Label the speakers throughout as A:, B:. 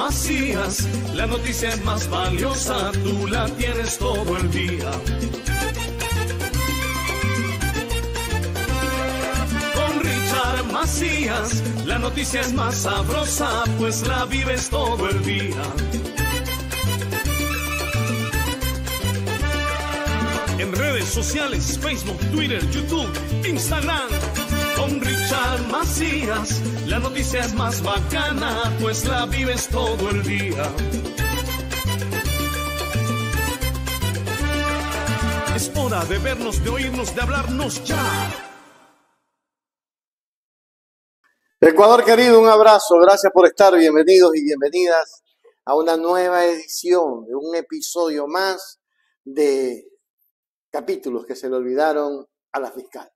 A: Macías, la noticia es más valiosa, tú la tienes todo el día. Con Richard Macías, la noticia es más sabrosa, pues la vives todo el día. En redes sociales, Facebook, Twitter, YouTube, Instagram La noticia es más bacana, pues la vives todo el día. Es hora de vernos, de oírnos, de hablarnos ya.
B: Ecuador querido, un abrazo, gracias por estar, bienvenidos y bienvenidas a una nueva edición, de un episodio más de capítulos que se le olvidaron a la fiscal.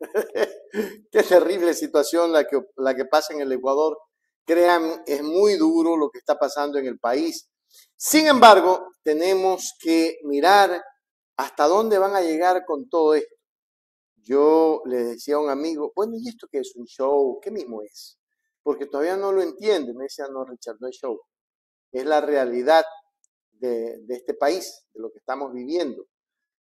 B: Qué terrible situación la que, la que pasa en el Ecuador. Crean, es muy duro lo que está pasando en el país. Sin embargo, tenemos que mirar hasta dónde van a llegar con todo esto. Yo le decía a un amigo, bueno, ¿y esto qué es un show? ¿Qué mismo es? Porque todavía no lo entiende. Me decía, no, Richard, no es show. Es la realidad de, de este país, de lo que estamos viviendo.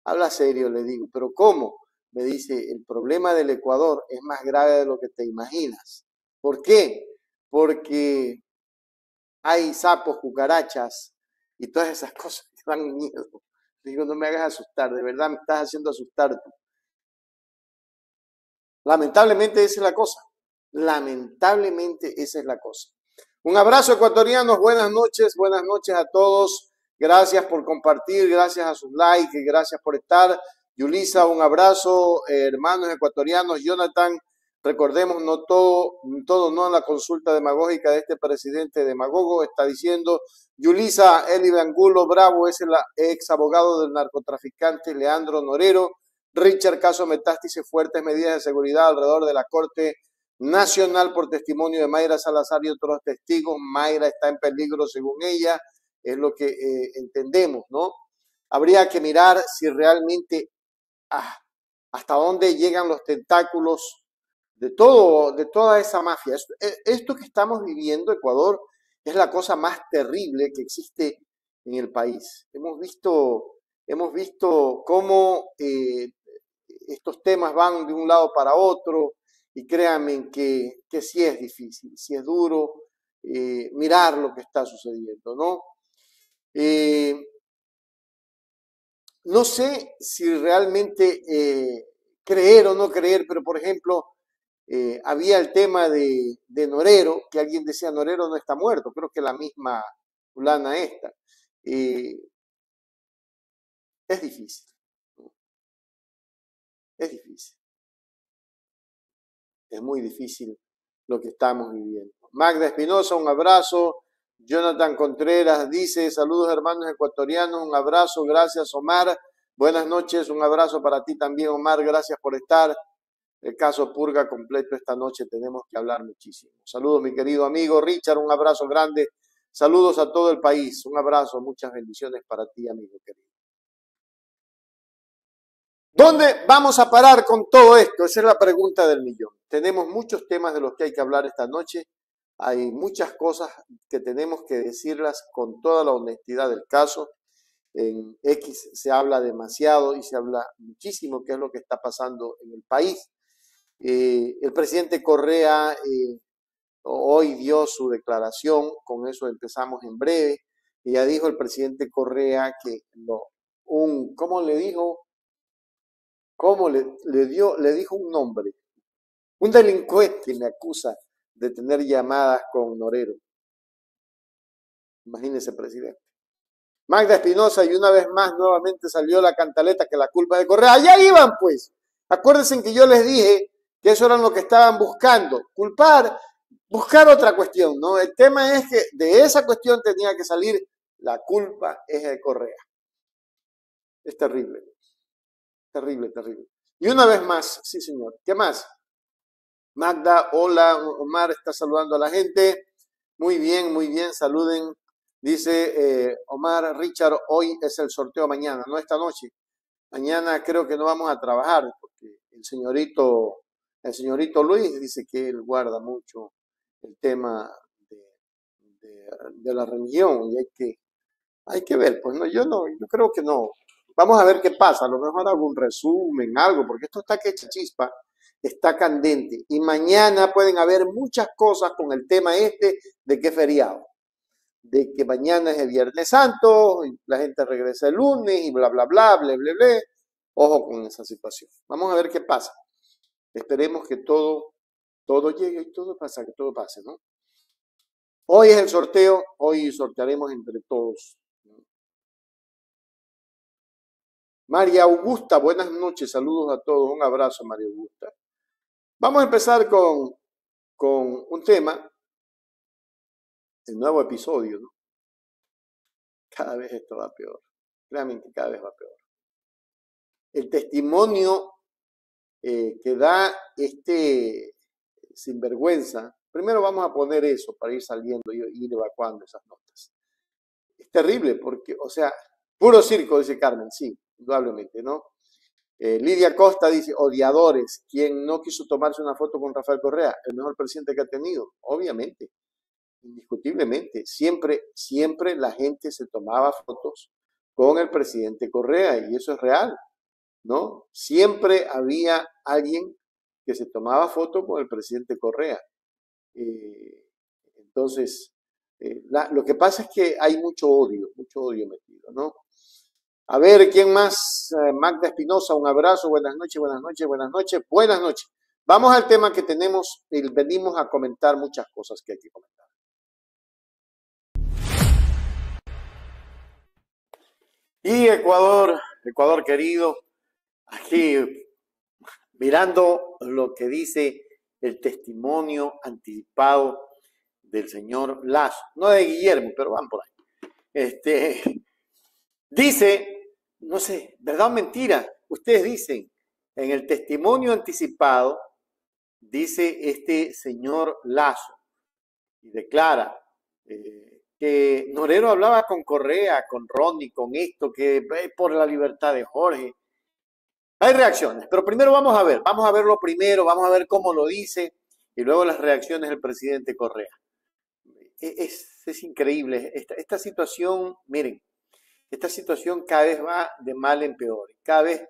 B: Habla serio, le digo, pero ¿cómo? Me dice, el problema del Ecuador es más grave de lo que te imaginas. ¿Por qué? Porque hay sapos, cucarachas y todas esas cosas que dan miedo. Digo, no me hagas asustar, de verdad me estás haciendo asustar. Lamentablemente esa es la cosa. Lamentablemente esa es la cosa. Un abrazo ecuatorianos, buenas noches, buenas noches a todos. Gracias por compartir, gracias a sus likes, gracias por estar. Yulisa, un abrazo, hermanos ecuatorianos. Jonathan, recordemos, no todo, todo no en la consulta demagógica de este presidente demagogo, está diciendo Yulisa Eli Angulo Bravo es el ex abogado del narcotraficante Leandro Norero. Richard Caso Metástice, fuertes medidas de seguridad alrededor de la Corte Nacional por testimonio de Mayra Salazar y otros testigos. Mayra está en peligro según ella, es lo que eh, entendemos, ¿no? Habría que mirar si realmente Ah, hasta dónde llegan los tentáculos de todo, de toda esa mafia. E, esto, que estamos viviendo, Ecuador, es la cosa más terrible que existe en el país. Hemos visto, hemos visto cómo eh, estos temas van de un lado para otro y créanme que, que sí es difícil, sí es duro eh, mirar lo que está sucediendo, ¿no? Eh, no sé si realmente eh, creer o no creer, pero por ejemplo, eh, había el tema de, Norero, que alguien decía, Norero no está muerto, creo que la misma fulana esta. Es difícil. Es difícil. Es muy difícil lo que estamos viviendo. Magda Espinosa, un abrazo. Jonathan Contreras dice, saludos hermanos ecuatorianos, un abrazo, gracias Omar. Buenas noches, un abrazo para ti también Omar, gracias por estar. El caso Purga completo esta noche, tenemos que hablar muchísimo. Saludos mi querido amigo Richard, un abrazo grande. Saludos a todo el país, un abrazo, muchas bendiciones para ti amigo querido. ¿Dónde vamos a parar con todo esto? Esa es la pregunta del millón. Tenemos muchos temas de los que hay que hablar esta noche. Hay muchas cosas que tenemos que decirlas con toda la honestidad del caso. En X se habla demasiado y se habla muchísimo qué es lo que está pasando en el país. Eh, el presidente Correa eh, hoy dio su declaración, con eso empezamos en breve. Ya dijo el presidente Correa que un, ¿cómo le dijo? ¿Cómo le, le dio? Le dijo un nombre. Un delincuente le acusa de tener llamadas con Norero. Imagínese, presidente. Magda Espinosa, y una vez más nuevamente salió la cantaleta que la culpa de Correa. Allá iban, pues. Acuérdense que yo les dije que eso era lo que estaban buscando. Culpar, buscar otra cuestión, ¿no? El tema es que de esa cuestión tenía que salir la culpa es de Correa. Es terrible. Terrible, terrible. Y una vez más, sí, señor. ¿Qué más? Magda, hola, Omar está saludando a la gente. Muy bien, muy bien, saluden. Dice eh, Omar, Richard, hoy es el sorteo mañana, no esta noche. Mañana creo que no vamos a trabajar porque el señorito, el señorito Luis dice que él guarda mucho el tema de, la religión y hay que, hay que ver, pues no, yo no, yo creo que no. Vamos a ver qué pasa, a lo mejor hago un resumen, algo, porque esto está que chispa, está candente y mañana pueden haber muchas cosas con el tema este de que feriado, de que mañana es el Viernes Santo, la gente regresa el lunes y bla, bla, bla, bla, bla, bla. Ojo con esa situación. Vamos a ver qué pasa. Esperemos que todo, todo llegue y todo pasa, que todo pase, ¿no? Hoy es el sorteo, hoy sortearemos entre todos. María Augusta, buenas noches, saludos a todos, un abrazo María Augusta. Vamos a empezar con, con un tema, el nuevo episodio, ¿no? Cada vez esto va peor, realmente cada vez va peor. El testimonio eh, que da este sinvergüenza, primero vamos a poner eso para ir saliendo y ir evacuando esas notas. Es terrible porque, o sea, puro circo, dice Carmen, sí, indudablemente, ¿no? Eh, Lidia Costa dice, odiadores, quien no quiso tomarse una foto con Rafael Correa, el mejor presidente que ha tenido, obviamente, indiscutiblemente, siempre, siempre la gente se tomaba fotos con el presidente Correa y eso es real, ¿no? Siempre había alguien que se tomaba foto con el presidente Correa. Eh, entonces, eh, lo que pasa es que hay mucho odio, mucho odio metido, ¿no? A ver, ¿quién más? Eh, Magda Espinosa, un abrazo, buenas noches, buenas noches, buenas noches, buenas noches. Vamos al tema que tenemos y venimos a comentar muchas cosas que hay que comentar. Y Ecuador, Ecuador querido, aquí mirando lo que dice el testimonio anticipado del señor Lazo, no de Guillermo, pero van por ahí. Este, dice no sé, verdad o mentira, ustedes dicen, en el testimonio anticipado, dice este señor Lazo, y declara eh, que Norero hablaba con Correa, con Ronnie, con esto, que por la libertad de Jorge. Hay reacciones, pero primero vamos a ver, vamos a verlo primero, vamos a ver cómo lo dice, y luego las reacciones del presidente Correa. E-, es, es increíble, esta, esta situación, miren, esta situación cada vez va de mal en peor. Cada vez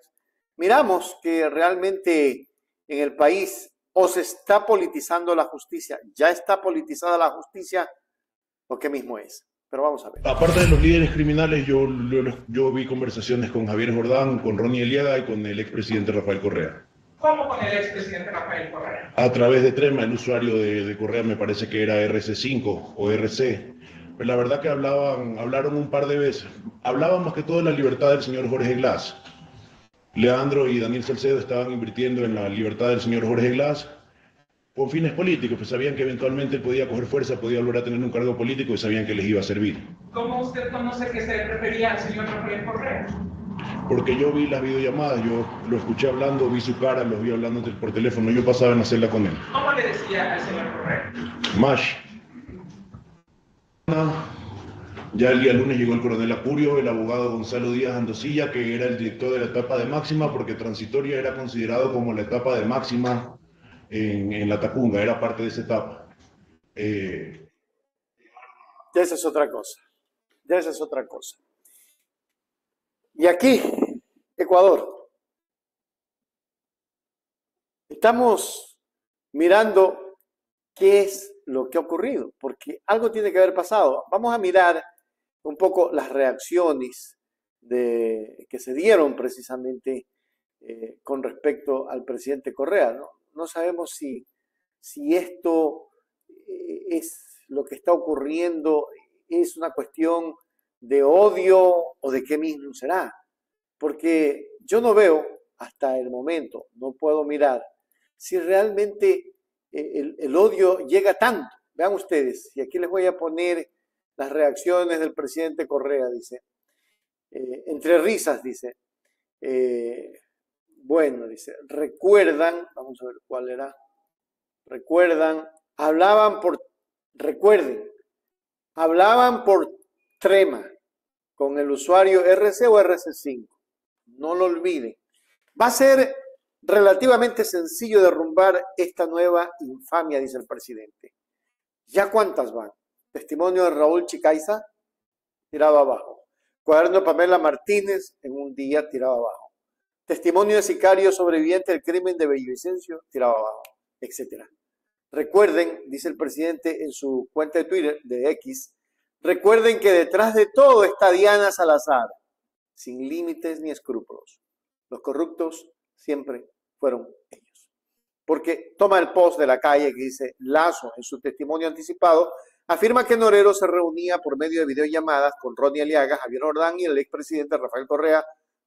B: miramos que realmente en el país o se está politizando la justicia, ya está politizada la justicia, o qué mismo es. Pero vamos a ver.
C: Aparte de los líderes criminales, yo, yo, vi conversaciones con Javier Jordán, con Ronnie Eliaga y con el expresidente Rafael Correa.
D: ¿Cómo con el expresidente Rafael Correa?
C: A través de Trema, el usuario de, de Correa me parece que era RC5 o RC. Pues la verdad que hablaban, hablaron un par de veces. Hablaban más que todo de la libertad del señor Jorge Glass. Leandro y Daniel Salcedo estaban invirtiendo en la libertad del señor Jorge Glass con fines políticos, pues sabían que eventualmente podía coger fuerza, podía volver a tener un cargo político y sabían que les iba a servir.
D: ¿Cómo usted conoce que se refería al señor Rafael Correa?
C: Porque yo vi las videollamadas, yo lo escuché hablando, vi su cara, los vi hablando por teléfono, yo pasaba en hacerla con él.
D: ¿Cómo le decía al señor Correa?
C: Mash. Ya el día lunes llegó el coronel Apurio, el abogado Gonzalo Díaz Andosilla, que era el director de la etapa de máxima, porque transitoria era considerado como la etapa de máxima en, la Tacunga, era parte de esa etapa.
B: Eh, ya esa es otra cosa, ya esa es otra cosa. Y aquí, Ecuador, estamos mirando qué es lo que ha ocurrido, porque algo tiene que haber pasado. Vamos a mirar un poco las reacciones de, que se dieron precisamente eh, con respecto al presidente Correa. No, no sabemos si, si esto eh, es lo que está ocurriendo, es una cuestión de odio o de qué mismo será. Porque yo no veo hasta el momento, no puedo mirar si realmente el, odio llega tanto. Vean ustedes, y aquí les voy a poner las reacciones del presidente Correa, dice, eh, entre risas, dice, eh, bueno, dice, recuerdan, vamos a ver cuál era, recuerdan, hablaban por, recuerden, hablaban por trema con el usuario RC o RC5, no lo olviden. Va a ser relativamente sencillo derrumbar esta nueva infamia, dice el presidente. ¿Ya cuántas van? Testimonio de Raúl Chicaiza, tirado abajo. Cuaderno de Pamela Martínez, en un día, tirado abajo. Testimonio de sicario sobreviviente del crimen de Vicencio, tirado abajo, etc. Recuerden, dice el presidente en su cuenta de Twitter, de X, recuerden que detrás de todo está Diana Salazar, sin límites ni escrúpulos. Los corruptos siempre fueron ellos. Porque toma el post de la calle que dice Lazo en su testimonio anticipado, afirma que Norero se reunía por medio de videollamadas con Ronnie Aliaga, Javier Ordán y el expresidente Rafael Correa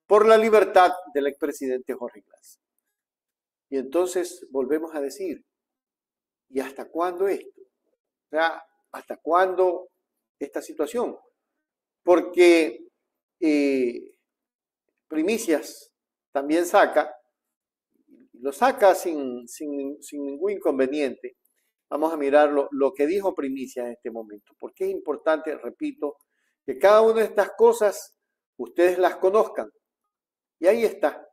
B: por la libertad del expresidente Jorge Glass. Y entonces volvemos a decir, ¿y hasta cuándo esto? ¿hasta cuándo esta situación? Porque eh, Primicias también saca, lo saca sin, sin, ningún inconveniente. Vamos a mirar lo, que dijo Primicias en este momento, porque es importante, repito, que cada una de estas cosas ustedes las conozcan. Y ahí está,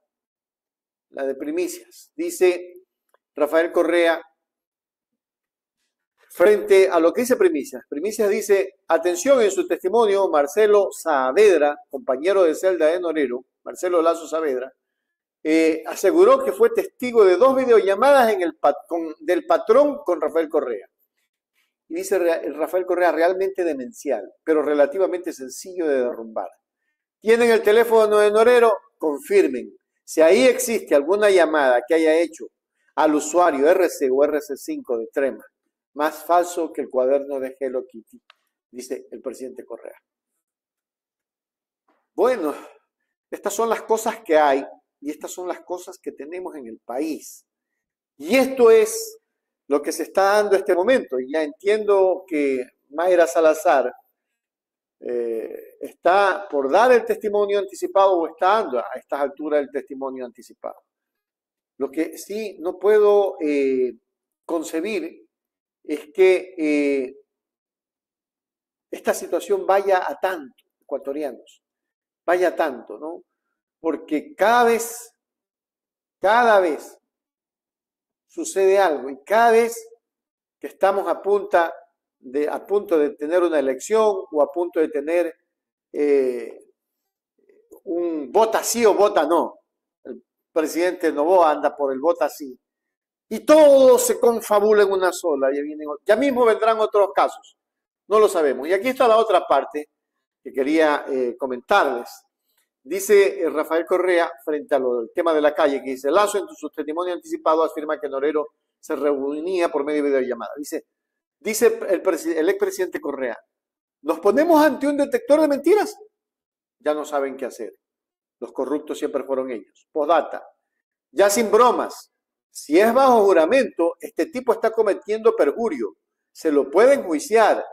B: la de Primicias. Dice Rafael Correa, frente a lo que dice Primicias. Primicias dice, atención en su testimonio, Marcelo Saavedra, compañero de celda de Norero, Marcelo Lazo Saavedra, eh, aseguró que fue testigo de dos videollamadas en el, del patrón con Rafael Correa. Y dice Rafael Correa realmente demencial, pero relativamente sencillo de derrumbar. ¿Tienen el teléfono de Norero? Confirmen. Si ahí existe alguna llamada que haya hecho al usuario RC o RC5 de Trema, más falso que el cuaderno de Hello Kitty, dice el presidente Correa. Bueno, estas son las cosas que hay y estas son las cosas que tenemos en el país. Y esto es lo que se está dando este momento. Y ya entiendo que Mayra Salazar eh, está por dar el testimonio anticipado o está dando a estas alturas el testimonio anticipado. Lo que sí no puedo eh, concebir es que eh, esta situación vaya a tanto, ecuatorianos vaya tanto, ¿no? Porque cada vez, cada vez sucede algo y cada vez que estamos a, punto de tener una elección o a punto de tener eh, un vota sí o vota no. El presidente Novoa anda por el vota sí. Y todo se confabula en una sola. Ya mismo vendrán otros casos. No lo sabemos. Y aquí está la otra parte que quería eh, comentarles. Dice eh, Rafael Correa, frente al tema de la calle, que dice, Lazo en su testimonio anticipado afirma que Norero se reunía por medio de videollamada. Dice, dice el, el expresidente Correa, ¿nos ponemos ante un detector de mentiras? Ya no saben qué hacer. Los corruptos siempre fueron ellos. Postdata, ya sin bromas, si es bajo juramento, este tipo está cometiendo perjurio. Se lo pueden juiciar.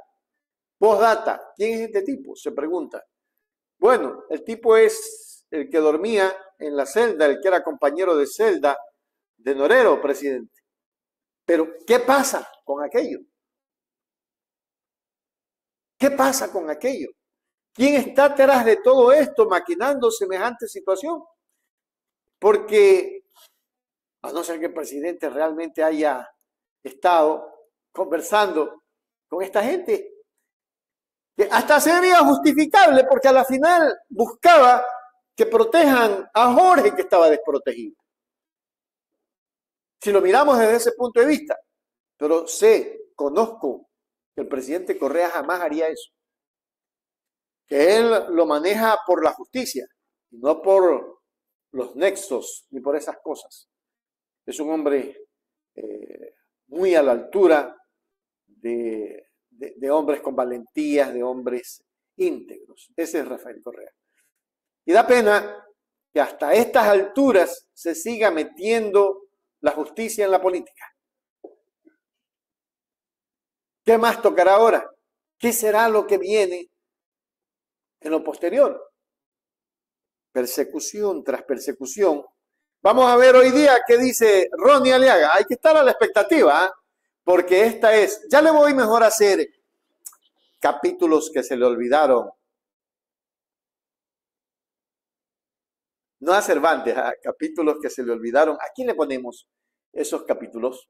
B: Postdata, ¿quién es este tipo? Se pregunta. Bueno, el tipo es el que dormía en la celda, el que era compañero de celda de Norero, presidente. Pero, ¿qué pasa con aquello? ¿Qué pasa con aquello? ¿Quién está detrás de todo esto maquinando semejante situación? Porque, a no ser que el presidente realmente haya estado conversando con esta gente, que hasta sería justificable porque a la final buscaba que protejan a Jorge que estaba desprotegido. Si lo miramos desde ese punto de vista, pero sé, conozco que el presidente Correa jamás haría eso. Que él lo maneja por la justicia, no por los nexos ni por esas cosas. Es un hombre eh, muy a la altura de de, hombres con valentías, de hombres íntegros. Ese es Rafael Correa. Y da pena que hasta estas alturas se siga metiendo la justicia en la política. ¿Qué más tocará ahora? ¿Qué será lo que viene en lo posterior? Persecución tras persecución. Vamos a ver hoy día qué dice Ronnie Aliaga. Hay que estar a la expectativa. ¿ah? Porque esta es, ya le voy mejor a hacer capítulos que se le olvidaron. No a Cervantes, a capítulos que se le olvidaron. ¿A quién le ponemos esos capítulos?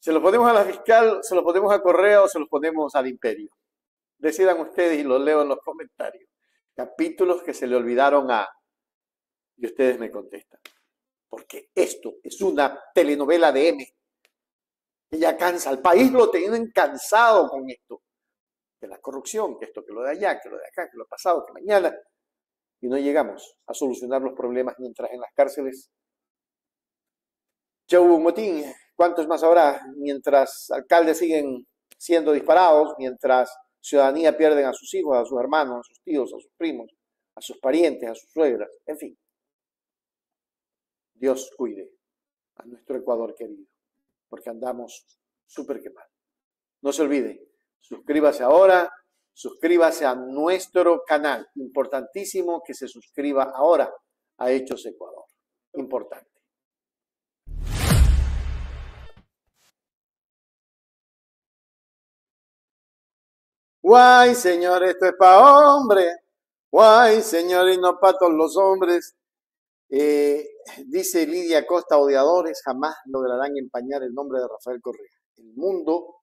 B: ¿Se los ponemos a la fiscal, se los ponemos a Correa o se los ponemos al imperio? Decidan ustedes y los leo en los comentarios. Capítulos que se le olvidaron a... Y ustedes me contestan. Porque esto es una telenovela de M. Ella cansa. Al país lo tienen cansado con esto. De la corrupción, que esto, que lo de allá, que lo de acá, que lo pasado, que mañana. Y no llegamos a solucionar los problemas mientras en las cárceles ya hubo un motín. ¿Cuántos más habrá? Mientras alcaldes siguen siendo disparados, mientras ciudadanía pierden a sus hijos, a sus hermanos, a sus tíos, a sus primos, a sus parientes, a sus suegras, en fin. Dios cuide a nuestro Ecuador querido, porque andamos súper quemados. No se olvide, suscríbase ahora, suscríbase a nuestro canal. Importantísimo que se suscriba ahora a Hechos Ecuador. Importante. Guay, señor, esto es para hombre. Guay, señor, y no para todos los hombres. Eh, dice Lidia Costa, odiadores jamás lograrán empañar el nombre de Rafael Correa. El mundo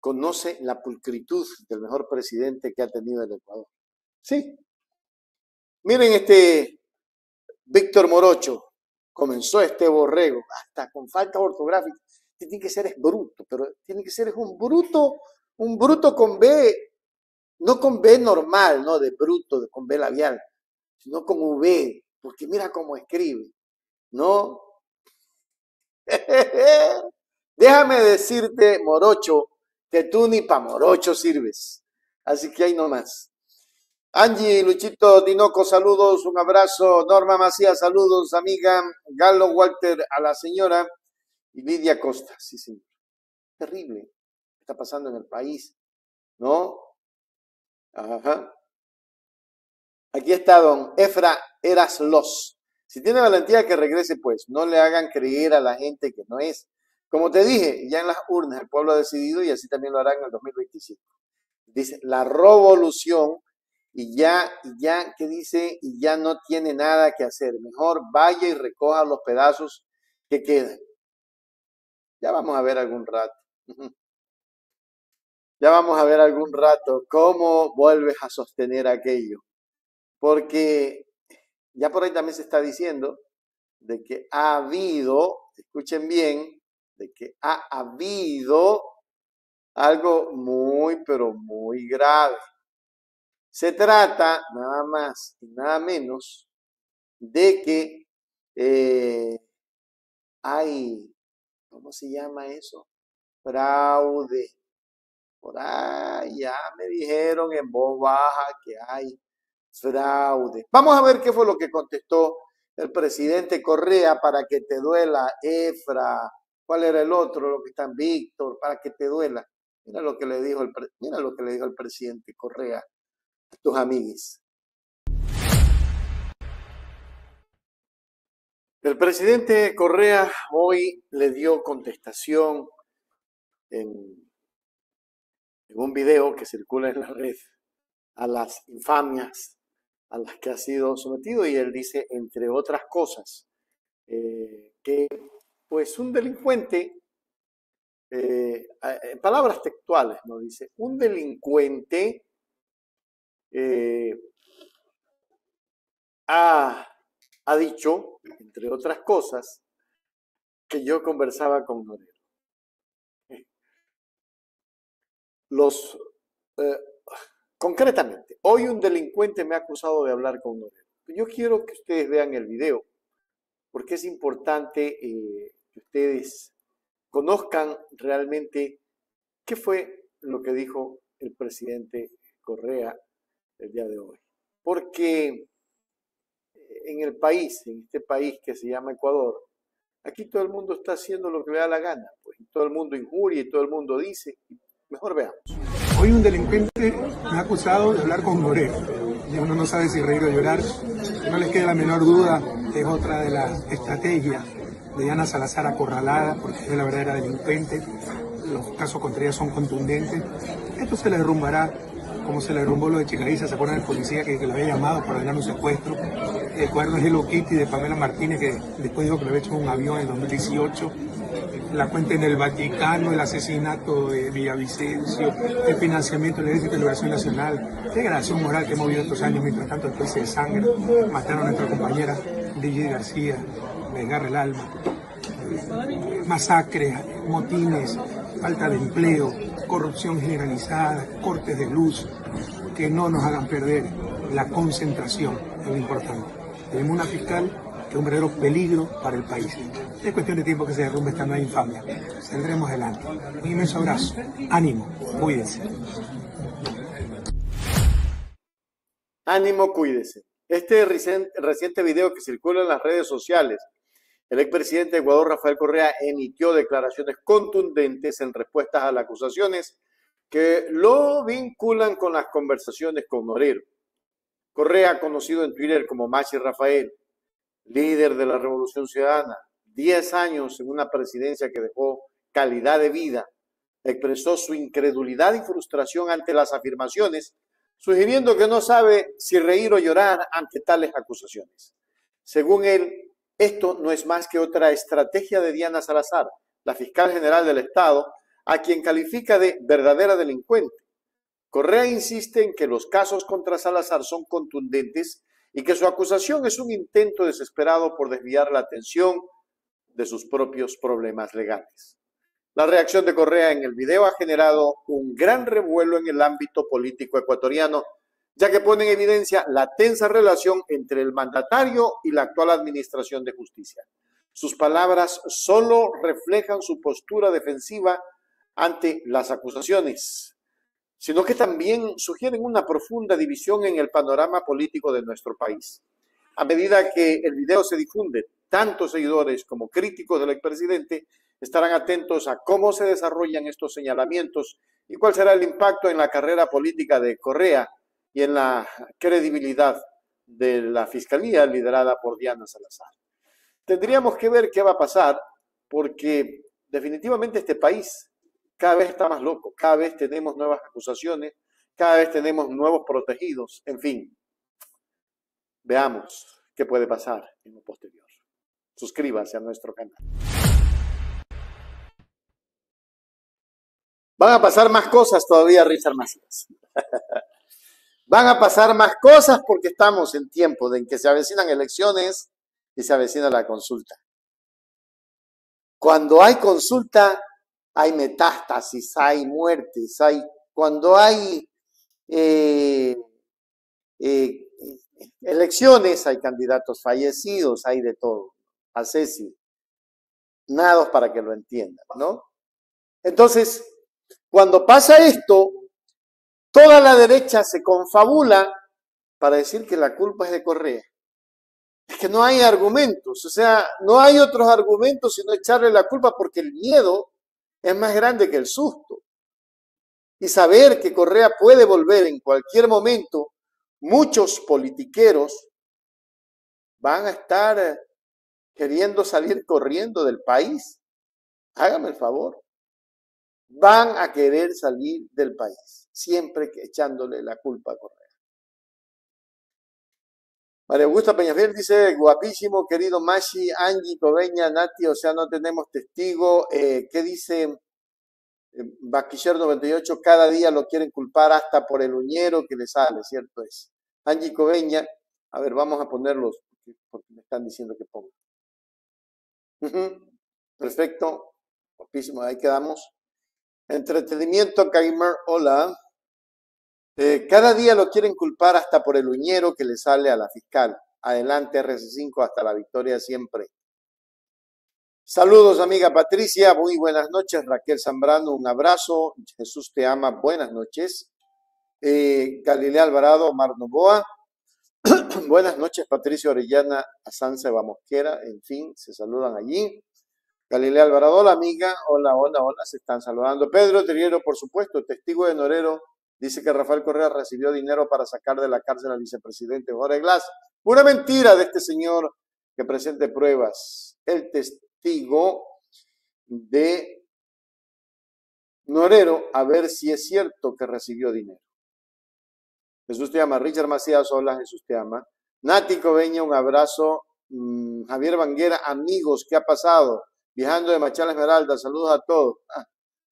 B: conoce la pulcritud del mejor presidente que ha tenido el Ecuador. Sí. Miren este Víctor Morocho, comenzó este borrego, hasta con falta ortográfica. Tiene que ser es bruto, pero tiene que ser es un bruto, un bruto con B, no con B normal, no de bruto, con B labial, sino con V, porque mira cómo escribe, ¿no? Déjame decirte, morocho, que tú ni pa' morocho sirves. Así que ahí nomás. Angie, Luchito, Tinoco, saludos, un abrazo. Norma Macías, saludos, amiga. Galo Walter, a la señora. Y Lidia Costa, sí, señor. Terrible. está pasando en el país? ¿No? Ajá. Aquí está don Efra Eras Los. Si tiene valentía que regrese, pues no le hagan creer a la gente que no es. Como te dije, ya en las urnas el pueblo ha decidido y así también lo hará en el 2025. Dice la revolución y ya, y ya, ¿qué dice? Y ya no tiene nada que hacer. Mejor vaya y recoja los pedazos que quedan. Ya vamos a ver algún rato. Ya vamos a ver algún rato cómo vuelves a sostener aquello. Porque ya por ahí también se está diciendo de que ha habido, escuchen bien, de que ha habido algo muy, pero muy grave. Se trata nada más y nada menos de que eh, hay, ¿cómo se llama eso? Fraude. Por ahí ya me dijeron en voz baja que hay fraude. Vamos a ver qué fue lo que contestó el presidente Correa para que te duela, Efra. ¿Cuál era el otro? Lo que está en Víctor, para que te duela. Mira lo que le dijo el, mira lo que le dijo el presidente Correa a tus amiguis. El presidente Correa hoy le dio contestación en, en un video que circula en la red a las infamias a las que ha sido sometido y él dice, entre otras cosas, eh, que pues un delincuente, eh, en palabras textuales, ¿no? Dice, un delincuente eh, ha, ha, dicho, entre otras cosas, que yo conversaba con Norero. Los Concretamente, hoy un delincuente me ha acusado de hablar con Norero. Yo quiero que ustedes vean el video, porque es importante eh, que ustedes conozcan realmente qué fue lo que dijo el presidente Correa el día de hoy. Porque en el país, en este país que se llama Ecuador, aquí todo el mundo está haciendo lo que le da la gana, pues todo el mundo injuria y todo el mundo dice, mejor veamos.
E: Hoy un delincuente me ha acusado de hablar con Moreno. Y uno no sabe si reír o llorar. No les queda la menor duda, es otra de las estrategias de Diana Salazar acorralada, porque es la verdadera delincuente. Los casos contra ella son contundentes. Esto se le derrumbará como se le derrumbó lo de Chicariza, ¿se acuerdan del policía que, que había llamado para ganar un secuestro? el cuaderno de Hello Kitty de Pamela Martínez, que después dijo que lo había hecho un avión en 2018, la cuenta en el Vaticano, el asesinato de Villavicencio, el financiamiento del Ejército de Liberación Nacional, degradación moral que hemos vivido estos años, mientras tanto el país de sangre, mataron a nuestra compañera DJ García, desgarra el alma, masacres, motines, falta de empleo, corrupción generalizada, cortes de luz, que no nos hagan perder la concentración, es lo importante. Tenemos una fiscal es un verdadero peligro para el país. Es cuestión de tiempo que se derrumbe esta nueva infamia. Saldremos adelante. Un inmenso abrazo. Ánimo. Cuídense.
B: Ánimo, cuídese. Este reciente, video que circula en las redes sociales, el expresidente de Ecuador, Rafael Correa, emitió declaraciones contundentes en respuestas a las acusaciones que lo vinculan con las conversaciones con Norero. Correa, conocido en Twitter como Machi Rafael, líder de la Revolución Ciudadana, 10 años en una presidencia que dejó calidad de vida, expresó su incredulidad y frustración ante las afirmaciones, sugiriendo que no sabe si reír o llorar ante tales acusaciones. Según él, esto no es más que otra estrategia de Diana Salazar, la fiscal general del Estado, a quien califica de verdadera delincuente Correa insiste en que los casos contra Salazar son contundentes y que su acusación es un intento desesperado por desviar la atención de sus propios problemas legales. La reacción de Correa en el video ha generado un gran revuelo en el ámbito político ecuatoriano, ya que pone en evidencia la tensa relación entre el mandatario y la actual administración de justicia. Sus palabras solo reflejan su postura defensiva ante las acusaciones, sino que también sugieren una profunda división en el panorama político de nuestro país. A medida que el video se difunde, tantos seguidores como críticos del expresidente estarán atentos a cómo se desarrollan estos señalamientos y cuál será el impacto en la carrera política de Correa y en la credibilidad de la Fiscalía liderada por Diana Salazar. Tendríamos que ver qué va a pasar porque definitivamente este país cada vez está más loco, cada vez tenemos nuevas acusaciones, cada vez tenemos nuevos protegidos, en fin. Veamos qué puede pasar en lo posterior. Suscríbase a nuestro canal. Van a pasar más cosas todavía, Richard Macías. Van a pasar más cosas porque estamos en tiempo en que se avecinan elecciones y se avecina la consulta. Cuando hay consulta, hay metástasis, hay muertes, hay cuando hay eh, eh, elecciones, hay candidatos fallecidos, hay de todo. A Ceci, nada para que lo entiendan, ¿no? Entonces, cuando pasa esto, toda la derecha se confabula para decir que la culpa es de Correa. Es que no hay argumentos, o sea, no hay otros argumentos sino echarle la culpa porque el miedo es más grande que el susto. Y saber que Correa puede volver en cualquier momento, muchos politiqueros van a estar eh, queriendo salir corriendo del país. Hágame el favor. Van a querer salir del país, siempre echándole la culpa a Correa. María Augusta Peñafiel dice, guapísimo, querido Mashi, Angie, Coveña, Nati, o sea, no tenemos testigo. Eh, ¿Qué dice eh, Baquiller 98? Cada día lo quieren culpar hasta por el uñero que le sale, ¿cierto es? Angie Coveña, a ver, vamos a ponerlos, porque me están diciendo que ponga. Perfecto, guapísimo, ahí quedamos. Entretenimiento, Gamer, hola. Eh, cada día lo quieren culpar hasta por el uñero que le sale a la fiscal. Adelante RC5 hasta la victoria siempre. Saludos amiga Patricia, muy buenas noches. Raquel Zambrano, un abrazo. Jesús te ama, buenas noches. Eh, Galilea Alvarado, Omar Novoa. buenas noches Patricia Orellana, Sanza Mosquera, en fin, se saludan allí. Galilea Alvarado, la amiga, hola, hola, hola, se están saludando. Pedro Terriero, por supuesto, testigo de Norero Dice que Rafael Correa recibió dinero para sacar de la cárcel al vicepresidente Jorge Glass. Pura mentira de este señor que presente pruebas. El testigo de Norero, a ver si es cierto que recibió dinero. Jesús te ama. Richard Macías, hola, Jesús te ama. Nati Coveña, un abrazo. Mm, Javier Banguera, amigos, ¿qué ha pasado? Viajando de Machala Esmeralda, saludos a todos. Ah,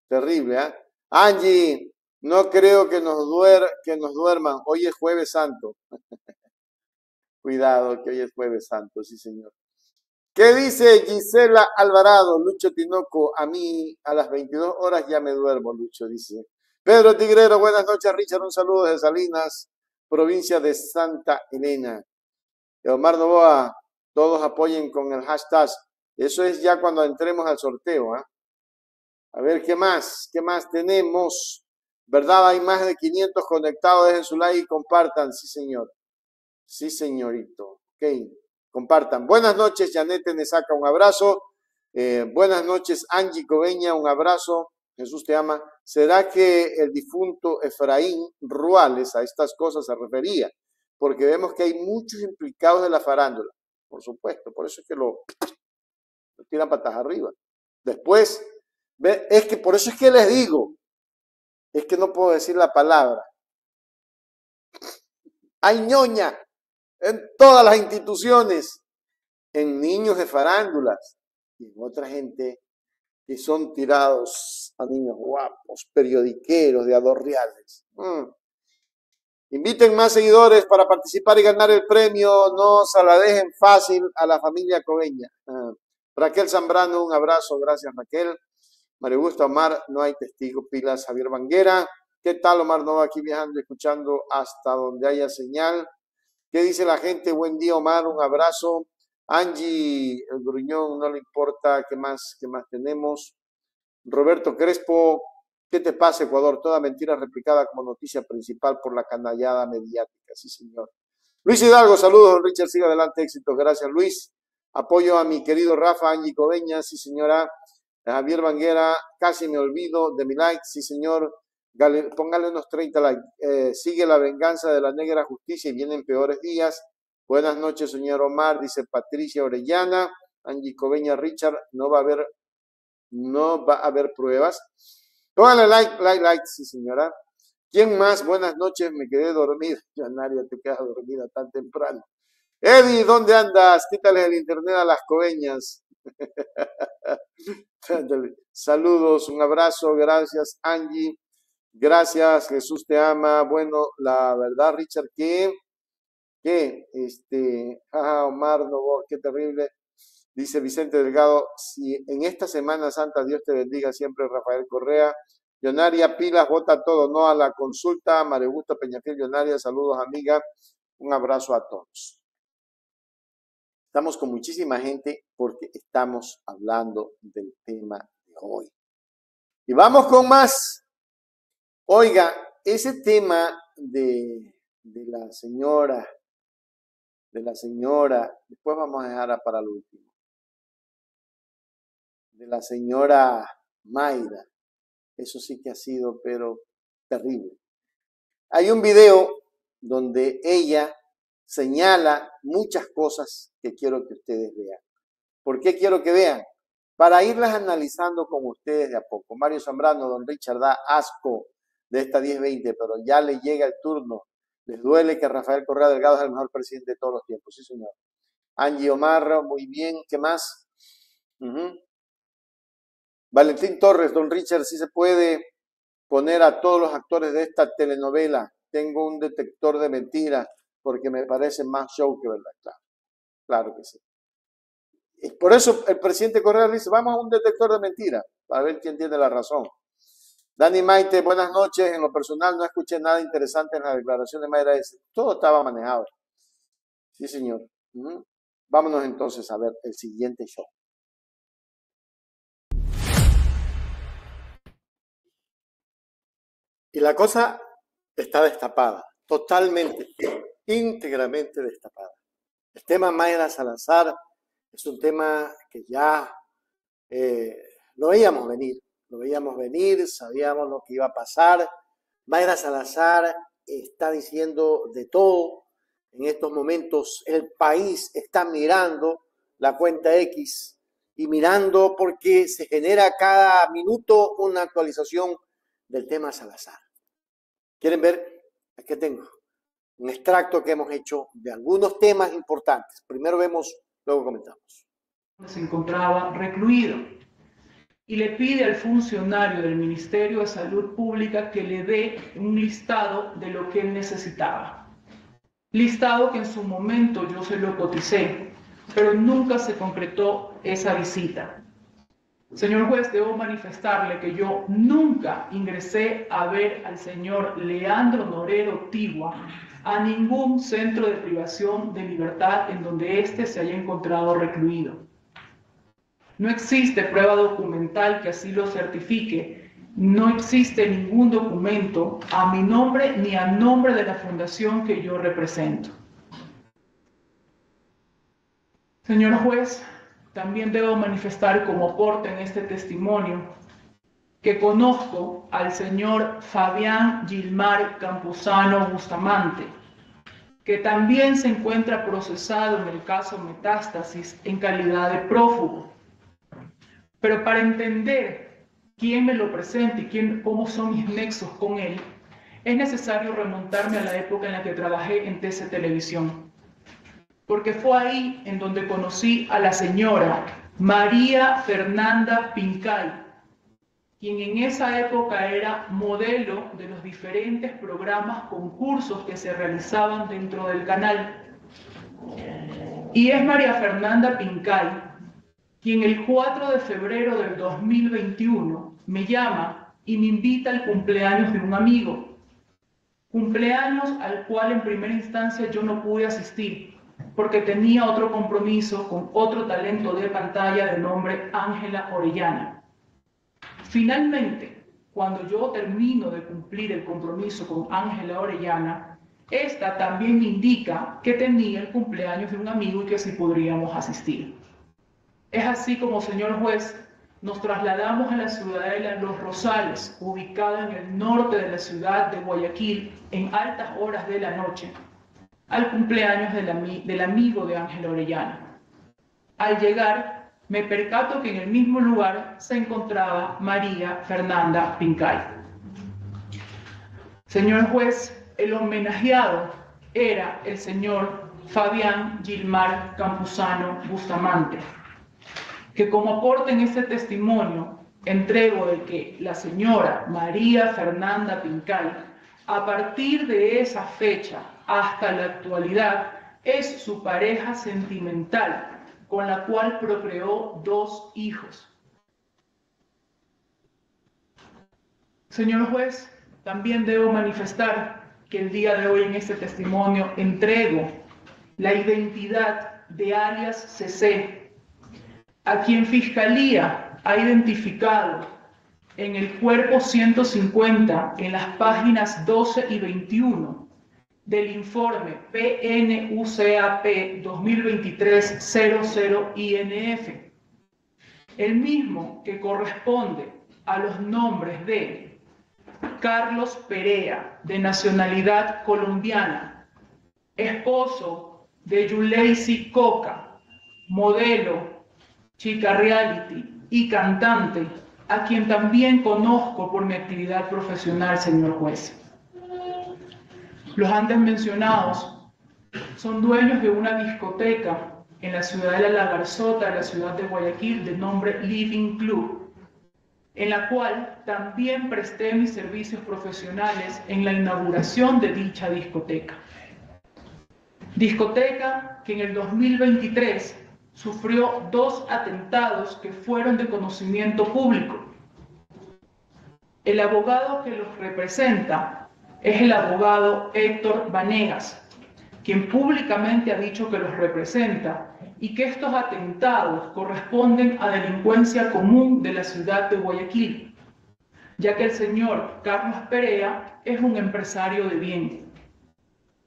B: terrible, ¿ah? Angie, no creo que nos, duer que nos duerman. Hoy es jueves santo. Cuidado, que hoy es jueves santo, sí, señor. ¿Qué dice Gisela Alvarado? Lucho Tinoco, a mí a las 22 horas ya me duermo, Lucho, dice. Pedro Tigrero, buenas noches, Richard, un saludo desde Salinas, provincia de Santa Elena. Omar Novoa, todos apoyen con el hashtag. Eso es ya cuando entremos al sorteo. ¿ah? A ver, ¿qué más? ¿Qué más tenemos? ¿Verdad? Hay más de 500 conectados. Dejen su like y compartan. Sí, señor. Sí, señorito. Ok. Compartan. Buenas noches, Janete Nesaca, un abrazo. Eh, buenas noches, Angie Coveña, un abrazo. Jesús te ama. ¿Será que el difunto Efraín Ruales a estas cosas se refería? Porque vemos que hay muchos implicados de la farándula. Por supuesto, por eso es que lo, lo tiran patas arriba. Después, es que por eso es que les digo, es que no puedo decir la palabra. Hay ñoña en todas las instituciones, en niños de farándulas y en otra gente que son tirados a niños guapos, periodiqueros, de adorreales. Mm. Inviten más seguidores para participar y ganar el premio. No se la dejen fácil a la familia Coveña. Ah. Raquel Zambrano, un abrazo. Gracias, Raquel. María Augusta Omar, no hay testigo. Pilas Javier Banguera. ¿Qué tal, Omar? No aquí viajando, escuchando hasta donde haya señal. ¿Qué dice la gente? Buen día, Omar, un abrazo. Angie, el gruñón, no le importa. ¿Qué más? ¿Qué más tenemos? Roberto Crespo, ¿qué te pasa, Ecuador? Toda mentira replicada como noticia principal por la canallada mediática. Sí, señor. Luis Hidalgo, saludos. Richard, siga adelante, éxito. Gracias, Luis. Apoyo a mi querido Rafa, Angie Coveña, sí, señora. Javier Banguera, casi me olvido de mi like, sí, señor póngale unos 30 likes. Eh, sigue la venganza de la negra justicia y vienen peores días. Buenas noches, señor Omar, dice Patricia Orellana. Angie Coveña Richard, no va a haber, no va a haber pruebas. Póngale like, like, like, sí, señora. ¿Quién más? Buenas noches, me quedé dormida. Ya nadie te queda dormida tan temprano. Eddie, ¿dónde andas? Quítale el internet a las coveñas. Saludos, un abrazo, gracias Angie. Gracias, Jesús te ama. Bueno, la verdad, Richard, que, que, este, Omar, no, qué terrible. Dice Vicente Delgado, si en esta Semana Santa Dios te bendiga siempre, Rafael Correa. Leonaria Pilas, vota todo, no a la consulta. Maregusta Peñafiel, Leonaria, saludos, amiga. Un abrazo a todos. Estamos con muchísima gente porque estamos hablando del tema de hoy. Y vamos con más. Oiga, ese tema de, la señora, de la señora, después vamos a dejar para el último, de la señora Mayra, eso sí que ha sido, pero terrible. Hay un video donde ella señala muchas cosas que quiero que ustedes vean. ¿Por qué quiero que vean? Para irlas analizando con ustedes de a poco. Mario Zambrano, don Richard, da asco de esta 10-20, pero ya le llega el turno. Les duele que Rafael Correa Delgado es el mejor presidente de todos los tiempos, sí, señor. Angie Omar, muy bien, ¿qué más? Valentín Torres, don Richard, si se puede poner a todos los actores de esta telenovela. Tengo un detector de mentiras porque me parece más show que verdad. Claro, claro que sí. por eso el presidente Correa dice, vamos a un detector de mentiras para ver quién tiene la razón. Dani Maite, buenas noches. En lo personal no escuché nada interesante en la declaración de Mayra. Todo estaba manejado. Sí, señor. Vámonos entonces a ver el siguiente show. Y la cosa está destapada, totalmente, íntegramente destapada. El tema Mayra Salazar es un tema que ya eh, lo veíamos venir lo veíamos venir, sabíamos lo que iba a pasar. Mayra Salazar está diciendo de todo. En estos momentos el país está mirando la cuenta X y mirando porque se genera cada minuto una actualización del tema Salazar. ¿Quieren ver? Aquí tengo. Un extracto que hemos hecho de algunos temas importantes. Primero vemos, luego comentamos.
D: Se encontraba recluido y le pide al funcionario del Ministerio de Salud Pública que le dé un listado de lo que él necesitaba. Listado que en su momento yo se lo coticé, pero nunca se concretó esa visita. Señor juez, debo manifestarle que yo nunca ingresé a ver al señor Leandro Norero Tigua a ningún centro de privación de libertad en donde éste se haya encontrado recluido. No existe prueba documental que así lo certifique. No existe ningún documento a mi nombre ni a nombre de la fundación que yo represento. Señor juez, también debo manifestar como aporte en este testimonio que conozco al señor Fabián Gilmar Campuzano Bustamante, que también se encuentra procesado en el caso Metástasis en calidad de prófugo. Pero para entender quién me lo presenta y quién, cómo son mis nexos con él, es necesario remontarme a la época en la que trabajé en TC Televisión porque fue ahí en donde conocí a la señora María Fernanda Pincay, quien en esa época era modelo de los diferentes programas, concursos que se realizaban dentro del canal. Y es María Fernanda Pincay quien el 4 de febrero del 2021 me llama y me invita al cumpleaños de un amigo. Cumpleaños al cual en primera instancia yo no pude asistir porque tenía otro compromiso con otro talento de pantalla de nombre Ángela Orellana. Finalmente, cuando yo termino de cumplir el compromiso con Ángela Orellana, esta también me indica que tenía el cumpleaños de un amigo y que sí podríamos asistir. Es así como, señor juez, nos trasladamos a la ciudadela Los Rosales, ubicada en el norte de la ciudad de Guayaquil, en altas horas de la noche, al cumpleaños del, amigo de Ángel Orellana. Al llegar, me percato que en el mismo lugar se encontraba María Fernanda Pincay. Señor juez, el homenajeado era el señor Fabián Gilmar Campuzano Bustamante, que como aporte en este testimonio entrego de que la señora María Fernanda Pincay, a partir de esa fecha hasta la actualidad es su pareja sentimental, con la cual procreó dos hijos. Señor juez, también debo manifestar que el día de hoy en este testimonio entrego la identidad de alias CC, a quien Fiscalía ha identificado en el cuerpo 150, en las páginas 12 y 21, del informe PNUCAP 2023-00-INF, el mismo que corresponde a los nombres de Carlos Perea, de nacionalidad colombiana, esposo de Yuleisi Coca, modelo, chica reality y cantante, a quien también conozco por mi actividad profesional, señor juez. Los antes mencionados son dueños de una discoteca en la ciudad de La Lagarzota, en la ciudad de Guayaquil, de nombre Living Club, en la cual también presté mis servicios profesionales en la inauguración de dicha discoteca. Discoteca que en el 2023 sufrió dos atentados que fueron de conocimiento público. El abogado que los representa es el abogado Héctor Vanegas, quien públicamente ha dicho que los representa y que estos atentados corresponden a delincuencia común de la ciudad de Guayaquil, ya que el señor Carlos Perea es un empresario de bien.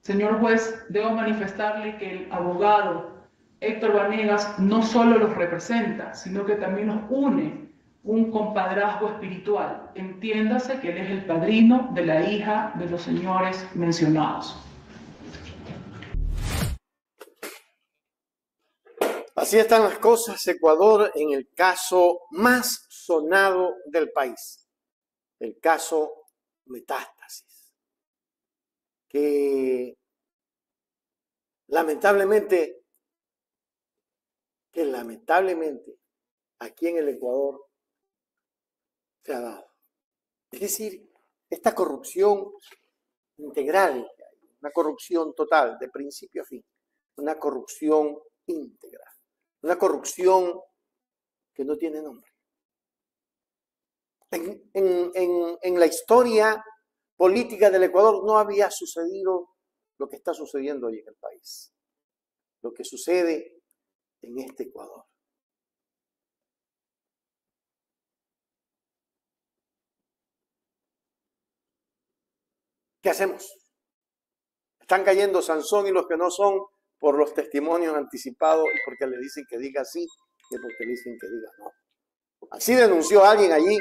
D: Señor juez, debo manifestarle que el abogado Héctor Vanegas no solo los representa, sino que también los une un compadrazgo espiritual. Entiéndase que él es el padrino de la hija de los señores mencionados.
B: Así están las cosas, Ecuador, en el caso más sonado del país, el caso Metástasis, que lamentablemente, que lamentablemente aquí en el Ecuador ha dado. Es decir, esta corrupción integral, una corrupción total, de principio a fin, una corrupción íntegra, una corrupción que no tiene nombre. En, la historia política del Ecuador no había sucedido lo que está sucediendo hoy en el país, lo que sucede en este Ecuador. ¿Qué hacemos? Están cayendo Sansón y los que no son por los testimonios anticipados y porque le dicen que diga sí y porque le dicen que diga no. Así denunció alguien allí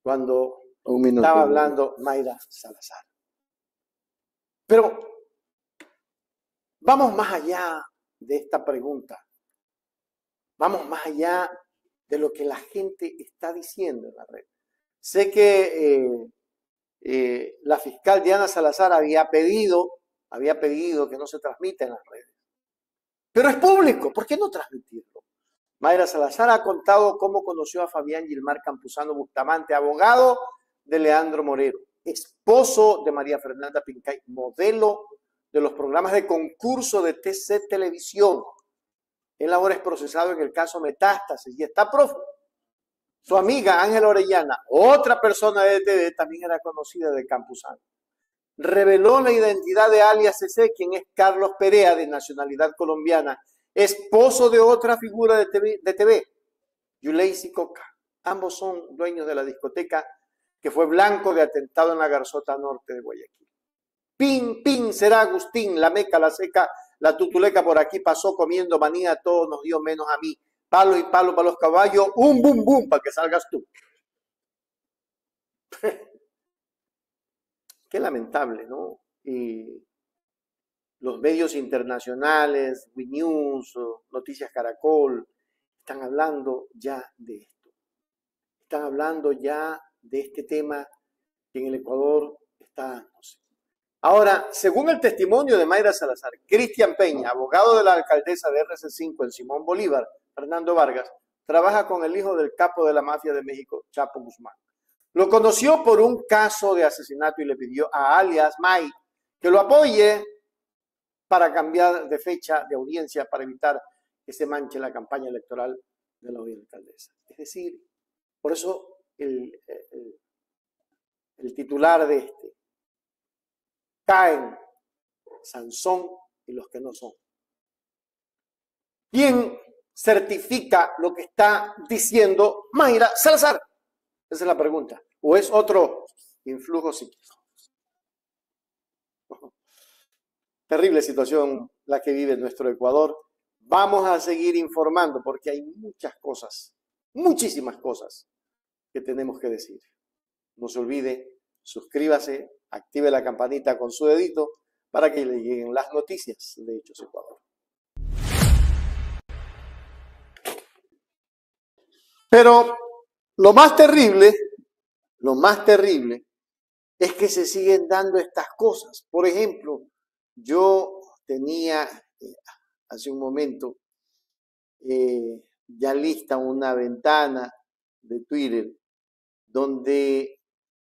B: cuando estaba hablando Mayra Salazar. Pero vamos más allá de esta pregunta. Vamos más allá de lo que la gente está diciendo en la red. Sé que eh, eh, la fiscal Diana Salazar había pedido, había pedido que no se transmita en las redes. Pero es público, ¿por qué no transmitirlo? Mayra Salazar ha contado cómo conoció a Fabián Gilmar Campuzano Bustamante, abogado de Leandro Morero, esposo de María Fernanda Pincay, modelo de los programas de concurso de TC Televisión. Él ahora es procesado en el caso Metástasis y está prófugo. Su amiga Ángela Orellana, otra persona de ETV, también era conocida de Campuzano. Reveló la identidad de alias CC, quien es Carlos Perea, de nacionalidad colombiana, esposo de otra figura de TV, de TV Yuleisi Coca. Ambos son dueños de la discoteca que fue blanco de atentado en la Garzota Norte de Guayaquil. Pin, pin, será Agustín, la meca, la seca, la tutuleca por aquí pasó comiendo manía, todo nos dio menos a mí palo y palo para los caballos, un bum bum para que salgas tú. Qué lamentable, ¿no? Y los medios internacionales, News, Noticias Caracol, están hablando ya de esto. Están hablando ya de este tema que en el Ecuador está Ahora, según el testimonio de Mayra Salazar, Cristian Peña, abogado de la alcaldesa de RC5 en Simón Bolívar, Fernando Vargas, trabaja con el hijo del capo de la mafia de México, Chapo Guzmán. Lo conoció por un caso de asesinato y le pidió a alias May que lo apoye para cambiar de fecha de audiencia para evitar que se manche la campaña electoral de la alcaldesa. Es decir, por eso el, el titular de este, caen Sansón y los que no son. ¿Quién certifica lo que está diciendo Mayra Salazar? Esa es la pregunta. ¿O es otro influjo psíquico? Terrible situación la que vive nuestro Ecuador. Vamos a seguir informando porque hay muchas cosas, muchísimas cosas que tenemos que decir. No se olvide, suscríbase, active la campanita con su dedito para que le lleguen las noticias de Hechos Ecuador. Pero lo más terrible, lo más terrible es que se siguen dando estas cosas. Por ejemplo, yo tenía eh, hace un momento eh, ya lista una ventana de Twitter donde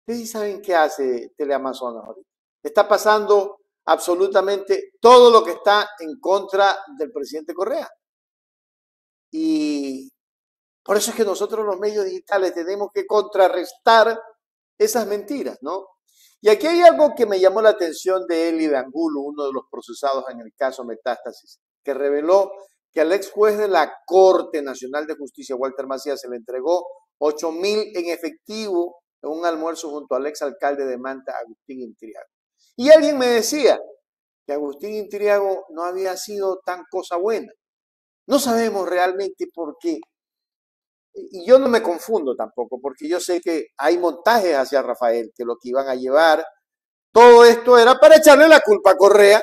B: ustedes saben qué hace Teleamazonas ahorita. Está pasando absolutamente todo lo que está en contra del presidente Correa. Y por eso es que nosotros los medios digitales tenemos que contrarrestar esas mentiras, ¿no? Y aquí hay algo que me llamó la atención de Eli de uno de los procesados en el caso Metástasis, que reveló que al ex juez de la Corte Nacional de Justicia, Walter Macías, se le entregó 8 mil en efectivo en un almuerzo junto al ex alcalde de Manta, Agustín Intriago. Y alguien me decía que Agustín Intriago no había sido tan cosa buena. No sabemos realmente por qué y yo no me confundo tampoco, porque yo sé que hay montajes hacia Rafael, que lo que iban a llevar, todo esto era para echarle la culpa a Correa,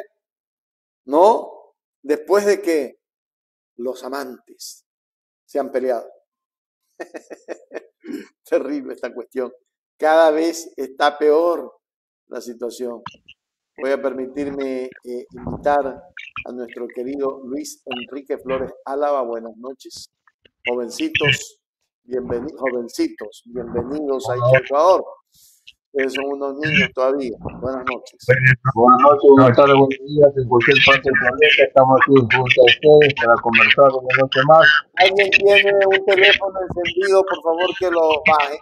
B: ¿no? Después de que los amantes se han peleado. Terrible esta cuestión. Cada vez está peor la situación. voy a permitirme eh, invitar a nuestro querido Luis Enrique Flores Álava. Buenas noches. Jovencitos, bienvenidos, jovencitos, bienvenidos a Ecuador. Ustedes son unos niños todavía. Buenas noches.
F: Buenas noches, buenas tardes, buenos días. En cualquier parte del planeta estamos aquí junto a ustedes para conversar una noche más.
B: ¿Alguien tiene un teléfono encendido? Por favor, que lo baje.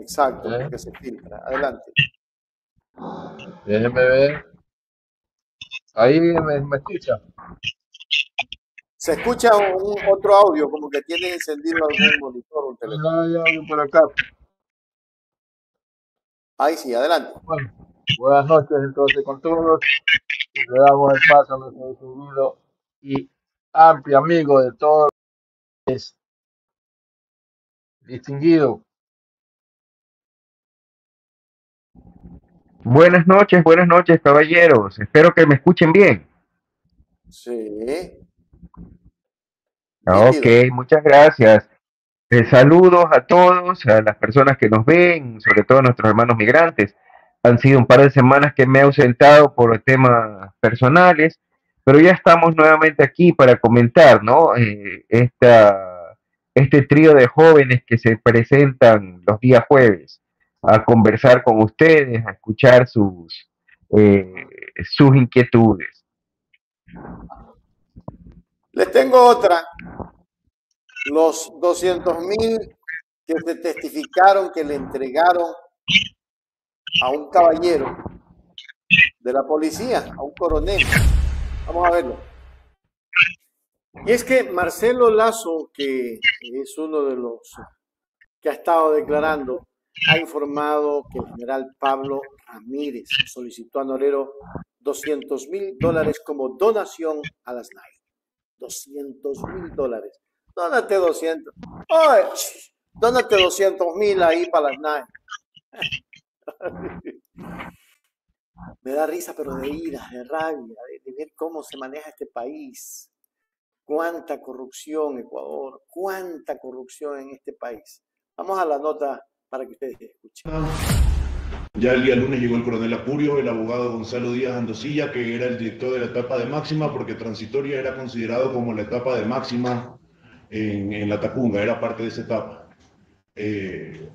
B: Exacto,
F: ¿Eh?
B: porque se filtra. Adelante.
F: Déjenme ver. Ahí me, me escucha.
B: Se escucha un, otro audio, como que tiene encendido algún monitor o un teléfono.
F: No hay audio por acá.
B: Ahí sí, adelante.
F: Bueno, buenas noches entonces con todos. Le damos el paso a nuestro distinguido y amplio amigo de todos. Es distinguido.
G: Buenas noches, buenas noches, caballeros. Espero que me escuchen bien.
B: Sí.
G: Ah. Ok, muchas gracias. Eh, saludos a todos, a las personas que nos ven, sobre todo a nuestros hermanos migrantes. Han sido un par de semanas que me he ausentado por temas personales, pero ya estamos nuevamente aquí para comentar, ¿no? Eh, esta, este trío de jóvenes que se presentan los días jueves a conversar con ustedes, a escuchar sus, eh, sus inquietudes.
B: Les tengo otra. Los 200 mil que se testificaron que le entregaron a un caballero de la policía, a un coronel. Vamos a verlo. Y es que Marcelo Lazo, que es uno de los que ha estado declarando, ha informado que el general Pablo Ramírez solicitó a Norero 200 mil dólares como donación a las NAI. 200 mil dólares. Dónate 200. Oye, dónate 200 mil ahí para las NAI. Me da risa, pero de ira, de rabia, de, de ver cómo se maneja este país. Cuánta corrupción, Ecuador, cuánta corrupción en este país. Vamos a la nota para que ustedes escuchen.
C: Ya el día lunes llegó el coronel Apurio, el abogado Gonzalo Díaz Andosilla, que era el director de la etapa de máxima, porque transitoria era considerado como la etapa de máxima en, la Tacunga, era parte de esa etapa. Eh,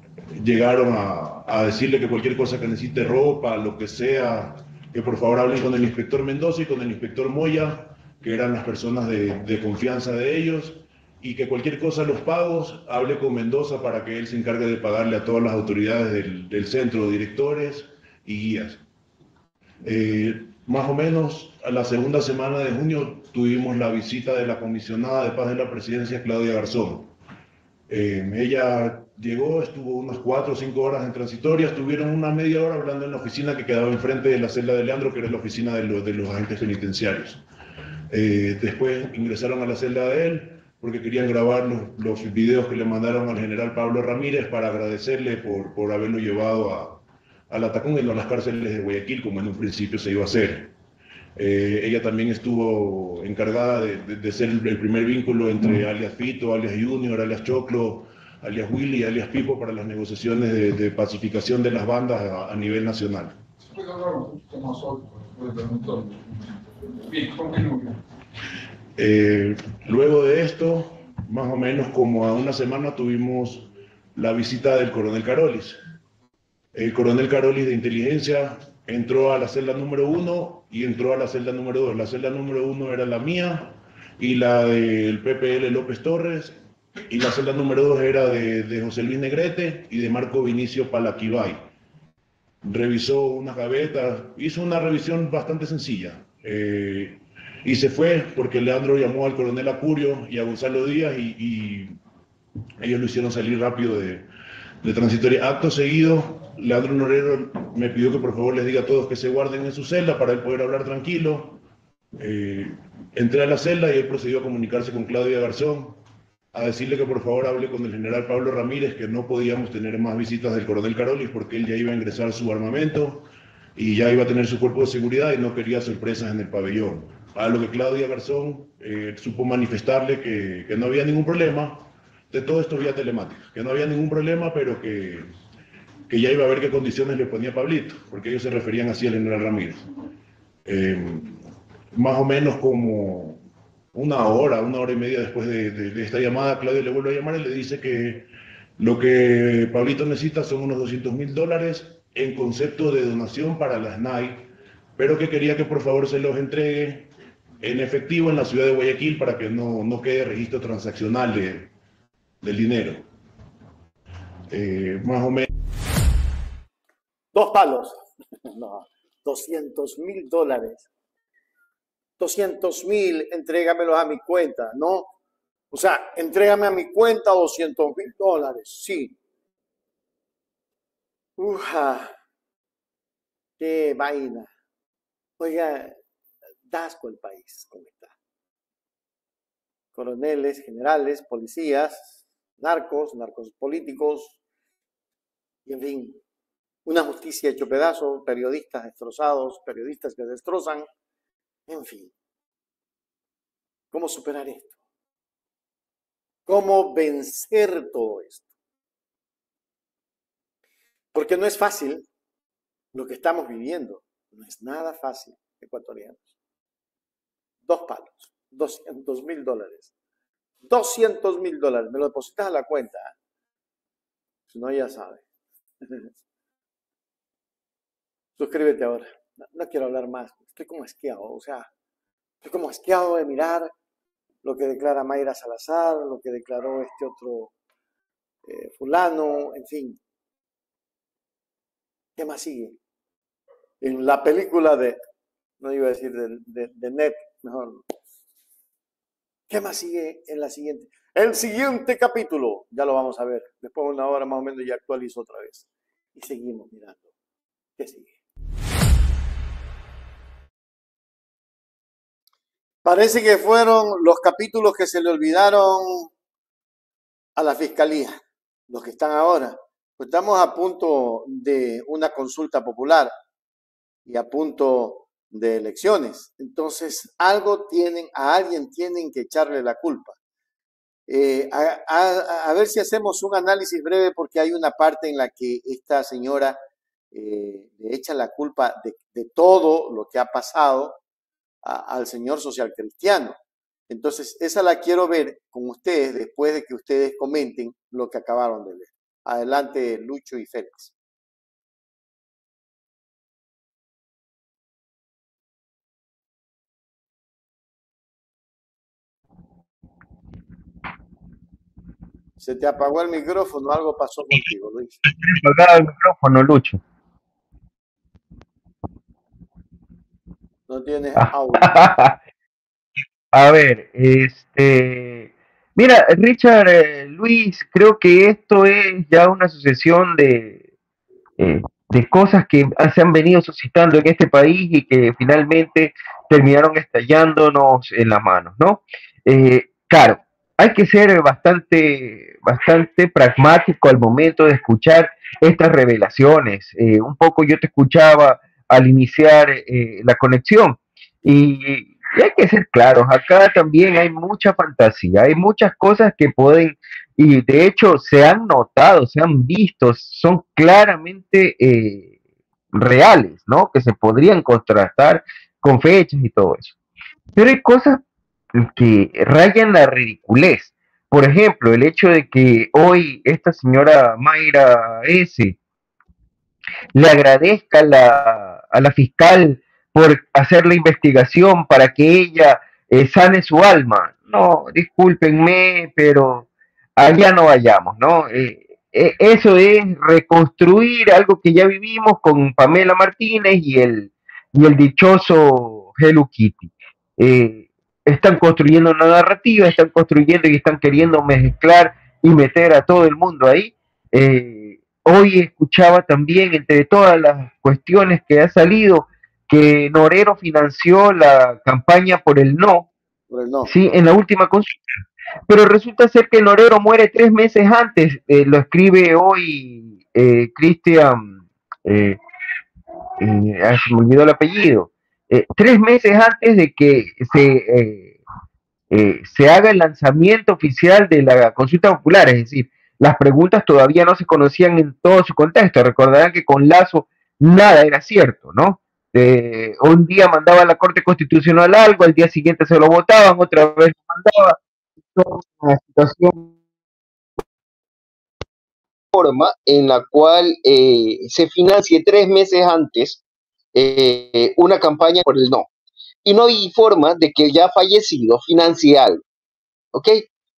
C: llegaron a, decirle que cualquier cosa que necesite ropa, lo que sea, que por favor hablen con el inspector Mendoza y con el inspector Moya, que eran las personas de, de confianza de ellos, y que cualquier cosa, los pagos, hable con Mendoza para que él se encargue de pagarle a todas las autoridades del, del centro, directores y guías. Eh, más o menos a la segunda semana de junio tuvimos la visita de la comisionada de paz de la presidencia, Claudia Garzón. Eh, ella llegó, estuvo unas cuatro o cinco horas en transitoria, estuvieron una media hora hablando en la oficina que quedaba enfrente de la celda de Leandro, que era la oficina de, los- de los agentes penitenciarios. Eh, después ingresaron a la celda de él porque querían grabar los, los videos que le mandaron al general Pablo Ramírez para agradecerle por, por haberlo llevado a, a la Tacunga y no a las cárceles de Guayaquil, como en un principio se iba a hacer. Eh, ella también estuvo encargada de, de- de ser el, primer vínculo entre alias Fito, alias Junior, alias Choclo, alias Willy y alias Pipo para las negociaciones de, de pacificación de las bandas a, a nivel nacional.
H: continúe.
C: Eh, luego de esto, más o menos como a una semana tuvimos la visita del coronel Carolis. El coronel Carolis de inteligencia entró a la celda número uno y entró a la celda número dos. La celda número uno era la mía y la del PPL López Torres y la celda número dos era de, de José Luis Negrete y de Marco Vinicio Palaquibay. Revisó unas gavetas, hizo una revisión bastante sencilla. Eh, y se fue porque Leandro llamó al coronel Acurio y a Gonzalo Díaz y, y ellos lo hicieron salir rápido de, de transitoria. Acto seguido, Leandro Norero me pidió que por favor les diga a todos que se guarden en su celda para él poder hablar tranquilo. Eh, entré a la celda y él procedió a comunicarse con Claudia Garzón, a decirle que por favor hable con el general Pablo Ramírez, que no podíamos tener más visitas del coronel Carolis porque él ya iba a ingresar su armamento y ya iba a tener su cuerpo de seguridad y no quería sorpresas en el pabellón. A lo que Claudia Garzón eh, supo manifestarle que, que no había ningún problema, de todo esto vía telemática, que no había ningún problema, pero que, que ya iba a ver qué condiciones le ponía Pablito, porque ellos se referían así a General Ramírez. Eh, más o menos como una hora, una hora y media después de, de, esta llamada, Claudio le vuelve a llamar y le dice que lo que Pablito necesita son unos 200 mil dólares en concepto de donación para las SNAI, pero que quería que por favor se los entregue en efectivo en la ciudad de Guayaquil para que no, no quede registro transaccional de, del dinero. Eh, más o menos.
B: Dos palos. No, 200 mil dólares. 200 mil, entrégamelos a mi cuenta, ¿no? O sea, entrégame a mi cuenta 200 mil dólares, sí. Uja, qué vaina. Oiga, dasco el país, ¿cómo está? Coroneles, generales, policías, narcos, narcos políticos, y en fin, una justicia hecho pedazo, periodistas destrozados, periodistas que destrozan, en fin. ¿Cómo superar esto? ¿Cómo vencer todo esto? Porque no es fácil lo que estamos viviendo. No es nada fácil, ecuatorianos. Dos palos, 200 mil dólares. 200 mil dólares. Me lo depositas a la cuenta. Si no, ya sabes. Suscríbete ahora. No, quiero hablar más. Estoy como asqueado. O sea, estoy como asqueado de mirar lo que declara Mayra Salazar, lo que declaró este otro eh, fulano, en fin. ¿Qué más sigue? En la película de, no iba a decir de, de, de Net, mejor. ¿Qué más sigue en la siguiente? El siguiente capítulo, ya lo vamos a ver. Después de una hora más o menos ya actualizo otra vez. Y seguimos mirando. ¿Qué sigue? Parece que fueron los capítulos que se le olvidaron a la fiscalía, los que están ahora. Pues estamos a punto de una consulta popular y a punto de elecciones. Entonces, algo tienen, a alguien tienen que echarle la culpa. Eh, a, ver si hacemos un análisis breve porque hay una parte en la que esta señora eh, le echa la culpa de, de todo lo que ha pasado al Señor social cristiano. Entonces, esa la quiero ver con ustedes después de que ustedes comenten lo que acabaron de ver. Adelante, Lucho y Félix. Se te apagó el micrófono, algo pasó contigo, Luis. Se te apagó el micrófono, Lucho. No tienes
I: ah. A ver, este. Mira, Richard, eh, Luis, creo que esto es ya una sucesión de, eh, de cosas que se han venido suscitando en este país y que finalmente terminaron estallándonos en las manos, ¿no? Eh, claro, hay que ser bastante, bastante pragmático al momento de escuchar estas revelaciones. un poco yo te escuchaba al iniciar eh, la conexión. Y, hay que ser claros, acá también hay mucha fantasía, hay muchas cosas que pueden, y de hecho se han notado, se han visto, son claramente eh, reales, ¿no? Que se podrían contrastar con fechas y todo eso. Pero hay cosas que rayan la ridiculez. Por ejemplo, el hecho de que hoy esta señora Mayra S le agradezca a la fiscal por hacer la investigación para que ella eh, sane su alma. No, discúlpenme, pero allá no vayamos, ¿no? Eh, eh, eso es reconstruir algo que ya vivimos con Pamela Martínez y el, y el dichoso Hello Kitty. están construyendo una narrativa, están construyendo y están queriendo mezclar y meter a todo el mundo ahí. Hoy escuchaba también, entre todas las cuestiones que ha salido, que Norero financió la campaña por el no, ¿sí? en la última consulta. Pero resulta ser que Norero muere tres meses antes, eh, lo escribe hoy eh, Cristian, eh, ah, se me olvidó el apellido, tres meses antes de que se, se haga el lanzamiento oficial de la consulta popular, es decir,
G: las preguntas todavía no se conocían en todo su contexto. Recordarán que con Lazo nada era cierto, ¿no? Un día mandaba la Corte Constitucional algo, al día siguiente se lo votaban, otra vez mandaba. Una situación
I: forma en la cual eh, se financie tres meses antes eh, una campaña por el no. Y no hay forma de que ya fallecido financie algo. ¿Ok?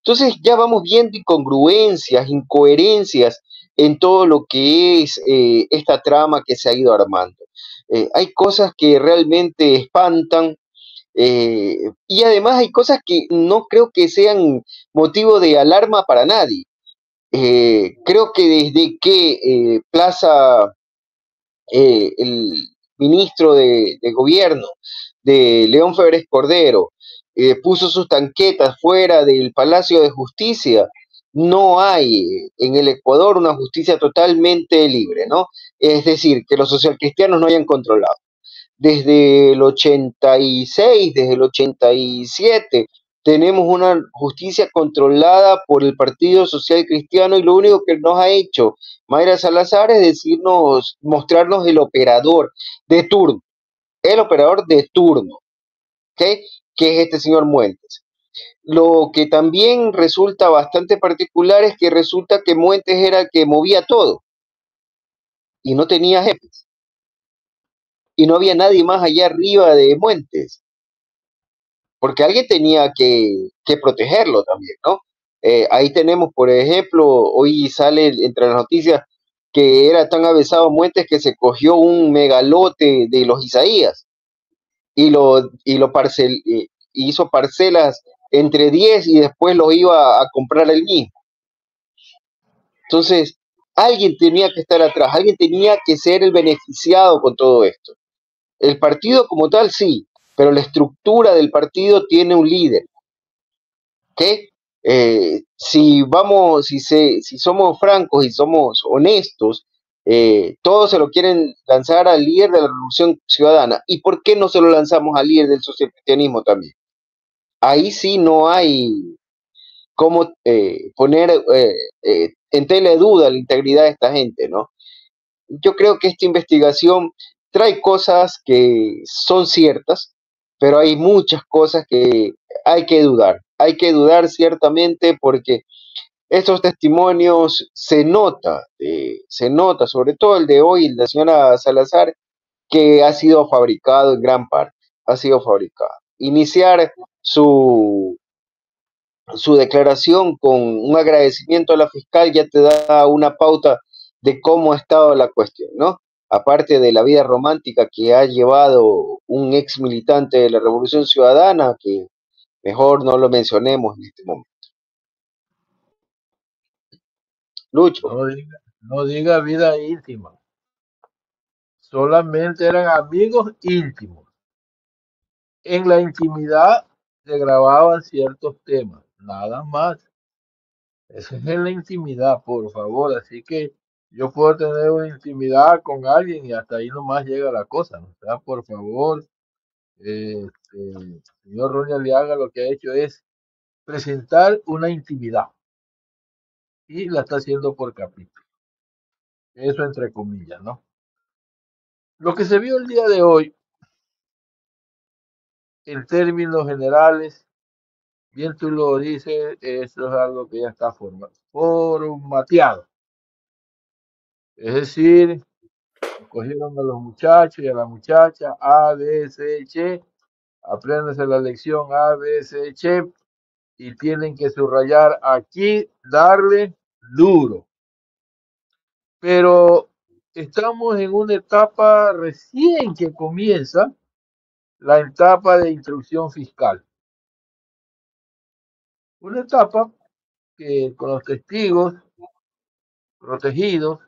I: Entonces ya vamos viendo incongruencias, incoherencias en todo lo que es eh, esta trama que se ha ido armando. Eh, hay cosas que realmente espantan eh, y además hay cosas que no creo que sean motivo de alarma para nadie. creo que desde que Plaza, el ministro de, de gobierno de León Febres Cordero, puso sus tanquetas fuera del Palacio de Justicia. No hay en el Ecuador una justicia totalmente libre, ¿no? Es decir, que los socialcristianos no hayan controlado. Desde el 86, desde el 87, tenemos una justicia controlada por el Partido Social Cristiano y lo único que nos ha hecho Mayra Salazar es decirnos, mostrarnos el operador de turno, el operador de turno, ¿ok? Que es este señor Muentes. Lo que también resulta bastante particular es que resulta que Muentes era el que movía todo y no tenía jefes. Y no había nadie más allá arriba de Muentes. Porque alguien tenía que, protegerlo también, ¿no? Eh, ahí tenemos, por ejemplo, hoy sale entre las noticias que era tan avesado Muentes que se cogió un megalote de los Isaías y lo, y lo parcel, hizo parcelas entre 10 y después lo iba a comprar él mismo. Entonces, alguien tenía que estar atrás, alguien tenía que ser el beneficiado con todo esto. El partido como tal sí, pero la estructura del partido tiene un líder. ¿Qué? Eh, si vamos, si, se, si somos francos y somos honestos, eh, todos se lo quieren lanzar al líder de la Revolución Ciudadana. ¿Y por qué no se lo lanzamos al líder del socialcristianismo también? Ahí sí no hay cómo eh, poner eh, en tela de duda la integridad de esta gente, ¿no? Yo creo que esta investigación trae cosas que son ciertas, pero hay muchas cosas que hay que dudar. Hay que dudar ciertamente porque estos testimonios se nota, eh, se nota, sobre todo el de hoy, el de la señora Salazar, que ha sido fabricado en gran parte, ha sido fabricado. Iniciar su, su declaración con un agradecimiento a la fiscal ya te da una pauta de cómo ha estado la cuestión, ¿no? Aparte de la vida romántica que ha llevado un ex militante de la Revolución Ciudadana, que mejor no lo mencionemos en este momento. Lucho.
F: No diga, vida íntima. Solamente eran amigos íntimos. En la intimidad se grababan ciertos temas, nada más. Eso es en la intimidad, por favor. Así que yo puedo tener una intimidad con alguien y hasta ahí nomás llega la cosa. ¿no? Por favor, este, señor Ronnie Aliaga lo que ha hecho es presentar una intimidad y la está haciendo por capítulo. Eso entre comillas, ¿no? Lo que se vio el día de hoy, en términos generales, bien tú lo dices, eso es algo que ya está formateado. Es decir, cogieron a los muchachos y a la muchacha A, B, C, H, apréndese la lección A, B, C, H, y tienen que subrayar aquí, darle duro. Pero estamos en una etapa recién que comienza la etapa de instrucción fiscal. Una etapa que con los testigos protegidos,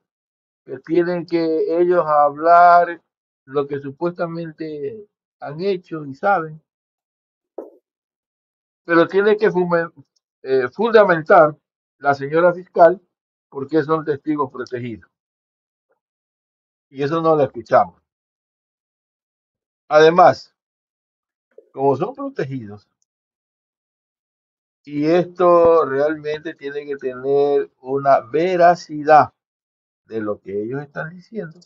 F: que tienen que ellos hablar lo que supuestamente han hecho y saben, pero tiene que eh, fundamentar la señora fiscal porque son testigos protegidos. Y eso no lo escuchamos. Además, como son protegidos Y esto realmente tiene que tener una veracidad de lo que ellos están diciendo.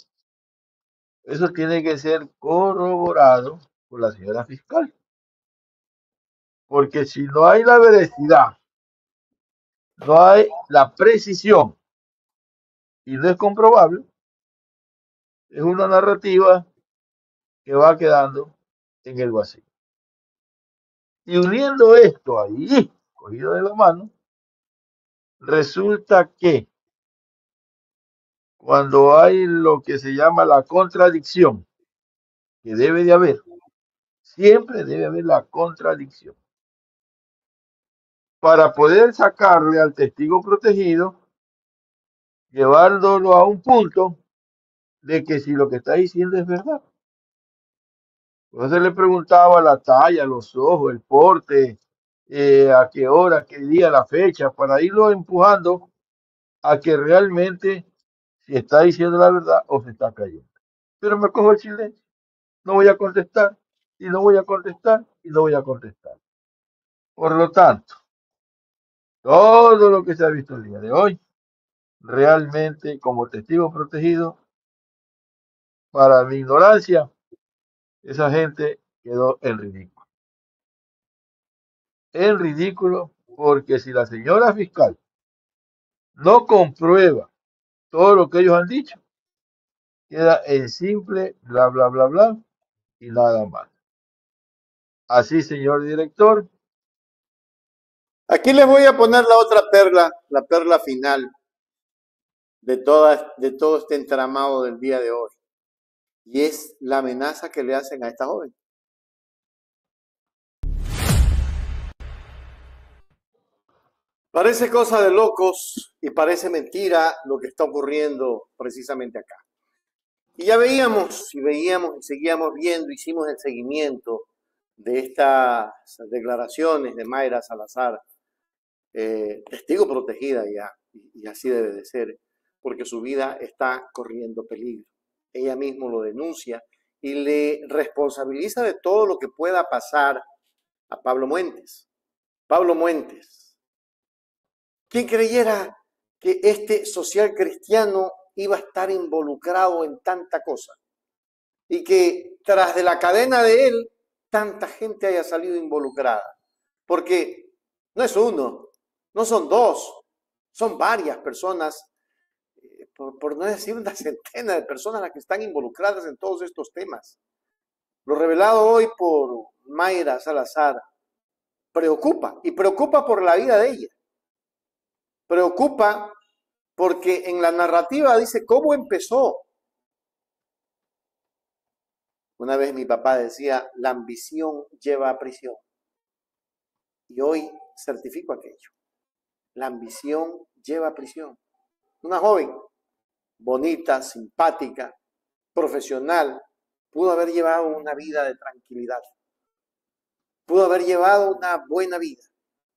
F: Eso tiene que ser corroborado por la señora fiscal. Porque si no hay la veracidad, no hay la precisión y no es comprobable, es una narrativa que va quedando en el vacío. Y uniendo esto ahí, cogido de la mano, resulta que cuando hay lo que se llama la contradicción, que debe de haber, siempre debe haber la contradicción. Para poder sacarle al testigo protegido, llevándolo a un punto de que si lo que está diciendo es verdad. Entonces le preguntaba la talla, los ojos, el porte, eh, a qué hora, qué día, la fecha, para irlo empujando a que realmente si está diciendo la verdad o se está cayendo. Pero me cojo el silencio. No voy a contestar, y no voy a contestar, y no voy a contestar. Por lo tanto, todo lo que se ha visto el día de hoy, realmente como testigo protegido, para mi ignorancia, esa gente quedó en ridículo. En ridículo porque si la señora fiscal no comprueba todo lo que ellos han dicho, queda en simple bla, bla, bla, bla y nada más. Así, señor director.
B: Aquí les voy a poner la otra perla, la perla final de, toda, de todo este entramado del día de hoy. Y es la amenaza que le hacen a esta joven. Parece cosa de locos y parece mentira lo que está ocurriendo precisamente acá. Y ya veíamos y veíamos y seguíamos viendo, hicimos el seguimiento de estas declaraciones de Mayra Salazar, eh, testigo protegida ya, y así debe de ser, porque su vida está corriendo peligro ella misma lo denuncia y le responsabiliza de todo lo que pueda pasar a Pablo Muentes. Pablo Muentes, ¿quién creyera que este social cristiano iba a estar involucrado en tanta cosa? Y que tras de la cadena de él, tanta gente haya salido involucrada. Porque no es uno, no son dos, son varias personas por, no decir una centena de personas las que están involucradas en todos estos temas. Lo revelado hoy por Mayra Salazar preocupa y preocupa por la vida de ella. Preocupa porque en la narrativa dice cómo empezó. Una vez mi papá decía, la ambición lleva a prisión. Y hoy certifico aquello. La ambición lleva a prisión. Una joven bonita, simpática, profesional, pudo haber llevado una vida de tranquilidad. Pudo haber llevado una buena vida.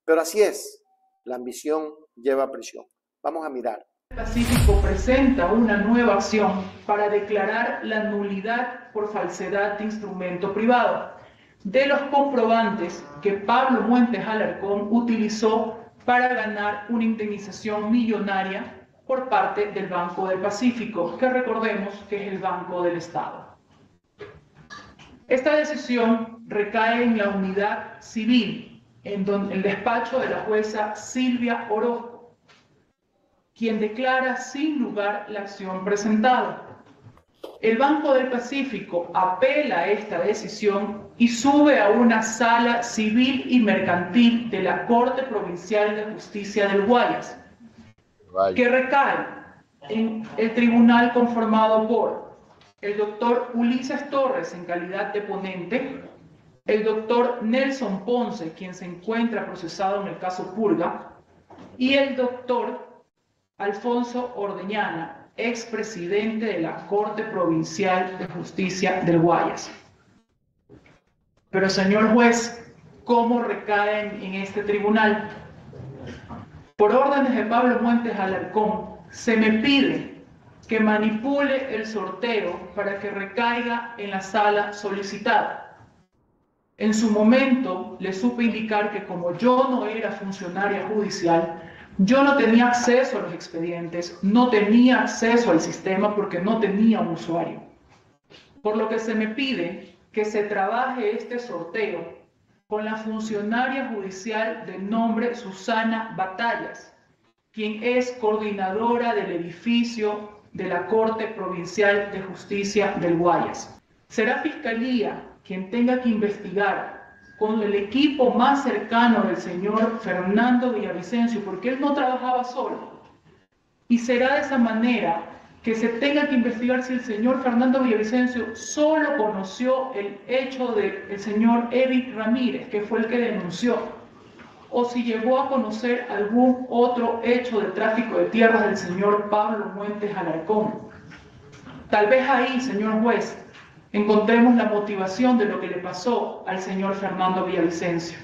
B: Pero así es, la ambición lleva a prisión. Vamos a mirar.
D: El Pacífico presenta una nueva acción para declarar la nulidad por falsedad de instrumento privado de los comprobantes que Pablo Muentes Alarcón utilizó para ganar una indemnización millonaria por parte del Banco del Pacífico, que recordemos que es el Banco del Estado. Esta decisión recae en la unidad civil, en donde el despacho de la jueza Silvia Orozco, quien declara sin lugar la acción presentada. El Banco del Pacífico apela a esta decisión y sube a una sala civil y mercantil de la Corte Provincial de Justicia del Guayas, que recae en el tribunal conformado por el doctor Ulises Torres en calidad de ponente, el doctor Nelson Ponce, quien se encuentra procesado en el caso Purga, y el doctor Alfonso Ordeñana, expresidente de la Corte Provincial de Justicia del Guayas. Pero señor juez, ¿cómo recaen en este tribunal? Por órdenes de Pablo Muentes Alarcón, se me pide que manipule el sorteo para que recaiga en la sala solicitada. En su momento le supe indicar que como yo no era funcionaria judicial, yo no tenía acceso a los expedientes, no tenía acceso al sistema porque no tenía un usuario. Por lo que se me pide que se trabaje este sorteo con la funcionaria judicial de nombre Susana Batallas, quien es coordinadora del edificio de la Corte Provincial de Justicia del Guayas. Será Fiscalía quien tenga que investigar con el equipo más cercano del señor Fernando Villavicencio, porque él no trabajaba solo. Y será de esa manera que se tenga que investigar si el señor Fernando Villavicencio solo conoció el hecho del señor Eric Ramírez, que fue el que denunció, o si llegó a conocer algún otro hecho de tráfico de tierras del señor Pablo Muentes Alarcón. Tal vez ahí, señor juez, encontremos la motivación de lo que le pasó al señor Fernando Villavicencio.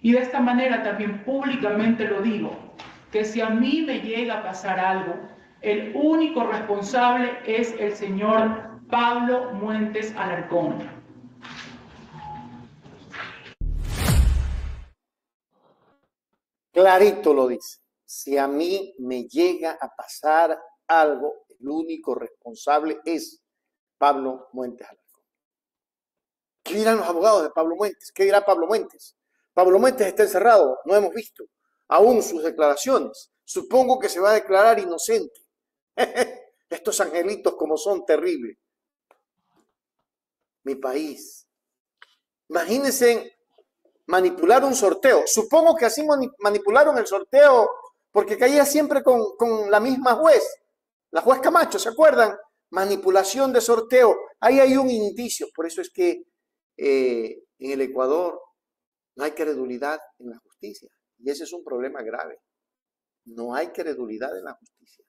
D: Y de esta manera también públicamente lo digo, que si a mí me llega a pasar algo, el único responsable es el señor Pablo Muentes Alarcón.
B: Clarito lo dice. Si a mí me llega a pasar algo, el único responsable es Pablo Muentes Alarcón. ¿Qué dirán los abogados de Pablo Muentes? ¿Qué dirá Pablo Muentes? Pablo Muentes está encerrado, no hemos visto aún sus declaraciones. Supongo que se va a declarar inocente. Estos angelitos como son terribles. Mi país. Imagínense manipular un sorteo. Supongo que así manipularon el sorteo porque caía siempre con, con la misma juez, la juez Camacho, ¿se acuerdan? Manipulación de sorteo. Ahí hay un indicio. Por eso es que eh, en el Ecuador no hay credulidad en la justicia. Y ese es un problema grave. No hay credulidad en la justicia.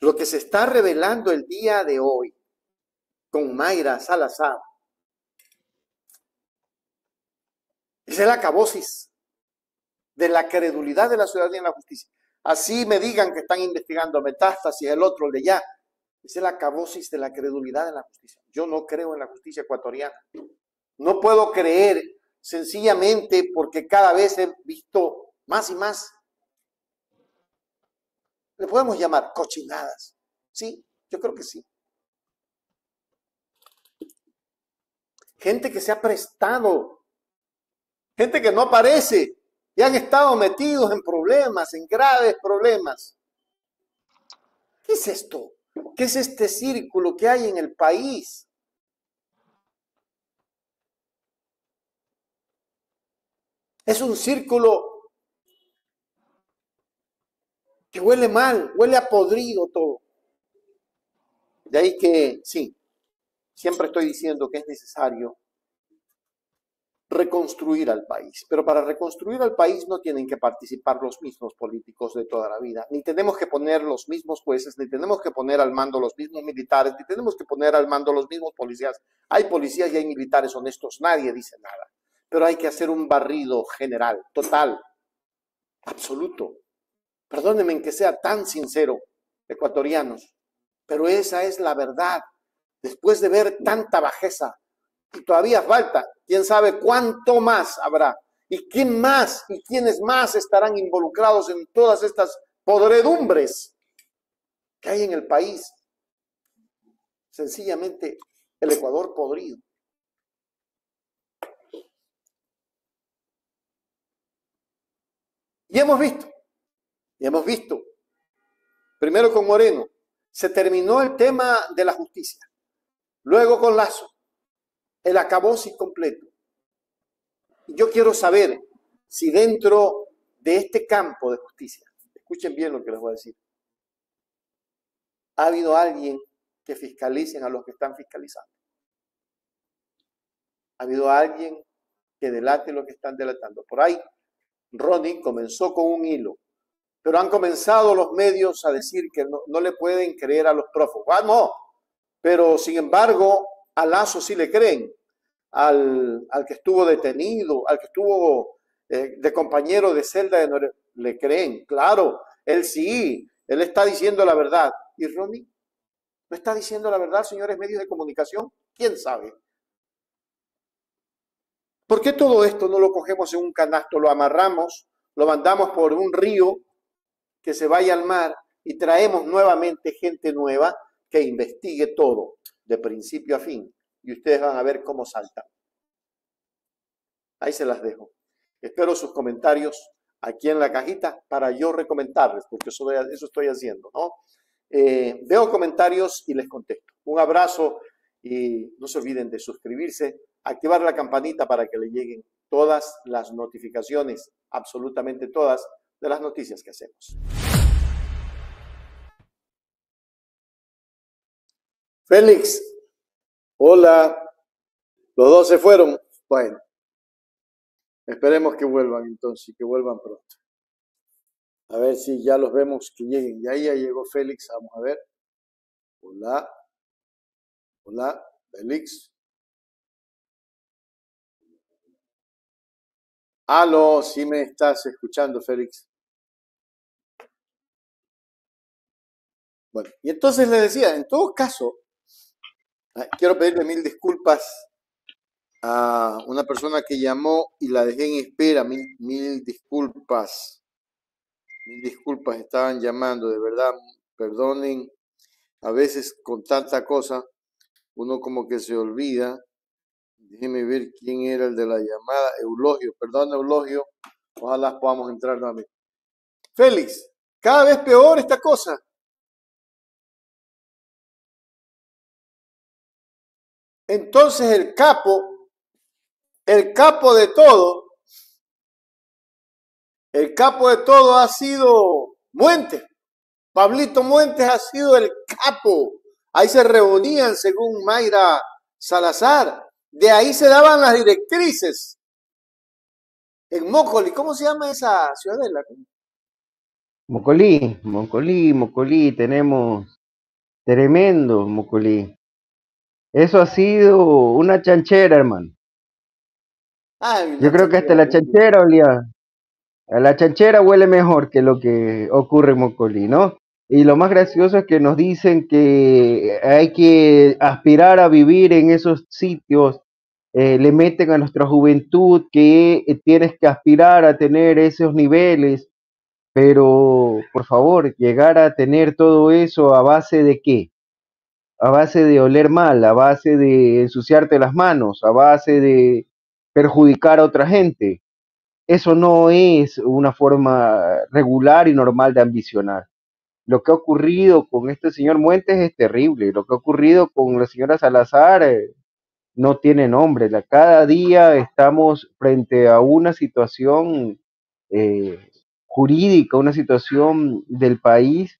B: Lo que se está revelando el día de hoy con Mayra Salazar es el acabosis de la credulidad de la ciudadanía en la justicia. Así me digan que están investigando metástasis, el otro de ya. Es el acabosis de la credulidad en la justicia. Yo no creo en la justicia ecuatoriana. No puedo creer sencillamente porque cada vez he visto más y más. Le podemos llamar cochinadas. Sí, yo creo que sí. Gente que se ha prestado. Gente que no aparece y han estado metidos en problemas, en graves problemas. ¿Qué es esto? ¿Qué es este círculo que hay en el país? Es un círculo que huele mal, huele a podrido todo. De ahí que, sí, siempre estoy diciendo que es necesario reconstruir al país. Pero para reconstruir al país no tienen que participar los mismos políticos de toda la vida, ni tenemos que poner los mismos jueces, ni tenemos que poner al mando los mismos militares, ni tenemos que poner al mando los mismos policías. Hay policías y hay militares honestos, nadie dice nada, pero hay que hacer un barrido general, total, absoluto. Perdónenme en que sea tan sincero, ecuatorianos, pero esa es la verdad. Después de ver tanta bajeza, y todavía falta, quién sabe cuánto más habrá. ¿Y quién más y quiénes más estarán involucrados en todas estas podredumbres que hay en el país? Sencillamente el Ecuador podrido. Y hemos visto, y hemos visto, primero con Moreno, se terminó el tema de la justicia, luego con Lazo, el acabóse completo. Yo quiero saber si dentro de este campo de justicia, escuchen bien lo que les voy a decir, ha habido alguien que fiscalicen a los que están fiscalizando. Ha habido alguien que delate lo que están delatando. Por ahí, Ronnie comenzó con un hilo, pero han comenzado los medios a decir que no, le pueden creer a los prófugos. No, pero sin embargo, a Lazo sí le creen al, que estuvo detenido, al que estuvo eh, de compañero de celda de le creen, claro, él sí, él está diciendo la verdad. ¿Y Ronnie? ¿No está diciendo la verdad, señores medios de comunicación? ¿Quién sabe? ¿Por qué todo esto no lo cogemos en un canasto, lo amarramos, lo mandamos por un río que se vaya al mar y traemos nuevamente gente nueva que investigue todo de principio a fin? Y ustedes van a ver cómo salta. Ahí se las dejo. Espero sus comentarios aquí en la cajita para yo recomendarles, porque eso, eso estoy haciendo, ¿no? Eh, veo comentarios y les contesto. Un abrazo y no se olviden de suscribirse, activar la campanita para que le lleguen todas las notificaciones, absolutamente todas, de las noticias que hacemos. Félix, hola. Los dos se fueron. Bueno, esperemos que vuelvan entonces, que vuelvan pronto. A ver si ya los vemos que lleguen. Ya, ya llegó Félix, vamos a ver. Hola. Hola, Félix. Aló, si me estás escuchando, Félix. Bueno, y entonces le decía, en todo caso, quiero pedirle mil disculpas a una persona que llamó y la dejé en espera, mil, mil disculpas. Mil disculpas, estaban llamando, de verdad, perdonen. A veces con tanta cosa, uno como que se olvida. Déjeme ver quién era el de la llamada. Eulogio, perdón, Eulogio. Ojalá podamos entrar nuevamente. Félix, cada vez peor esta cosa. Entonces el capo, el capo de todo, el capo de todo ha sido Muentes. Pablito Muentes ha sido el capo. Ahí se reunían según Mayra Salazar. De ahí se daban las directrices. En Mócoli, ¿cómo se llama esa ciudadela?
I: Mocolí, Mocolí, Mocolí, tenemos tremendo Mocolí. Eso ha sido una chanchera, hermano. Yo creo que hasta la chanchera olía, la chanchera huele mejor que lo que ocurre en Mocolí, ¿no? Y lo más gracioso es que nos dicen que hay que aspirar a vivir en esos sitios, eh, le meten a nuestra juventud que eh, tienes que aspirar a tener esos niveles, pero por favor, llegar a tener todo eso a base de qué? A base de oler mal, a base de ensuciarte las manos, a base de perjudicar a otra gente. Eso no es una forma regular y normal de ambicionar. Lo que ha ocurrido con este señor Muentes es terrible. Lo que ha ocurrido con la señora Salazar eh, no tiene nombre. cada día estamos frente a una situación eh, jurídica, una situación del país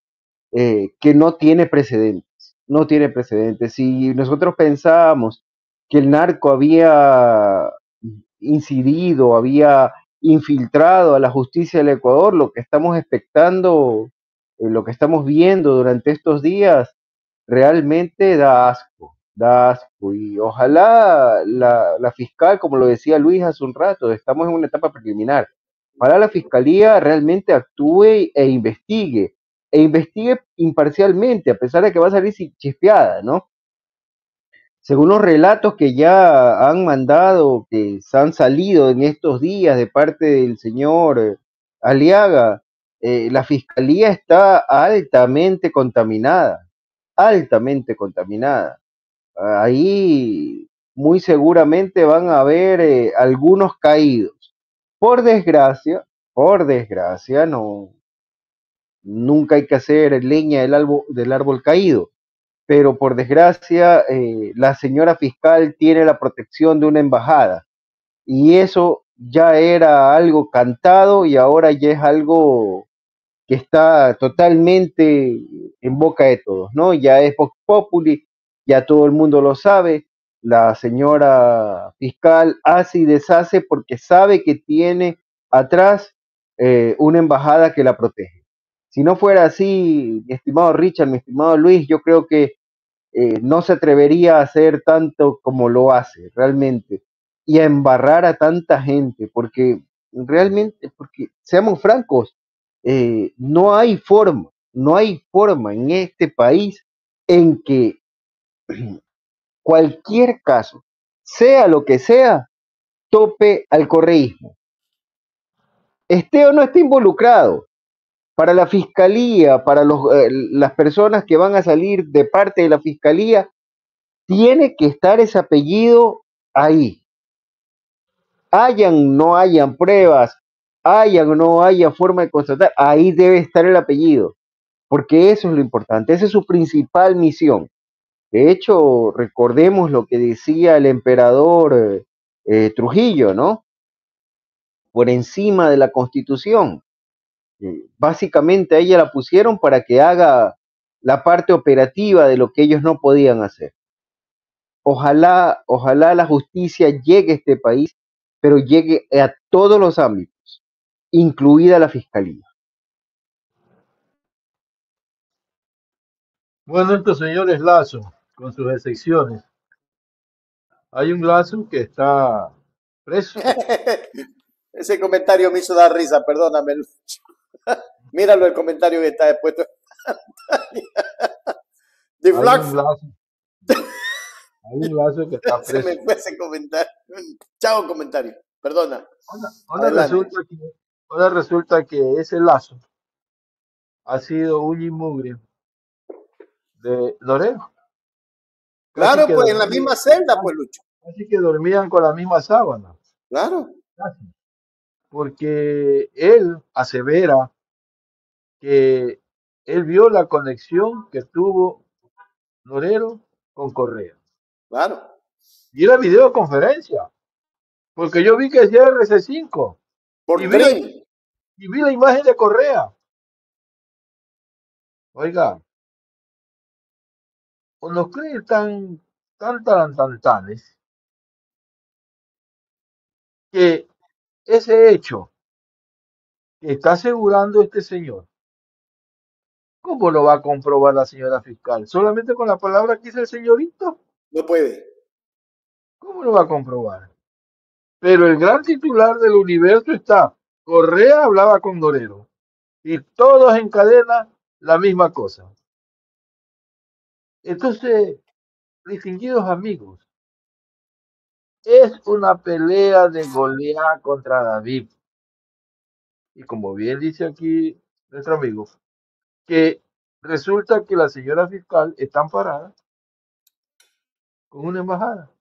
I: eh, que no tiene precedentes. No tiene precedentes. Si nosotros pensábamos que el narco había incidido, había infiltrado a la justicia del Ecuador, lo que estamos expectando, eh, lo que estamos viendo durante estos días, realmente da asco, da asco. Y ojalá la, la fiscal, como lo decía Luis hace un rato, estamos en una etapa preliminar, ojalá la fiscalía realmente actúe e investigue, e investigue imparcialmente, a pesar de que va a salir chispeada, ¿no? según los relatos que ya han mandado, que han salido en estos días de parte del señor eh, Aliaga, eh, la fiscalía está altamente contaminada, altamente contaminada. Ahí muy seguramente van a haber eh, algunos caídos. Por desgracia, por desgracia, no, nunca hay que hacer leña del árbol, del árbol caído pero por desgracia eh, la señora fiscal tiene la protección de una embajada y eso ya era algo cantado y ahora ya es algo que está totalmente en boca de todos, ¿no? Ya es Populi, ya todo el mundo lo sabe, la señora fiscal hace y deshace porque sabe que tiene atrás eh, una embajada que la protege. Si no fuera así, mi estimado Richard, mi estimado Luis, yo creo que eh, no se atrevería a hacer tanto como lo hace realmente y a embarrar a tanta gente, porque realmente, porque seamos francos, eh, no hay forma, no hay forma en este país en que cualquier caso, sea lo que sea, tope al correísmo. Esté o no esté involucrado, para la fiscalía, para eh, las personas que van a salir de parte de la fiscalía, tiene que estar ese apellido ahí. Hayan, no hayan pruebas, hayan o no haya forma de constatar, ahí debe estar el apellido, porque eso es lo importante, esa es su principal misión. De hecho, recordemos lo que decía el emperador eh, Trujillo, ¿no? Por encima de la constitución. Básicamente a ella la pusieron para que haga la parte operativa de lo que ellos no podían hacer. Ojalá, ojalá la justicia llegue a este país, pero llegue a todos los ámbitos, incluida la fiscalía.
F: Bueno, estos señores Lazo, con sus excepciones. Hay un Lazo que está preso.
B: Ese comentario me hizo dar risa, perdóname. Míralo el comentario que está
F: un
B: Flags.
F: Lazo, hay un Lazo que está
B: Se me
F: preso.
B: fue ese comentario. Chao comentario. Perdona.
F: Ahora, resulta que, ahora resulta que ese Lazo ha sido un inmugre de Loreno. Casi
B: Claro, pues en la misma celda, pues Lucho.
F: casi que dormían con la misma sábana.
B: Claro.
F: Casi. Porque él asevera que él vio la conexión que tuvo Norero con Correa.
B: Claro.
F: Y era videoconferencia. Porque yo vi que decía RC5
B: Por
F: y vi, la, y vi la imagen de Correa. Oiga, o nos creen tan, tan tarantantanes que ese hecho que está asegurando este señor, ¿cómo lo va a comprobar la señora fiscal? ¿Solamente con la palabra que dice el señorito?
B: No puede.
F: ¿Cómo lo va a comprobar? Pero el gran titular del universo está, Correa hablaba con Dorero y todos en cadena la misma cosa. Entonces, distinguidos amigos, es una pelea de Goliat contra David. Y como bien dice aquí nuestro amigo, que resulta que la señora fiscal está amparada con una embajada.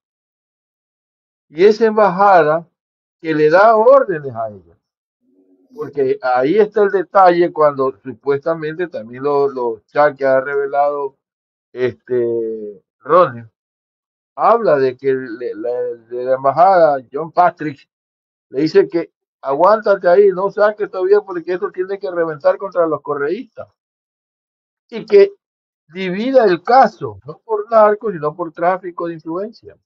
F: Y esa embajada que le da órdenes a ella. Porque ahí está el detalle cuando supuestamente también los, los chats que ha revelado este Ronnie habla de que la, la embajada John Patrick le dice que aguántate ahí, no saques todavía porque esto tiene que reventar contra los correístas y que divida el caso, no por narco, sino por tráfico de influencia,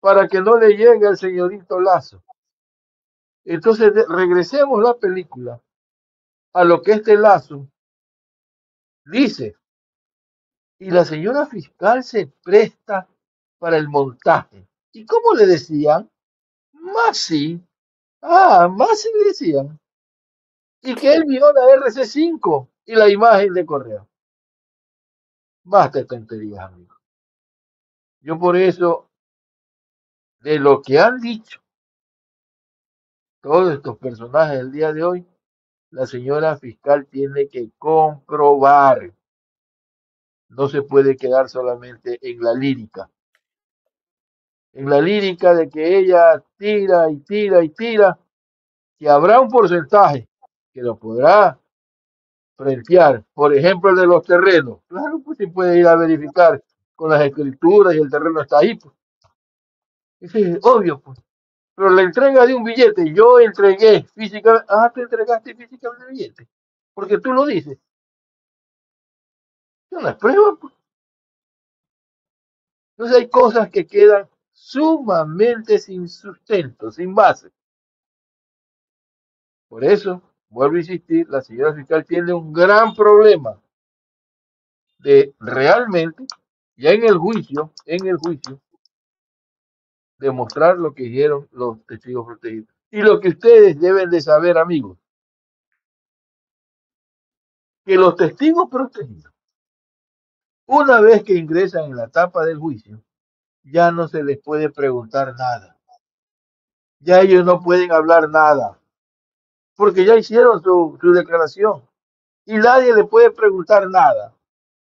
F: para que no le llegue al señorito Lazo. Entonces regresemos la película a lo que este Lazo dice y la señora fiscal se presta para el montaje. ¿Y cómo le decían? Masi. Ah, Masi le decían. Y que él vio la RC5 y la imagen de Correa. Basta de tonterías, amigos. Yo por eso, de lo que han dicho todos estos personajes del día de hoy, la señora fiscal tiene que comprobar. No se puede quedar solamente en la lírica. En la lírica de que ella tira y tira y tira, que habrá un porcentaje que lo podrá frentear. Por ejemplo, el de los terrenos. Claro, pues se puede ir a verificar con las escrituras y el terreno está ahí. Pues. Eso es obvio, pues. Pero la entrega de un billete, yo entregué físicamente. Ah, tú entregaste físicamente el billete. Porque tú lo dices. Son las pruebas, pues. Entonces hay cosas que quedan sumamente sin sustento, sin base. Por eso, vuelvo a insistir, la señora fiscal tiene un gran problema de realmente, ya en el juicio, en el juicio, demostrar lo que dijeron los testigos protegidos. Y lo que ustedes deben de saber, amigos, que los testigos protegidos, una vez que ingresan en la etapa del juicio, ya no se les puede preguntar nada. ya ellos no pueden hablar nada, porque ya hicieron su, declaración y nadie le puede preguntar nada.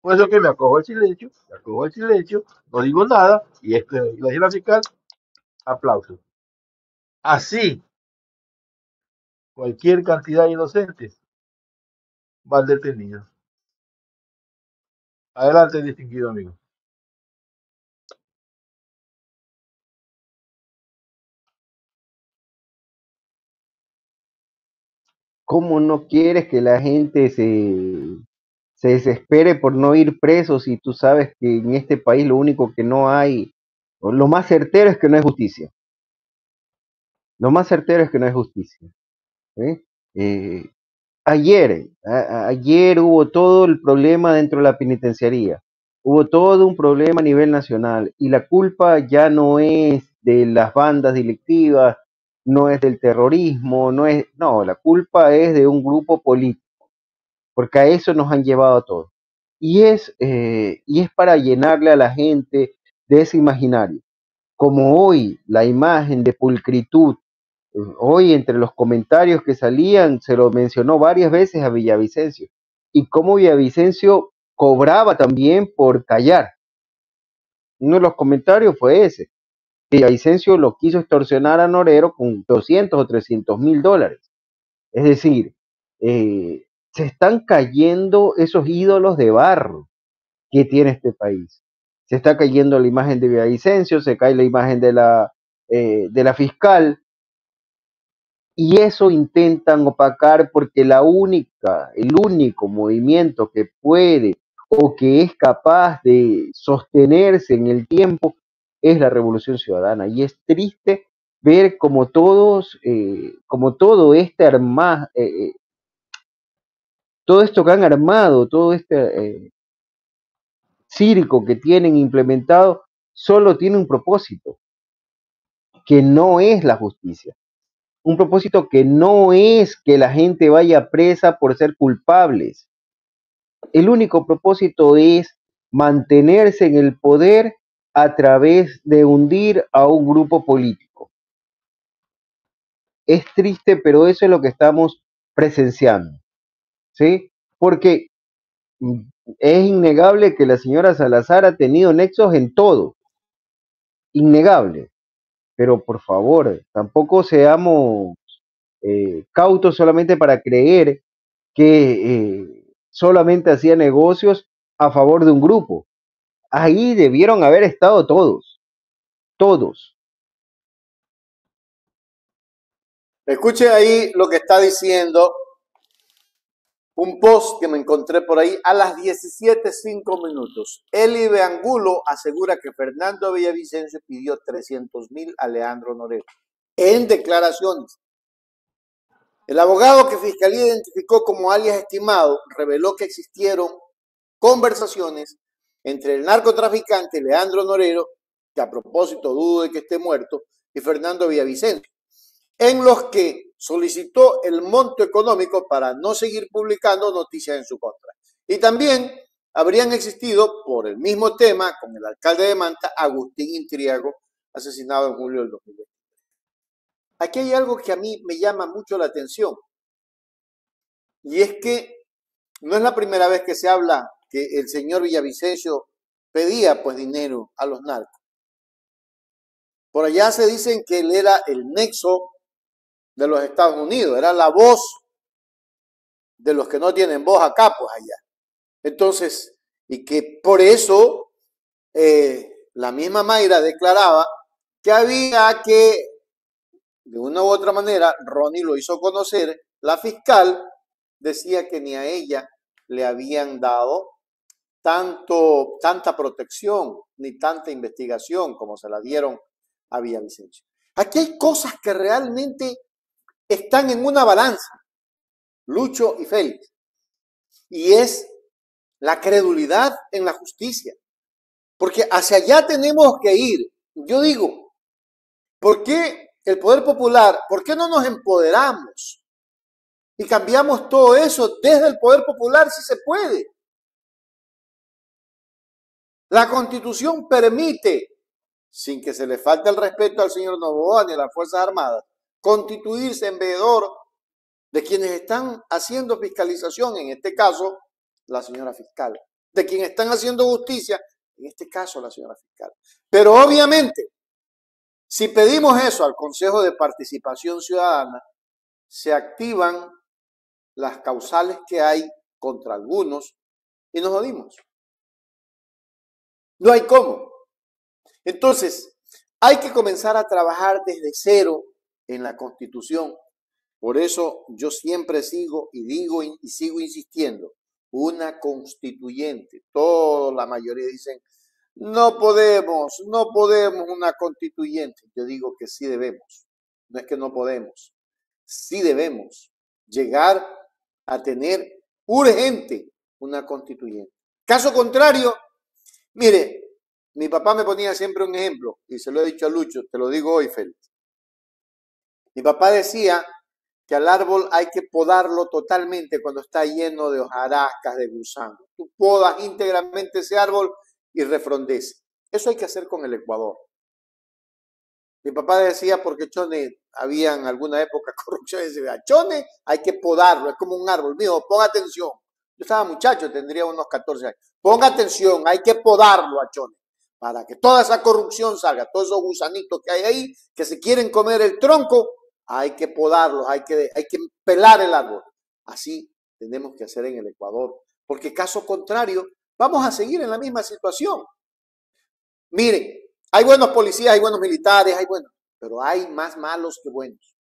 F: Por eso que me acojo al silencio, me acojo silencio, no digo nada y este, la la fiscal, aplauso. Así, cualquier cantidad de inocentes van detenidos. Adelante, distinguido amigo.
I: ¿Cómo no quieres que la gente se, se desespere por no ir preso si tú sabes que en este país lo único que no hay, lo más certero es que no hay justicia? Lo más certero es que no hay justicia. ¿eh? Ayer, ayer hubo todo el problema dentro de la penitenciaría. Hubo todo un problema a nivel nacional y la culpa ya no es de las bandas delictivas, no es del terrorismo, no es, no, la culpa es de un grupo político, porque a eso nos han llevado todos. Y es, eh, y es para llenarle a la gente de ese imaginario. Como hoy la imagen de pulcritud Hoy entre los comentarios que salían se lo mencionó varias veces a Villavicencio y cómo Villavicencio cobraba también por callar. Uno de los comentarios fue ese. Villavicencio lo quiso extorsionar a Norero con 200 o 300 mil dólares. Es decir, eh, se están cayendo esos ídolos de barro que tiene este país. Se está cayendo la imagen de Villavicencio, se cae la imagen de la, eh, de la fiscal, y eso intentan opacar porque la única, el único movimiento que puede o que es capaz de sostenerse en el tiempo es la revolución ciudadana. Y es triste ver como todos, eh, como todo este arma, eh, eh, todo esto que han armado, todo este circo que tienen implementado, solo tiene un propósito, que no es la justicia un propósito que no es que la gente vaya presa por ser culpables. El único propósito es mantenerse en el poder a través de hundir a un grupo político. Es triste, pero eso es lo que estamos presenciando. ¿Sí? Porque mm, es innegable que la señora Salazar ha tenido nexos en todo. Innegable. Pero por favor, tampoco seamos eh, cautos solamente para creer que eh, solamente hacía negocios a favor de un grupo. Ahí debieron haber estado todos, todos.
B: Escuche ahí lo que está diciendo un post que me encontré por ahí a las 17.05 minutos. Eli Beangulo asegura que Fernando Villavicencio pidió 300 mil a Leandro Norero en declaraciones. El abogado que Fiscalía identificó como alias estimado reveló que existieron conversaciones entre el narcotraficante Leandro Norero, que a propósito dudo de que esté muerto, y Fernando Villavicencio, en los que solicitó el monto económico para no seguir publicando noticias en su contra. Y también habrían existido, por el mismo tema, con el alcalde de Manta, Agustín Intriago, asesinado en julio del 2020. Aquí hay algo que a mí me llama mucho la atención. Y es que no es la primera vez que se habla que el señor Villavicencio pedía pues dinero a los narcos. Por allá se dicen que él era el nexo de los Estados Unidos, era la voz de los que no tienen voz acá, pues allá. Entonces, y que por eso eh, la misma Mayra declaraba que había que, de una u otra manera, Ronnie lo hizo conocer, la fiscal decía que ni a ella le habían dado tanto, tanta protección ni tanta investigación como se la dieron a Villavicencio. Aquí hay cosas que realmente están en una balanza, Lucho y Félix, y es la credulidad en la justicia, porque hacia allá tenemos que ir. Yo digo, ¿por qué el poder popular, por qué no nos empoderamos y cambiamos todo eso desde el poder popular si se puede? La constitución permite sin que se le falte el respeto al señor Novoa ni a las Fuerzas Armadas, constituirse en veedor de quienes están haciendo fiscalización, en este caso, la señora fiscal, de quienes están haciendo justicia, en este caso, la señora fiscal. Pero obviamente, si pedimos eso al Consejo de Participación Ciudadana, se activan las causales que hay contra algunos y nos jodimos. No hay cómo. Entonces, hay que comenzar a trabajar desde cero en la Constitución. Por eso yo siempre sigo y digo y sigo insistiendo, una constituyente. Toda la mayoría dicen, no podemos, no podemos una constituyente. Yo digo que sí debemos. No es que no podemos. Sí debemos llegar a tener urgente una constituyente. Caso contrario, mire, mi papá me ponía siempre un ejemplo, y se lo he dicho a Lucho, te lo digo hoy, Félix. Mi papá decía que al árbol hay que podarlo totalmente cuando está lleno de hojarascas, de gusanos. Tú podas íntegramente ese árbol y refrondece. Eso hay que hacer con el Ecuador. Mi papá decía, porque Chone, había en alguna época corrupción, decía, Chone hay que podarlo, es como un árbol. Mijo, ponga atención. Yo estaba muchacho, tendría unos 14 años. Ponga atención, hay que podarlo a Chone para que toda esa corrupción salga, todos esos gusanitos que hay ahí, que se quieren comer el tronco, hay que podarlos, hay que, hay que pelar el árbol. Así tenemos que hacer en el Ecuador, porque caso contrario, vamos a seguir en la misma situación. Miren, hay buenos policías, hay buenos militares, hay buenos, pero hay más malos que buenos.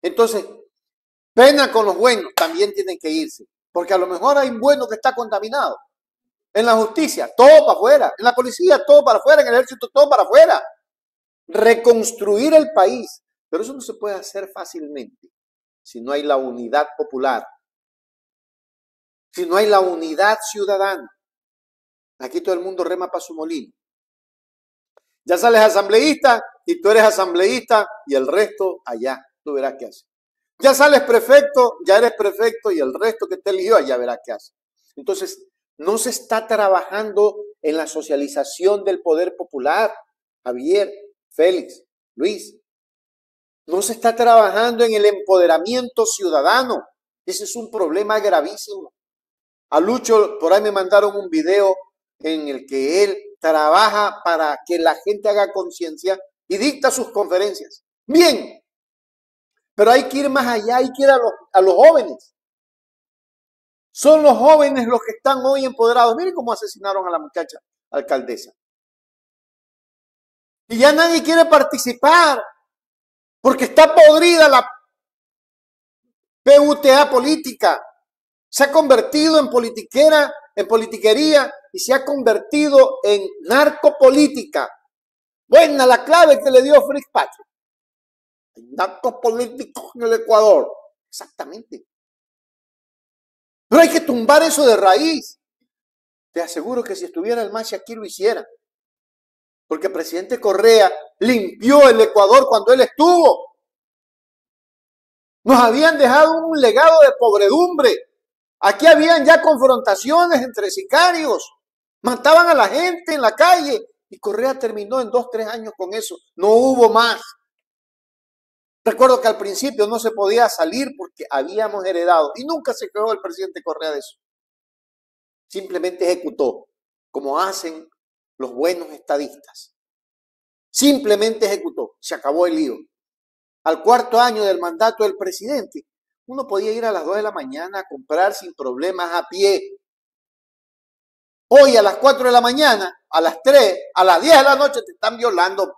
B: Entonces, pena con los buenos, también tienen que irse, porque a lo mejor hay un bueno que está contaminado. En la justicia, todo para afuera. En la policía, todo para afuera. En el ejército, todo para afuera. Reconstruir el país. Pero eso no se puede hacer fácilmente si no hay la unidad popular, si no hay la unidad ciudadana. Aquí todo el mundo rema para su molino. Ya sales asambleísta y tú eres asambleísta y el resto allá. Tú verás qué hace. Ya sales prefecto, ya eres prefecto y el resto que te eligió allá verás qué hace. Entonces, no se está trabajando en la socialización del poder popular. Javier, Félix, Luis. No se está trabajando en el empoderamiento ciudadano. Ese es un problema gravísimo. A Lucho por ahí me mandaron un video en el que él trabaja para que la gente haga conciencia y dicta sus conferencias. Bien, pero hay que ir más allá, hay que ir a los, a los jóvenes. Son los jóvenes los que están hoy empoderados. Miren cómo asesinaron a la muchacha alcaldesa. Y ya nadie quiere participar porque está podrida la PUTA política. Se ha convertido en politiquera, en politiquería y se ha convertido en narcopolítica. Buena la clave que le dio Fritz Patrick. Narcopolítico en el Ecuador. Exactamente. Pero hay que tumbar eso de raíz. Te aseguro que si estuviera el Machi aquí lo hiciera. Porque el presidente Correa limpió el Ecuador cuando él estuvo. Nos habían dejado un legado de pobredumbre. Aquí habían ya confrontaciones entre sicarios. Mataban a la gente en la calle. Y Correa terminó en dos, tres años con eso. No hubo más. Recuerdo que al principio no se podía salir porque habíamos heredado y nunca se quedó el presidente Correa de eso. Simplemente ejecutó, como hacen los buenos estadistas. Simplemente ejecutó, se acabó el lío. Al cuarto año del mandato del presidente, uno podía ir a las 2 de la mañana a comprar sin problemas a pie. Hoy a las 4 de la mañana, a las 3, a las 10 de la noche te están violando.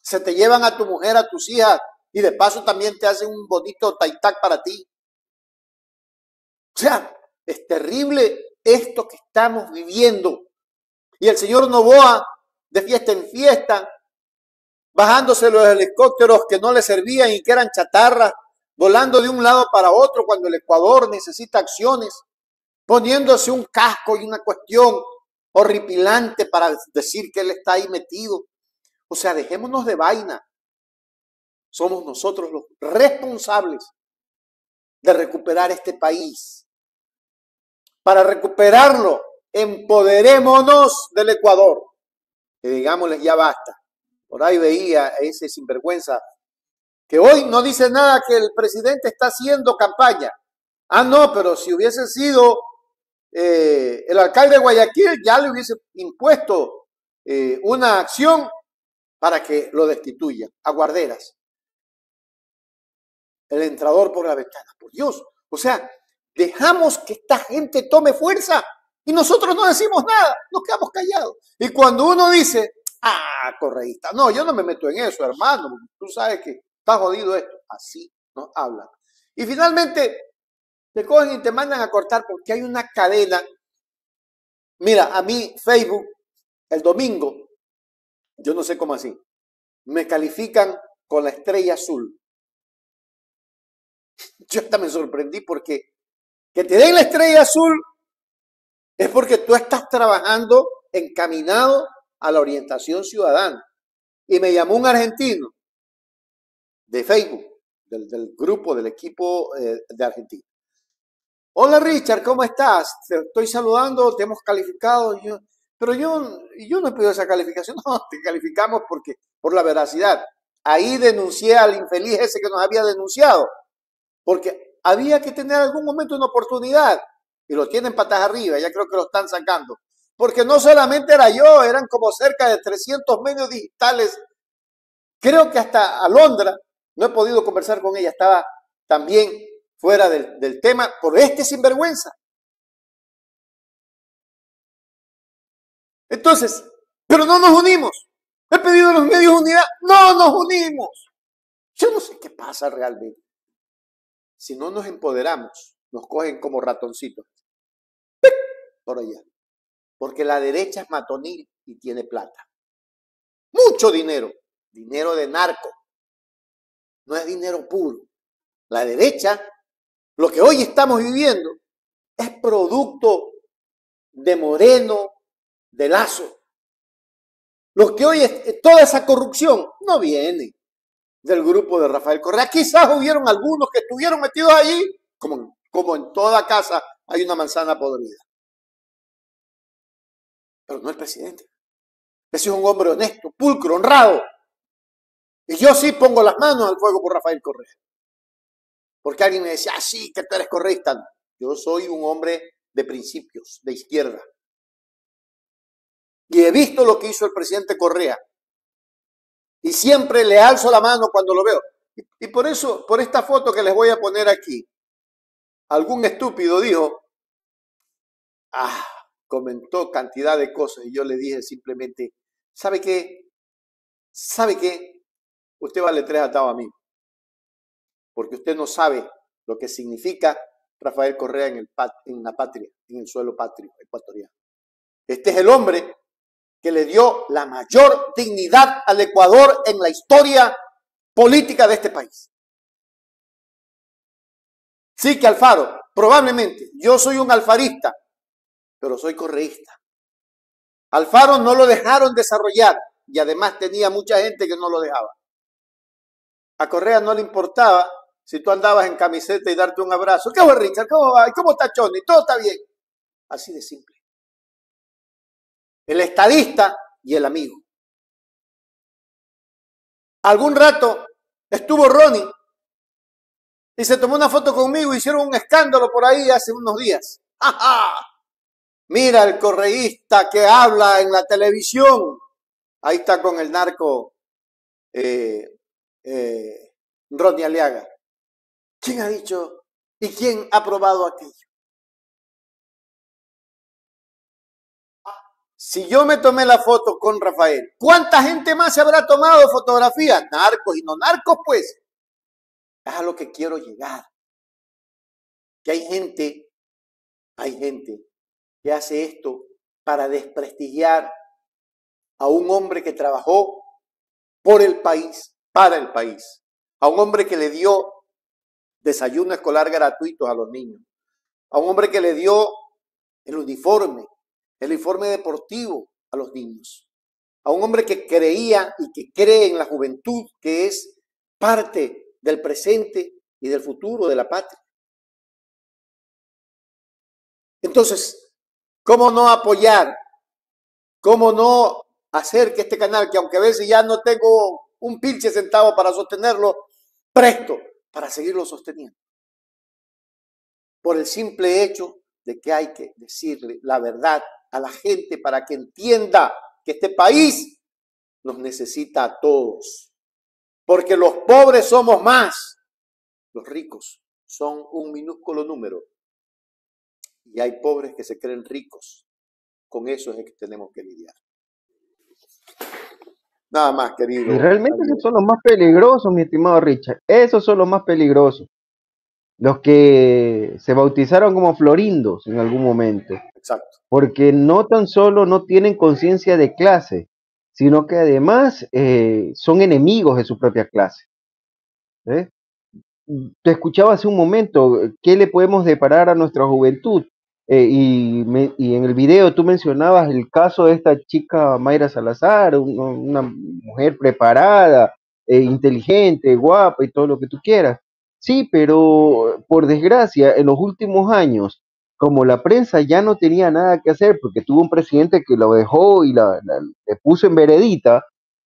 B: Se te llevan a tu mujer, a tus hijas, y de paso también te hacen un bonito taitac para ti. O sea, es terrible esto que estamos viviendo. Y el señor Novoa, de fiesta en fiesta, bajándose los helicópteros que no le servían y que eran chatarras, volando de un lado para otro cuando el Ecuador necesita acciones, poniéndose un casco y una cuestión horripilante para decir que él está ahí metido. O sea, dejémonos de vaina somos nosotros los responsables de recuperar este país. Para recuperarlo, empoderémonos del Ecuador. que digámosles ya basta. Por ahí veía ese sinvergüenza que hoy no dice nada que el presidente está haciendo campaña. Ah, no, pero si hubiese sido eh, el alcalde de Guayaquil, ya le hubiese impuesto eh, una acción para que lo destituya a guarderas. El entrador por la ventana, por Dios. O sea, dejamos que esta gente tome fuerza y nosotros no decimos nada, nos quedamos callados. Y cuando uno dice, ah, correísta, no, yo no me meto en eso, hermano, tú sabes que está jodido esto. Así nos hablan. Y finalmente te cogen y te mandan a cortar porque hay una cadena. Mira, a mí Facebook el domingo, yo no sé cómo así, me califican con la estrella azul. Yo hasta me sorprendí porque que te den la estrella azul es porque tú estás trabajando encaminado a la orientación ciudadana. Y me llamó un argentino de Facebook, del, grupo, del equipo eh, de Argentina. Hola Richard, ¿cómo estás? Te estoy saludando, te hemos calificado, yo, pero yo, yo no he pedido esa calificación, no, te calificamos porque, por la veracidad. Ahí denuncié al infeliz ese que nos había denunciado, porque había que tener algún momento una oportunidad y lo tienen patas arriba, ya creo que lo están sacando. Porque no solamente era yo, eran como cerca de 300 medios digitales. Creo que hasta Alondra, no he podido conversar con ella, estaba también fuera del, del tema por este sinvergüenza. Entonces, pero no nos unimos. He pedido a los medios unidad, no nos unimos. Yo no sé qué pasa realmente. Si no nos empoderamos, nos cogen como ratoncitos por allá. Porque la derecha es matonil y tiene plata. Mucho dinero. Dinero de narco. No es dinero puro. La derecha, lo que hoy estamos viviendo, es producto de Moreno, de Lazo. Lo que hoy toda esa corrupción no viene del grupo de Rafael Correa. Quizás hubieron algunos que estuvieron metidos allí, como, como en toda casa hay una manzana podrida pero no el presidente. Ese es un hombre honesto, pulcro, honrado. Y yo sí pongo las manos al fuego por Rafael Correa. Porque alguien me decía, ah, sí, que tú eres correísta. Yo soy un hombre de principios, de izquierda. Y he visto lo que hizo el presidente Correa. Y siempre le alzo la mano cuando lo veo. Y, por eso, por esta foto que les voy a poner aquí, algún estúpido dijo, ah, comentó cantidad de cosas y yo le dije simplemente, ¿sabe qué? ¿Sabe qué? Usted vale tres atados a mí. Porque usted no sabe lo que significa Rafael Correa en, el, en la patria, en el suelo patrio ecuatoriano. Este es el hombre que le dio la mayor dignidad al Ecuador en la historia política de este país. Sí que Alfaro, probablemente, yo soy un alfarista, pero soy correísta. Alfaro no lo dejaron desarrollar y además tenía mucha gente que no lo dejaba. A Correa no le importaba si tú andabas en camiseta y darte un abrazo. ¿Qué va, Richard? ¿Cómo va? ¿Cómo está Johnny? Todo está bien. Así de simple. El estadista y el amigo. Algún rato estuvo Ronnie y se tomó una foto conmigo. Hicieron un escándalo por ahí hace unos días. ¡Ja, ja! Mira el correísta que habla en la televisión. Ahí está con el narco eh, eh, Ronnie Aliaga. ¿Quién ha dicho y quién ha probado aquello? Si yo me tomé la foto con Rafael, ¿cuánta gente más se habrá tomado fotografías? Narcos y no narcos, pues. Es a lo que quiero llegar. Que hay gente, hay gente que hace esto para desprestigiar a un hombre que trabajó por el país, para el país, a un hombre que le dio desayuno escolar gratuito a los niños, a un hombre que le dio el uniforme, el uniforme deportivo a los niños, a un hombre que creía y que cree en la juventud, que es parte del presente y del futuro de la patria. Entonces, ¿Cómo no apoyar? ¿Cómo no hacer que este canal, que aunque a veces ya no tengo un pinche centavo para sostenerlo, presto para seguirlo sosteniendo. Por el simple hecho de que hay que decirle la verdad a la gente para que entienda que este país nos necesita a todos. Porque los pobres somos más, los ricos son un minúsculo número. Y hay pobres que se creen ricos. Con eso es que tenemos que lidiar. Nada más, querido.
I: Y realmente esos son los más peligrosos, mi estimado Richard. Esos son los más peligrosos. Los que se bautizaron como florindos en algún momento.
B: Exacto.
I: Porque no tan solo no tienen conciencia de clase, sino que además eh, son enemigos de su propia clase. ¿eh? Te escuchaba hace un momento, ¿qué le podemos deparar a nuestra juventud? Eh, y, y, en el video tú mencionabas el caso de esta chica Mayra Salazar, una, mujer preparada, inteligente, guapa y todo lo que tú quieras. Sí, pero por desgracia, en los últimos años, como la prensa ya no tenía nada que hacer porque tuvo un presidente que lo dejó y la, le puso en veredita,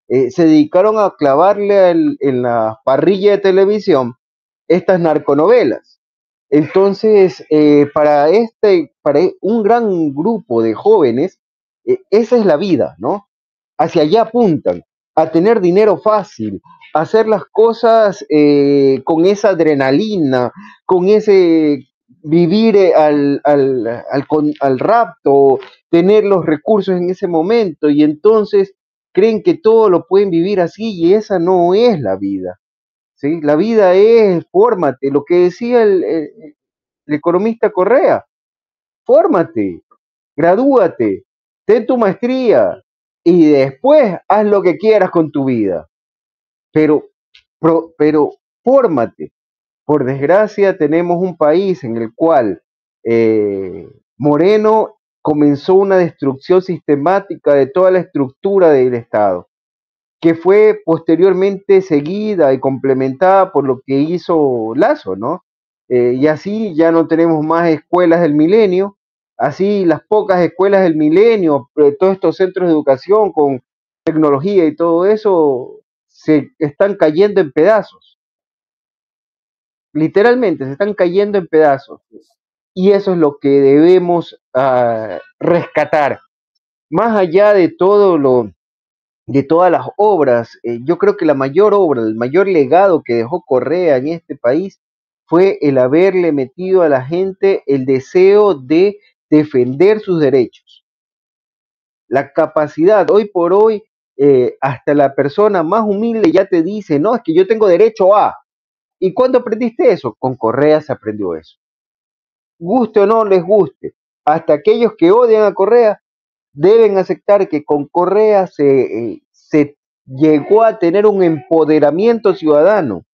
I: eh, se dedicaron a clavarle en la parrilla de televisión estas narconovelas. Entonces, eh, para este, para un gran grupo de jóvenes, eh, esa es la vida, ¿no? Hacia allá apuntan, a tener dinero fácil, hacer las cosas con esa adrenalina, con ese vivir eh, al, al, al, al, rapto, tener los recursos en ese momento y entonces creen que todo lo pueden vivir así y esa no es la vida. ¿sí? La vida es fórmate, lo que decía el, el economista Correa, fórmate, gradúate, ten tu maestría y después haz lo que quieras con tu vida. Pero, pero, pero fórmate, por desgracia, tenemos un país en el cual eh, Moreno comenzó una destrucción sistemática de toda la estructura del Estado, que fue posteriormente seguida y complementada por lo que hizo Lazo, ¿no? Eh, y así ya no tenemos más escuelas del milenio, así las pocas escuelas del milenio, eh, todos estos centros de educación con tecnología y todo eso, se están cayendo en pedazos literalmente se están cayendo en pedazos. Y eso es lo que debemos uh, rescatar. Más allá de todo lo, de todas las obras, eh, yo creo que la mayor obra, el mayor legado que dejó Correa en este país fue el haberle metido a la gente el deseo de defender sus derechos. La capacidad, hoy por hoy, eh, hasta la persona más humilde ya te dice, no, es que yo tengo derecho a, ¿Y cuándo aprendiste eso? Con Correa se aprendió eso. Guste o no les guste, hasta aquellos que odian a Correa deben aceptar que con Correa se, eh, se llegó a tener un empoderamiento ciudadano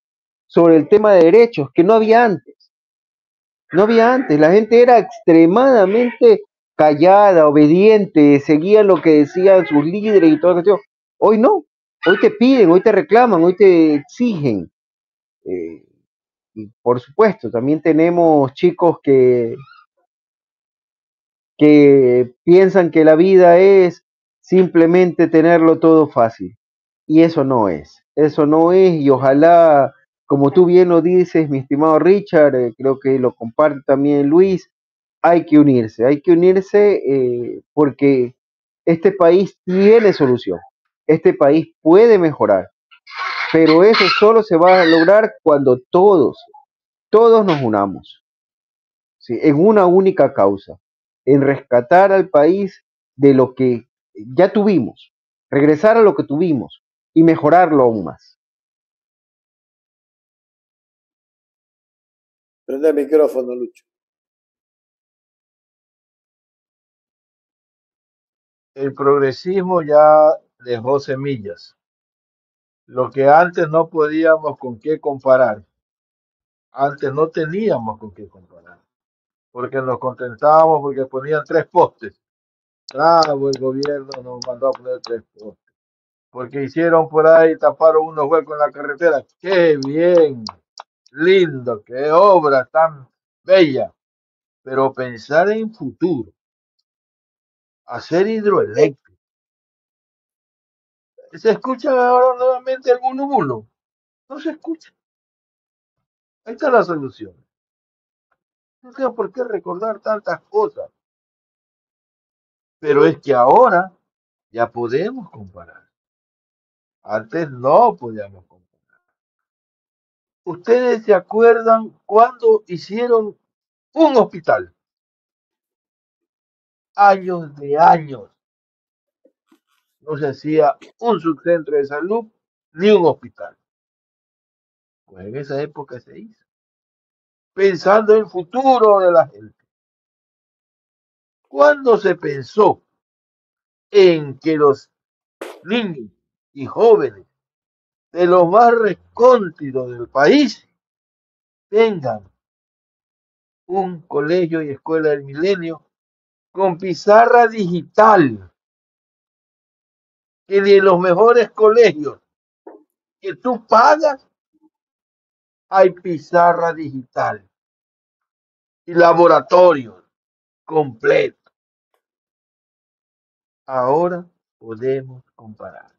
I: sobre el tema de derechos que no había antes. No había antes. La gente era extremadamente callada, obediente, seguía lo que decían sus líderes y todo eso. Hoy no. Hoy te piden, hoy te reclaman, hoy te exigen. Eh, y por supuesto, también tenemos chicos que, que piensan que la vida es simplemente tenerlo todo fácil. Y eso no es. Eso no es y ojalá, como tú bien lo dices, mi estimado Richard, eh, creo que lo comparte también Luis, hay que unirse, hay que unirse eh, porque este país tiene solución, este país puede mejorar. Pero eso solo se va a lograr cuando todos, todos nos unamos ¿sí? en una única causa, en rescatar al país de lo que ya tuvimos, regresar a lo que tuvimos y mejorarlo aún más.
B: Prende el micrófono, Lucho.
F: El progresismo ya dejó semillas lo que antes no podíamos con qué comparar. Antes no teníamos con qué comparar. Porque nos contentábamos porque ponían tres postes. Bravo, el gobierno nos mandó a poner tres postes. Porque hicieron por ahí, taparon unos huecos en la carretera. ¡Qué bien! Lindo, qué obra tan bella. Pero pensar en futuro, hacer hidroeléctrica, ¿Se escucha ahora nuevamente el bulo No se escucha. Ahí está la solución. No tengo por qué recordar tantas cosas. Pero es que ahora ya podemos comparar. Antes no podíamos comparar. ¿Ustedes se acuerdan cuando hicieron un hospital? Años de años. No se hacía un subcentro de salud ni un hospital. Pues en esa época se hizo. Pensando en el futuro de la gente. ¿Cuándo se pensó en que los niños y jóvenes de los más recónditos del país tengan un colegio y escuela del milenio con pizarra digital, que en los mejores colegios que tú pagas hay pizarra digital y laboratorios completos. Ahora podemos comparar.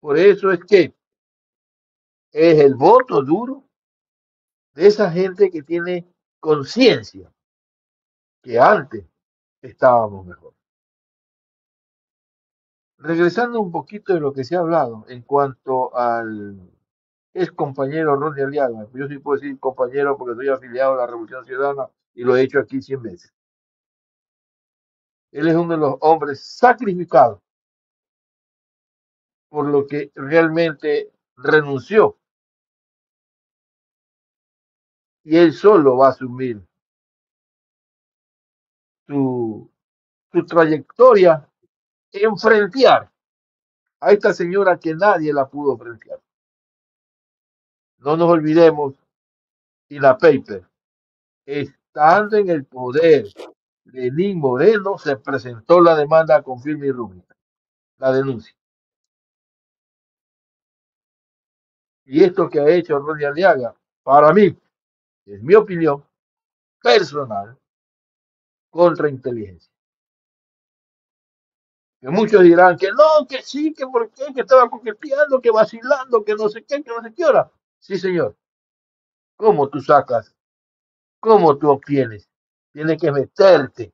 F: Por eso es que es el voto duro de esa gente que tiene conciencia que antes estábamos mejor. Regresando un poquito de lo que se ha hablado en cuanto al ex compañero Ronnie Aliaga, yo sí puedo decir compañero porque soy afiliado a la Revolución Ciudadana y lo he hecho aquí 100 veces. Él es uno de los hombres sacrificados por lo que realmente renunció. Y él solo va a asumir su, su trayectoria en frentear a esta señora que nadie la pudo frentear. No nos olvidemos, y la paper, estando en el poder, Lenín Moreno se presentó la demanda con firme y rúbrica, la denuncia. Y esto que ha hecho Ronnie Aliaga, para mí, es mi opinión personal, contra inteligencia. Que muchos dirán que no, que sí, que por qué, que estaba coqueteando, que vacilando, que no sé qué, que no sé qué hora. Sí, señor. ¿Cómo tú sacas? ¿Cómo tú obtienes? Tienes que meterte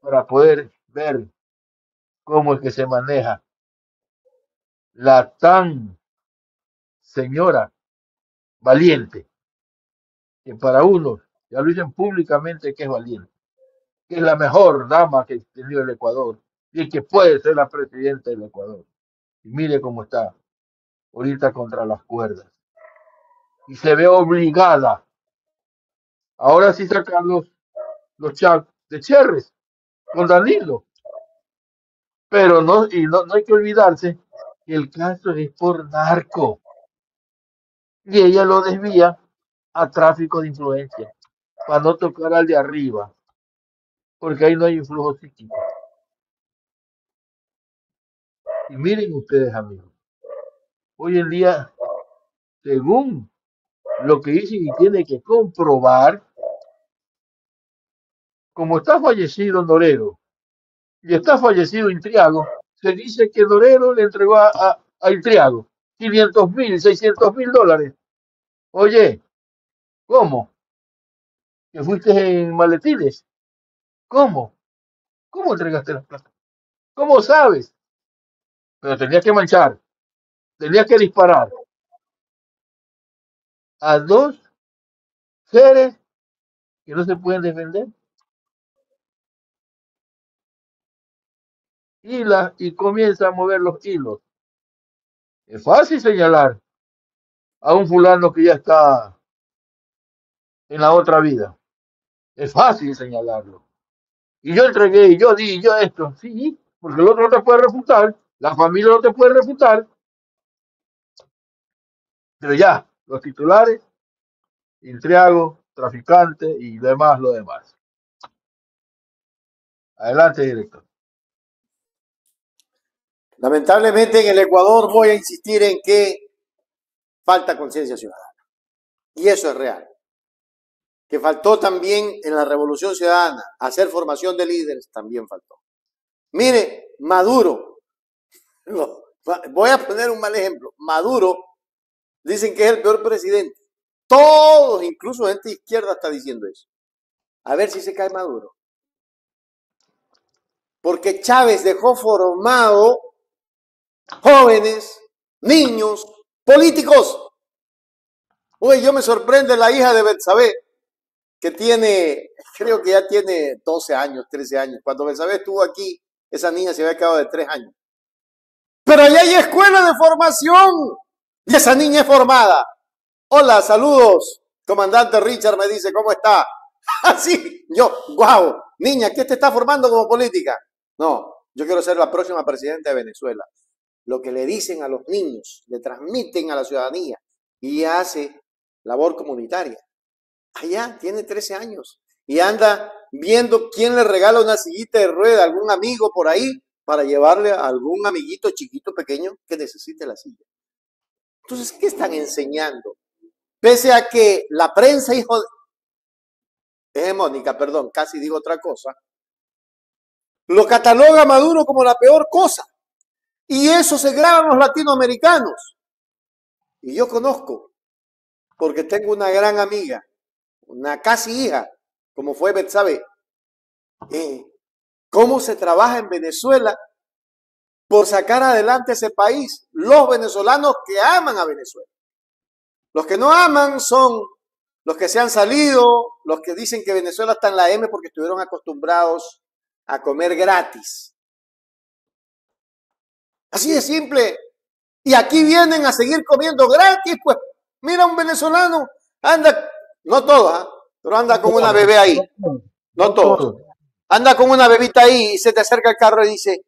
F: para poder ver cómo es que se maneja la tan señora valiente, que para uno, ya lo dicen públicamente que es valiente, que es la mejor dama que ha tenido el Ecuador y que puede ser la presidenta del Ecuador. Y mire cómo está ahorita contra las cuerdas. Y se ve obligada. Ahora sí sacar los, los chats de Cherres con Danilo. Pero no, y no, no hay que olvidarse que el caso es por narco y ella lo desvía a tráfico de influencia para no tocar al de arriba, porque ahí no hay influjo psíquico. Y miren ustedes, amigos, hoy en día, según lo que dicen y tiene que comprobar, como está fallecido Norero y está fallecido Intriago, se dice que Norero le entregó a Intriago 500 mil, 600 mil dólares. Oye, ¿cómo? ¿Que fuiste en maletines? ¿Cómo? ¿Cómo entregaste las plata? ¿Cómo sabes? Pero tenías que manchar, tenías que disparar a dos seres que no se pueden defender. Y, la, y comienza a mover los hilos. Es fácil señalar a un fulano que ya está en la otra vida. Es fácil señalarlo. Y yo entregué, y yo di, yo esto. Sí, porque el otro no te puede refutar, la familia no te puede refutar. Pero ya, los titulares, intriago, traficante y demás, lo demás. Adelante, director.
B: Lamentablemente en el Ecuador voy a insistir en que falta conciencia ciudadana. Y eso es real. Que faltó también en la revolución ciudadana hacer formación de líderes, también faltó. Mire, Maduro, voy a poner un mal ejemplo. Maduro, dicen que es el peor presidente. Todos, incluso gente izquierda, está diciendo eso. A ver si se cae Maduro. Porque Chávez dejó formado jóvenes, niños, políticos. Uy, yo me sorprende la hija de Betsabé, que tiene, creo que ya tiene 12 años, 13 años. Cuando Betsabé estuvo aquí, esa niña se había quedado de 3 años. Pero allá hay escuela de formación y esa niña es formada. Hola, saludos. Comandante Richard me dice, ¿cómo está? Así, yo, wow, niña, ¿qué te está formando como política? No, yo quiero ser la próxima presidenta de Venezuela. Lo que le dicen a los niños, le transmiten a la ciudadanía y hace labor comunitaria. Allá tiene 13 años y anda viendo quién le regala una sillita de rueda, algún amigo por ahí, para llevarle a algún amiguito chiquito, pequeño, que necesite la silla. Entonces, ¿qué están enseñando? Pese a que la prensa hijo hegemónica, perdón, casi digo otra cosa, lo cataloga Maduro como la peor cosa. Y eso se graba en los latinoamericanos. Y yo conozco, porque tengo una gran amiga, una casi hija, como fue Betsabe, eh, cómo se trabaja en Venezuela por sacar adelante ese país. Los venezolanos que aman a Venezuela. Los que no aman son los que se han salido, los que dicen que Venezuela está en la M porque estuvieron acostumbrados a comer gratis. Así de simple. Y aquí vienen a seguir comiendo gratis, pues mira un venezolano, anda, no todo, ¿ah? pero anda con una bebé ahí. No todo. Anda con una bebita ahí y se te acerca el carro y dice,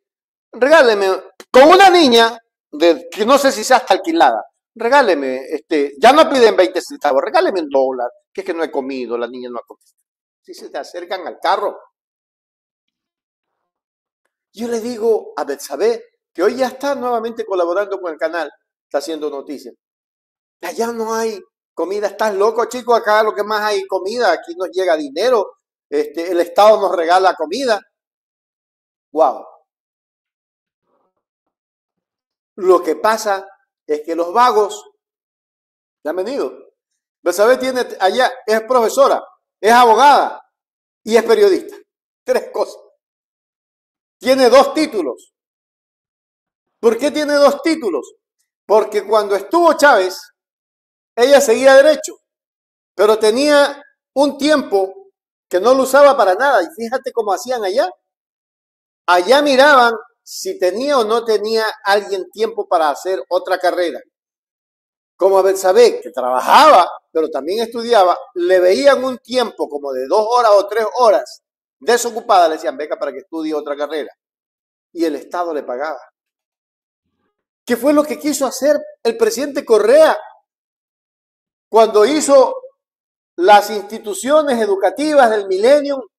B: regáleme, con una niña, de, que no sé si sea hasta alquilada, regáleme, este, ya no piden 20 centavos, regáleme un dólar, que es que no he comido, la niña no ha comido. Si se te acercan al carro. Yo le digo a Betsabé, que hoy ya está nuevamente colaborando con el canal, está haciendo noticias. Allá no hay comida, estás loco, chico, acá lo que más hay comida, aquí nos llega dinero, este, el Estado nos regala comida. Wow. Lo que pasa es que los vagos ya han venido. Betsabé tiene allá, es profesora, es abogada y es periodista. Tres cosas. Tiene dos títulos. ¿Por qué tiene dos títulos? Porque cuando estuvo Chávez, ella seguía derecho, pero tenía un tiempo que no lo usaba para nada. Y fíjate cómo hacían allá. Allá miraban si tenía o no tenía alguien tiempo para hacer otra carrera. Como a Betsabé, que trabajaba, pero también estudiaba, le veían un tiempo como de dos horas o tres horas desocupada, le decían, beca para que estudie otra carrera. Y el Estado le pagaba. ¿Qué fue lo que quiso hacer el presidente Correa cuando hizo las instituciones educativas del milenio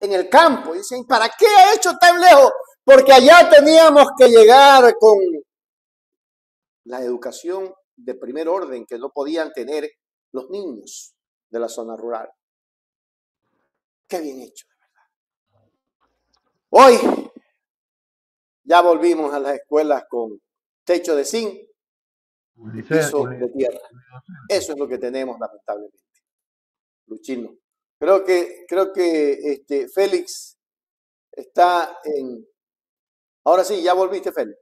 B: en el campo? Dicen, ¿para qué ha hecho tan lejos? Porque allá teníamos que llegar con la educación de primer orden que no podían tener los niños de la zona rural. Qué bien hecho, de verdad. Hoy ya volvimos a las escuelas con techo de zinc, piso de tierra. Eso es lo que tenemos lamentablemente. Luchino. Creo que, creo que este, Félix está en... Ahora sí, ya volviste, Félix.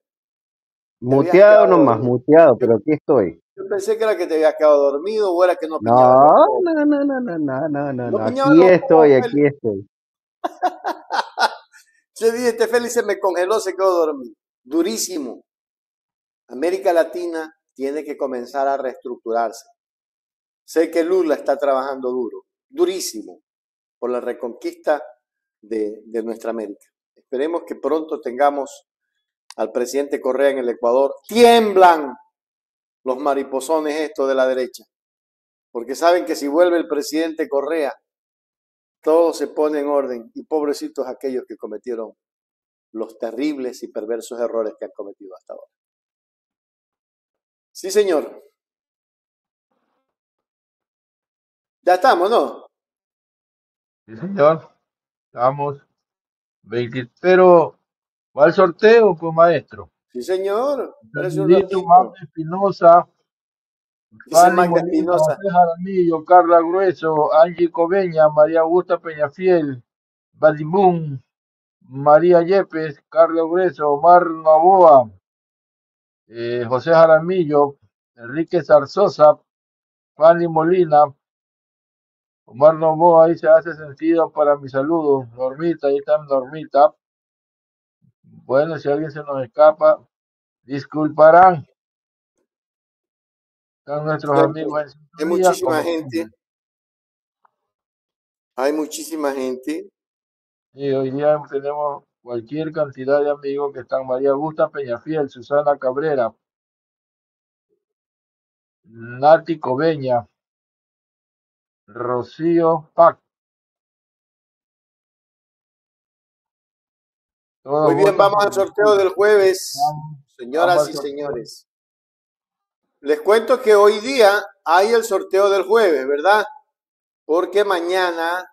J: Muteado nomás, muteado, pero aquí estoy.
B: Yo pensé que era que te habías quedado dormido o era que no
J: No, no, no, no, no, no, no, no, no. Aquí estoy, aquí estoy.
B: Yo dije, este Félix se me congeló, se quedó dormido. Durísimo. América Latina tiene que comenzar a reestructurarse. Sé que Lula está trabajando duro, durísimo, por la reconquista de, nuestra América. Esperemos que pronto tengamos al presidente Correa en el Ecuador. Tiemblan los mariposones estos de la derecha, porque saben que si vuelve el presidente Correa, todo se pone en orden y pobrecitos aquellos que cometieron los terribles y perversos errores que han cometido hasta ahora. Sí, señor. Ya estamos, ¿no?
F: Sí, señor. Estamos. 20, pero va al sorteo, pues maestro.
B: Sí, señor.
F: Espinosa,
B: Magda Espinosa.
F: José Jaramillo, Carla Grueso, Angie Coveña, María Augusta Peñafiel, Badimún, María Yepes, Carlos Grueso, Omar Novoa, eh, José Jaramillo, Enrique Zarzosa, Fanny Molina, Omar Novoa, ahí se hace sentido para mi saludo. Normita, ahí está Normita. Bueno, si alguien se nos escapa, disculparán. Están nuestros amigos en
B: Hay muchísima gente. Hay muchísima gente.
F: Y hoy día tenemos cualquier cantidad de amigos que están María Augusta Peñafiel, Susana Cabrera, Nati Coveña, Rocío Pac.
B: Muy bien, vamos al sorteo del jueves, señoras y señores. Les cuento que hoy día hay el sorteo del jueves, ¿verdad? Porque mañana,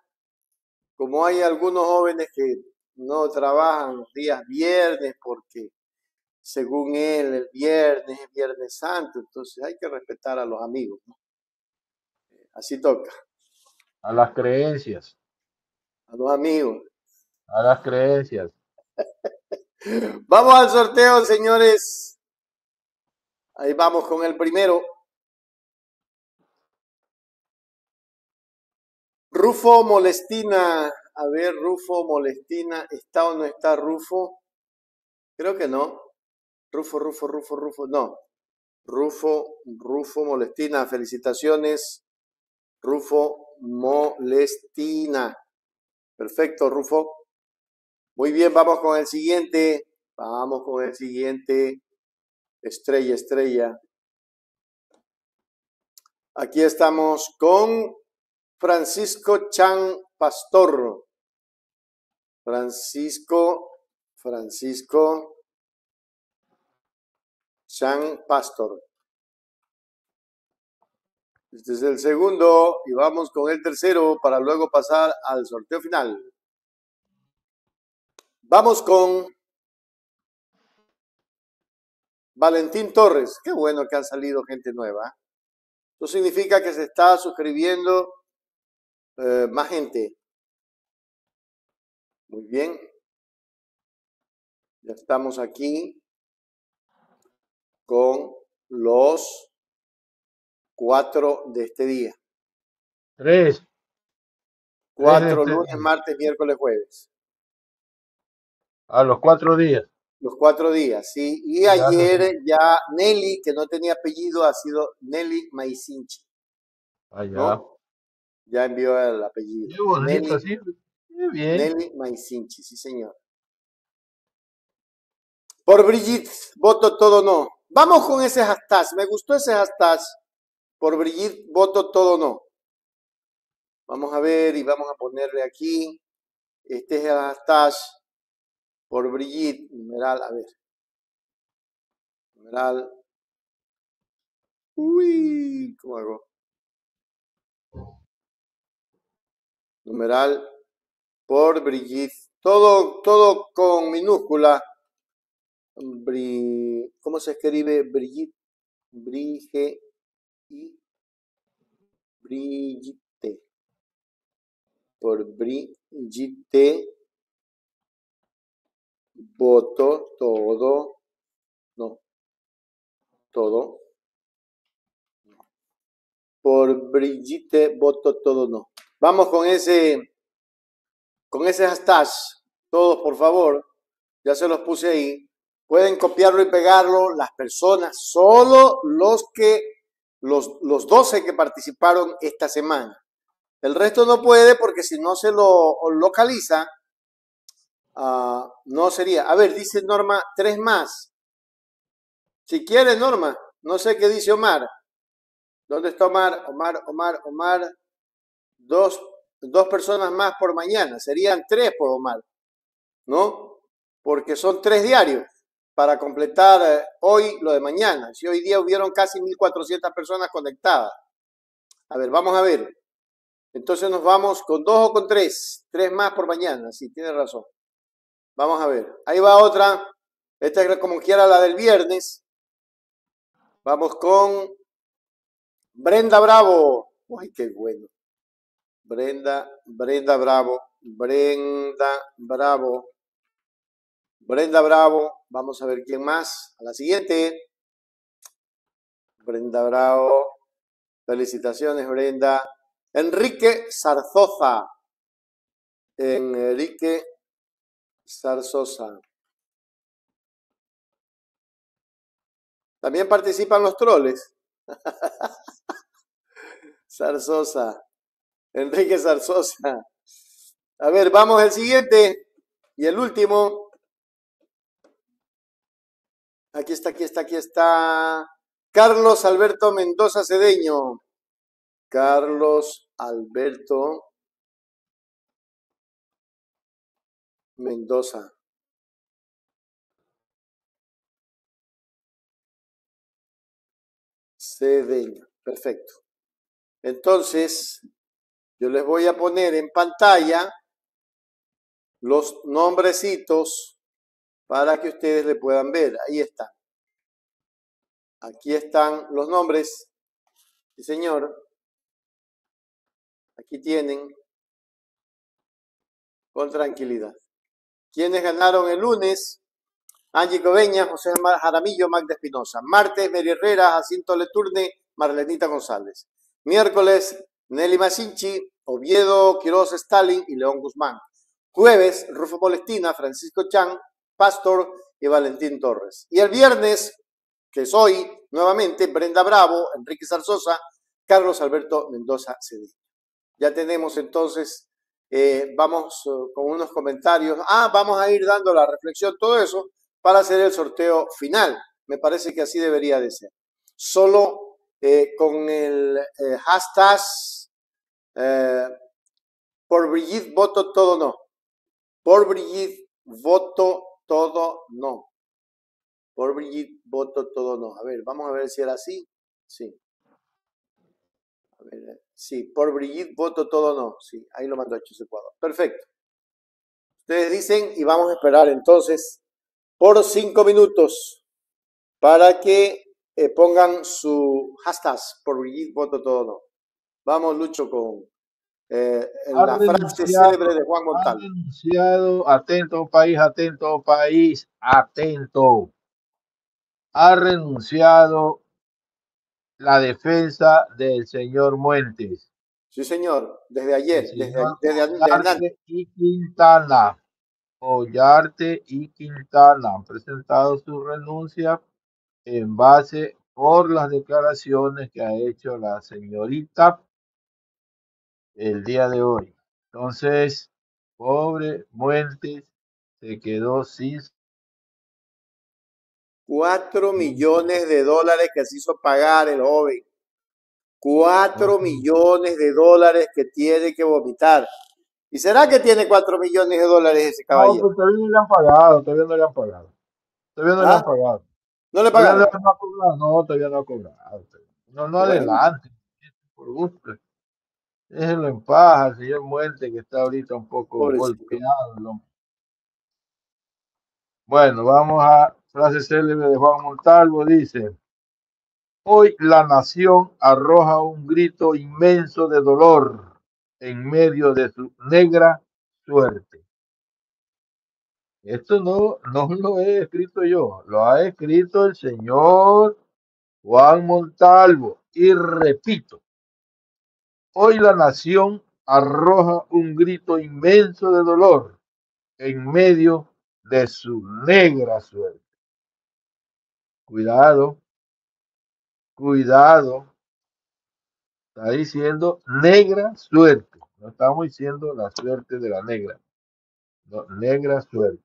B: como hay algunos jóvenes que no trabajan los días viernes, porque según él el viernes es Viernes Santo, entonces hay que respetar a los amigos, ¿no? Así toca,
F: A las creencias,
B: a los amigos.
F: a las creencias.
B: Vamos al sorteo, señores. Ahí vamos con el primero. Rufo Molestina. A ver, Rufo Molestina. ¿Está o no está Rufo? Creo que no. Rufo, Rufo, Rufo, Rufo. No. Rufo, Rufo Molestina. Felicitaciones. Rufo Molestina. Perfecto, Rufo. Muy bien, vamos con el siguiente. Vamos con el siguiente. Estrella, estrella. Aquí estamos con Francisco Chan Pastor. Francisco, Francisco Chan Pastor. Este es el segundo y vamos con el tercero para luego pasar al sorteo final. Vamos con Valentín Torres. Qué bueno que ha salido gente nueva. Eso significa que se está suscribiendo eh, más gente. Muy bien. Ya estamos aquí con los cuatro de este día.
F: Tres.
B: Cuatro
F: este
B: lunes,
F: día.
B: martes, miércoles, jueves.
F: A los cuatro días.
B: Los cuatro días, sí. Y
F: Ya,
B: ayer ya Nelly, que no tenía apellido, ha sido Nelly Maisinchi,
F: Allá.
B: ¿no? Ya envió el apellido.
F: Qué bonito,
B: Nelly.
F: Qué bien.
B: Nelly Maisinchi, sí señor. Por Brigitte, voto todo no. Vamos con ese hashtag. Me gustó ese hashtag. Por Brigitte, voto todo no. Vamos a ver y vamos a ponerle aquí. Este es el hashtag por Brigitte. Numeral, a ver. Numeral. Uy, ¿cómo hago? Numeral por Brigitte. Todo, todo con minúscula. Bri- ¿Cómo se escribe Brigitte? Brige y Brigitte. Por Brigitte. Voto todo. No. Todo. Por Brigitte, voto todo no. Vamos con ese, con ese hashtag. Todos, por favor. Ya se los puse ahí. Pueden copiarlo y pegarlo las personas, solo los que, los, los 12 que participaron esta semana. El resto no puede porque si no se lo localiza, ah, no sería. A ver, dice Norma, tres más. Si quiere, Norma. No sé qué dice Omar. ¿Dónde está Omar? Omar, Omar, Omar. Dos, dos personas más por mañana. Serían tres por Omar. ¿No? Porque son tres diarios para completar eh, hoy lo de mañana. Si hoy día hubieron casi 1.400 personas conectadas. A ver, vamos a ver. Entonces nos vamos con dos o con tres. Tres más por mañana. Sí, tiene razón. Vamos a ver. Ahí va otra. Esta es como quiera la del viernes. Vamos con Brenda Bravo. Ay, qué bueno. Brenda, Brenda Bravo, Brenda Bravo, Brenda Bravo. Vamos a ver quién más. A la siguiente. Brenda Bravo. Felicitaciones, Brenda. Enrique Zarzosa. Enrique Zarzosa. También participan los troles. Zarzosa. Enrique Zarzosa. A ver, vamos al siguiente y el último. Aquí está, aquí está, aquí está. Carlos Alberto Mendoza Cedeño. Carlos Alberto Mendoza. Cedeño. Perfecto. Entonces, yo les voy a poner en pantalla los nombrecitos para que ustedes le puedan ver. Ahí están. Aquí están los nombres. Sí, señor. Aquí tienen. Con tranquilidad. ¿Quiénes ganaron el lunes? Angie Coveña, José Jaramillo, Magda Espinosa. Martes, Mary Herrera, Jacinto Leturne, Marlenita González. Miércoles, Nelly Masinchi, Oviedo, Quiroz Stalin y León Guzmán. Jueves, Rufo Molestina, Francisco Chan, Pastor y Valentín Torres. Y el viernes, que es hoy, nuevamente, Brenda Bravo, Enrique Zarzosa, Carlos Alberto Mendoza Cedillo. Ya tenemos entonces, eh, vamos uh, con unos comentarios. Ah, vamos a ir dando la reflexión, todo eso, para hacer el sorteo final. Me parece que así debería de ser. Solo eh, con el eh, hashtag por Brigitte voto todo no. Por Brigitte voto todo no. Por Brigitte voto todo no. A ver, vamos a ver si era así. Sí. Ver, sí, por Brigitte voto todo no. Sí, ahí lo mandó hecho ese cuadro. Perfecto. Ustedes dicen y vamos a esperar entonces por cinco minutos para que eh, pongan su hashtag por Brigitte voto todo no. Vamos, Lucho, con eh, la frase célebre de Juan
F: atento país, atento país, atento. Ha renunciado la defensa del señor Muentes.
B: Sí, señor, desde ayer, desde, desde,
F: Ollarte y Quintana. Ollarte y Quintana han presentado su renuncia en base por las declaraciones que ha hecho la señorita el día de hoy. Entonces, pobre Muentes se quedó sin
B: Cuatro millones de dólares que se hizo pagar el joven. Cuatro millones de dólares que tiene que vomitar. ¿Y será que tiene cuatro millones de dólares ese caballero?
F: No, pues todavía no le han pagado, todavía no le han pagado. Todavía no le han
B: ¿Ah?
F: pagado.
B: ¿No le
F: Todavía
B: pagaron?
F: no, cobrado, no, todavía no ha cobrado. No, no
B: Bueno.
F: adelante, por gusto. Déjenlo en paz al señor Muerte que está ahorita un poco
B: Pobrecito.
F: golpeado. Bueno, vamos a frase célebre de Juan Montalvo. Dice, hoy la nación arroja un grito inmenso de dolor en medio de su negra suerte. Esto no, no lo he escrito yo, lo ha escrito el señor Juan Montalvo. Y repito, hoy la nación arroja un grito inmenso de dolor en medio de su negra suerte. Cuidado, cuidado. Está diciendo negra suerte. No estamos diciendo la suerte de la negra. Negra suerte.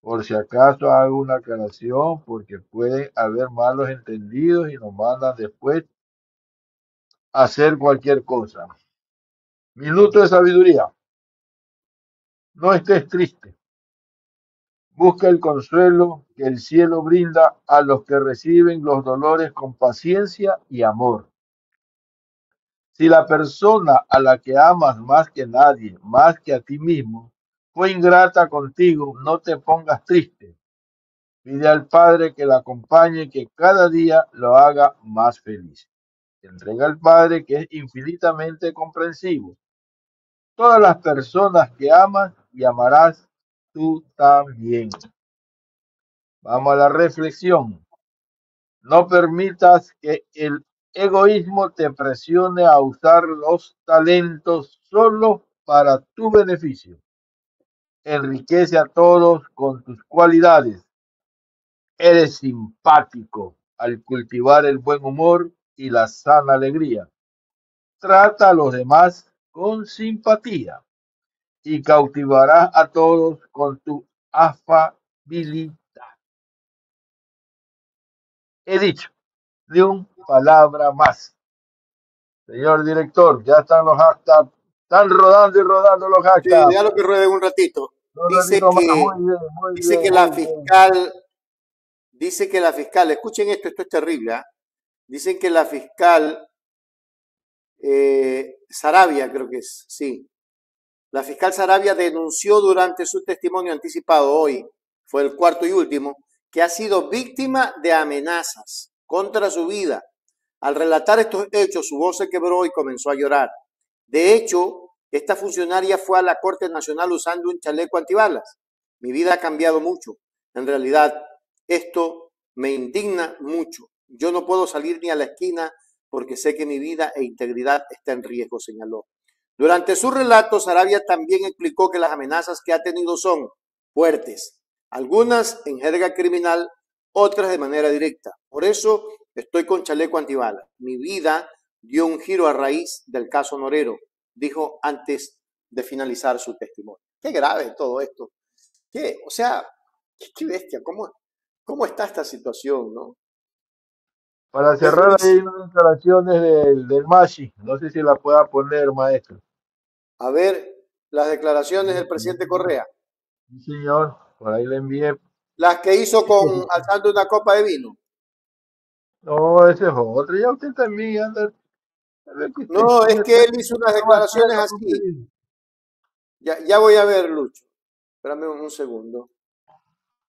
F: Por si acaso hago una aclaración, porque puede haber malos entendidos y nos mandan después hacer cualquier cosa. Minuto de sabiduría. No estés triste. Busca el consuelo que el cielo brinda a los que reciben los dolores con paciencia y amor. Si la persona a la que amas más que nadie, más que a ti mismo, fue ingrata contigo, no te pongas triste. Pide al Padre que la acompañe y que cada día lo haga más feliz. Entrega al Padre que es infinitamente comprensivo. Todas las personas que amas y amarás tú también. Vamos a la reflexión. No permitas que el egoísmo te presione a usar los talentos solo para tu beneficio. Enriquece a todos con tus cualidades. Eres simpático al cultivar el buen humor y la sana alegría. Trata a los demás con simpatía y cautivarás a todos con tu afabilidad. He dicho, de un palabra más. Señor director, ya están los hashtags, están rodando y rodando los hashtags.
B: Sí, lo que rueden un ratito. Dice que, dice que la fiscal, dice que la fiscal, escuchen esto, esto es terrible, ¿ah? Dicen que la fiscal eh, Sarabia, creo que es, sí, la fiscal Sarabia denunció durante su testimonio anticipado hoy, fue el cuarto y último, que ha sido víctima de amenazas contra su vida. Al relatar estos hechos, su voz se quebró y comenzó a llorar. De hecho, esta funcionaria fue a la Corte Nacional usando un chaleco antibalas. Mi vida ha cambiado mucho. En realidad, esto me indigna mucho. Yo no puedo salir ni a la esquina porque sé que mi vida e integridad está en riesgo, señaló. Durante su relato, Sarabia también explicó que las amenazas que ha tenido son fuertes, algunas en jerga criminal, otras de manera directa. Por eso estoy con chaleco antibalas. Mi vida dio un giro a raíz del caso Norero, dijo antes de finalizar su testimonio. Qué grave todo esto. ¿Qué? O sea, qué bestia, ¿cómo, cómo está esta situación, no?
F: Para cerrar hay unas declaraciones del, del Mashi, no sé si la pueda poner, maestro.
B: A ver, las declaraciones del presidente Correa.
F: Sí, señor. Por ahí le envié.
B: Las que hizo con alzando una copa de vino.
F: No, ese es otro. Ya usted también anda.
B: No, es que él hizo unas declaraciones así. Ya, ya voy a ver, Lucho. Espérame un, segundo.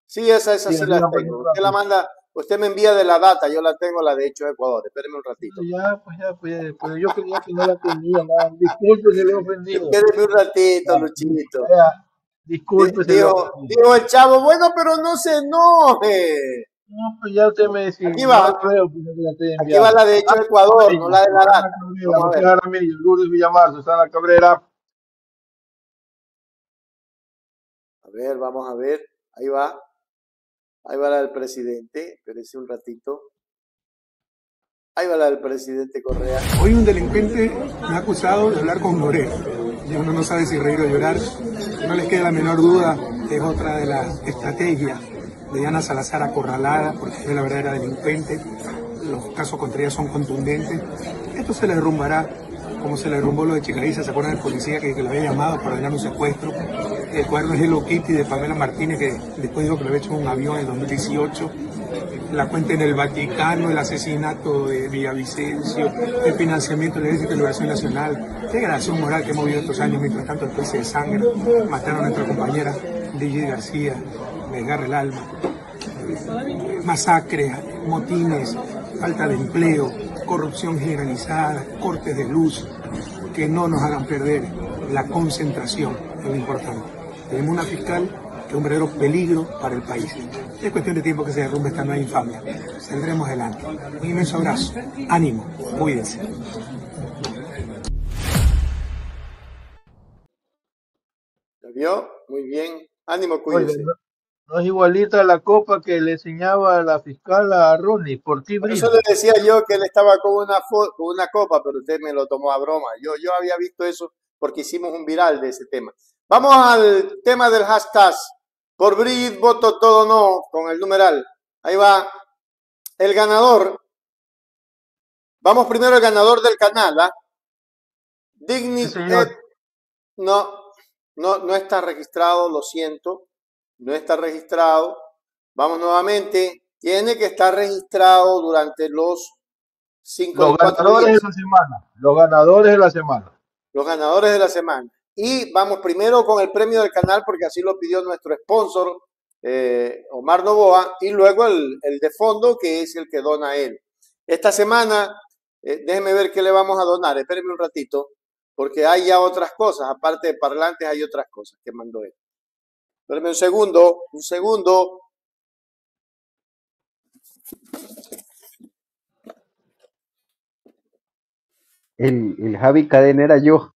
B: Sí, esa, esa sí, la tengo. Usted la manda, usted me envía de la data, yo la tengo, la de hecho de Ecuador. Espéreme un ratito.
F: Ya, pues ya, pues, pues yo creía que no la tenía. Disculpe si le he ofendido.
B: Espéreme un ratito, Luchito.
F: Disculpe.
B: Digo, digo, el chavo, bueno, pero no se enoje.
F: No, pues ya usted me decía.
B: Aquí va.
F: Creo
B: que la Aquí va la de hecho de Ecuador, no la de la data.
F: Susana Ramírez, Lourdes Villamar, Susana Cabrera.
B: A ver, vamos a ver. Ahí va. Ahí va la del presidente. Espérese un ratito. Ahí va la del presidente Correa.
E: Hoy un delincuente me ha acusado de hablar con Moreno. Y uno no sabe si reír o llorar. No les queda la menor duda, es otra de las estrategias de Diana Salazar acorralada, porque es la verdadera delincuente. Los casos contra ella son contundentes. Esto se le derrumbará, como se le derrumbó lo de Chicariza. ¿Se acuerdan del policía que, lo había llamado para ordenar un secuestro? El cuaderno es Hello Kitty de Pamela Martínez, que después dijo que lo había hecho en un avión en 2018 la cuenta en el Vaticano, el asesinato de Villavicencio, el financiamiento del Ejército de Liberación Nacional. Qué gracia moral que hemos vivido estos años, mientras tanto el juicio de sangre, mataron a nuestra compañera DJ García, desgarra el alma. Masacres, motines, falta de empleo, corrupción generalizada, cortes de luz, que no nos hagan perder la concentración, es lo importante. Tenemos una fiscal que es un verdadero peligro para el país. Es cuestión de tiempo que se derrumbe esta nueva infamia. Saldremos adelante. Un inmenso abrazo. Ánimo. Cuídense.
B: ¿Lo vio? Muy bien. Ánimo, cuídense.
F: no, es igualita la copa que le enseñaba la fiscal a Ronnie. Por ti,
B: Por eso le decía yo que él estaba con una, con una copa, pero usted me lo tomó a broma. Yo, yo había visto eso porque hicimos un viral de ese tema. Vamos al tema del hashtag. Por Brid, voto todo no, con el numeral. Ahí va. El ganador. Vamos primero al ganador del canal, ¿ah? Dignity. no, no, no está registrado, lo siento. No está registrado. Vamos nuevamente. Tiene que estar registrado durante los cinco
F: Los ganadores de la semana. Los ganadores de la semana.
B: Los ganadores de la semana. Y vamos primero con el premio del canal porque así lo pidió nuestro sponsor, eh, Omar Novoa, y luego el, el, de fondo, que es el que dona él. Esta semana, eh, déjenme ver qué le vamos a donar, espérenme un ratito, porque hay ya otras cosas, aparte de parlantes hay otras cosas que mandó él. Espérenme un segundo, un segundo.
J: El, el Javi Cadena era yo.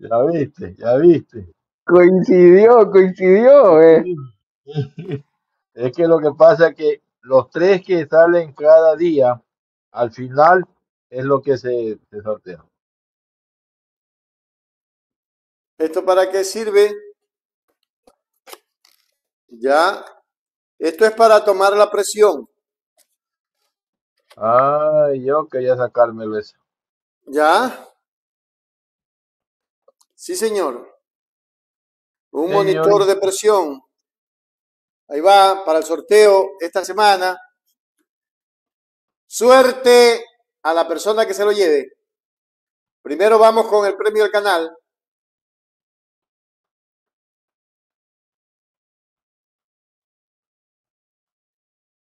F: Ya viste, ya viste.
J: Coincidió, coincidió, eh.
F: Es que lo que pasa es que los tres que salen cada día, al final es lo que se, se sortea.
B: ¿Esto para qué sirve? Ya. Esto es para tomar la presión.
F: Ay, yo quería sacármelo eso.
B: ¿Ya? Sí, señor. Un
F: Señor.
B: monitor de presión. Ahí va para el sorteo esta semana. Suerte a la persona que se lo lleve. Primero vamos con el premio del canal.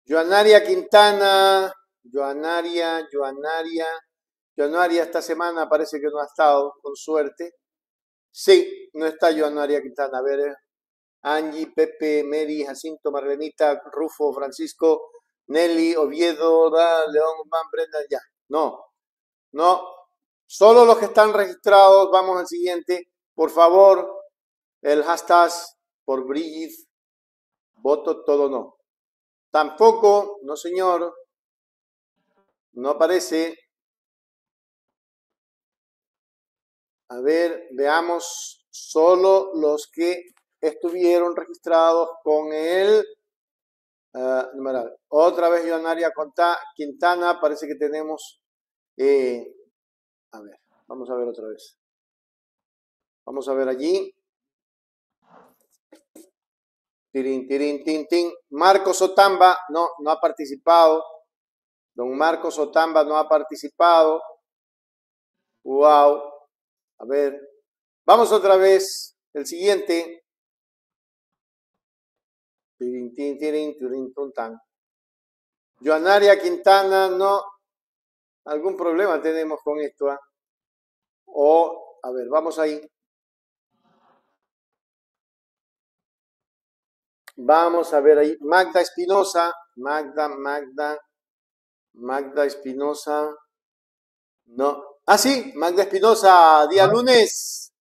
B: Joanaria Quintana, Joanaria, Joanaria, Joanaria esta semana parece que no ha estado, con suerte. Sí, no está Joanaria Quintana. A ver, eh. Angie, Pepe, Mary, Jacinto, Marlenita, Rufo, Francisco, Nelly, Oviedo, León, Van, Brenda, ya. No, no. Solo los que están registrados, vamos al siguiente. Por favor, el hashtag por Brigitte, voto todo no. Tampoco, no señor, no aparece. A ver, veamos solo los que estuvieron registrados con el ah, numeral. Otra vez Conta- Quintana, parece que tenemos, eh, a ver, vamos a ver otra vez. Vamos a ver allí. Tirín, tirín, tin, tin. Marcos Otamba, no, no ha participado. Don Marcos Otamba no ha participado. Wow. A ver. Vamos otra vez. El siguiente. Joanaria Quintana, no. Algún problema tenemos con esto. ah? O, a ver, vamos ahí. Vamos a ver ahí. Magda Espinosa. Magda, Magda. Magda Espinosa. No. Ah, sí, Magda Espinosa, día lunes.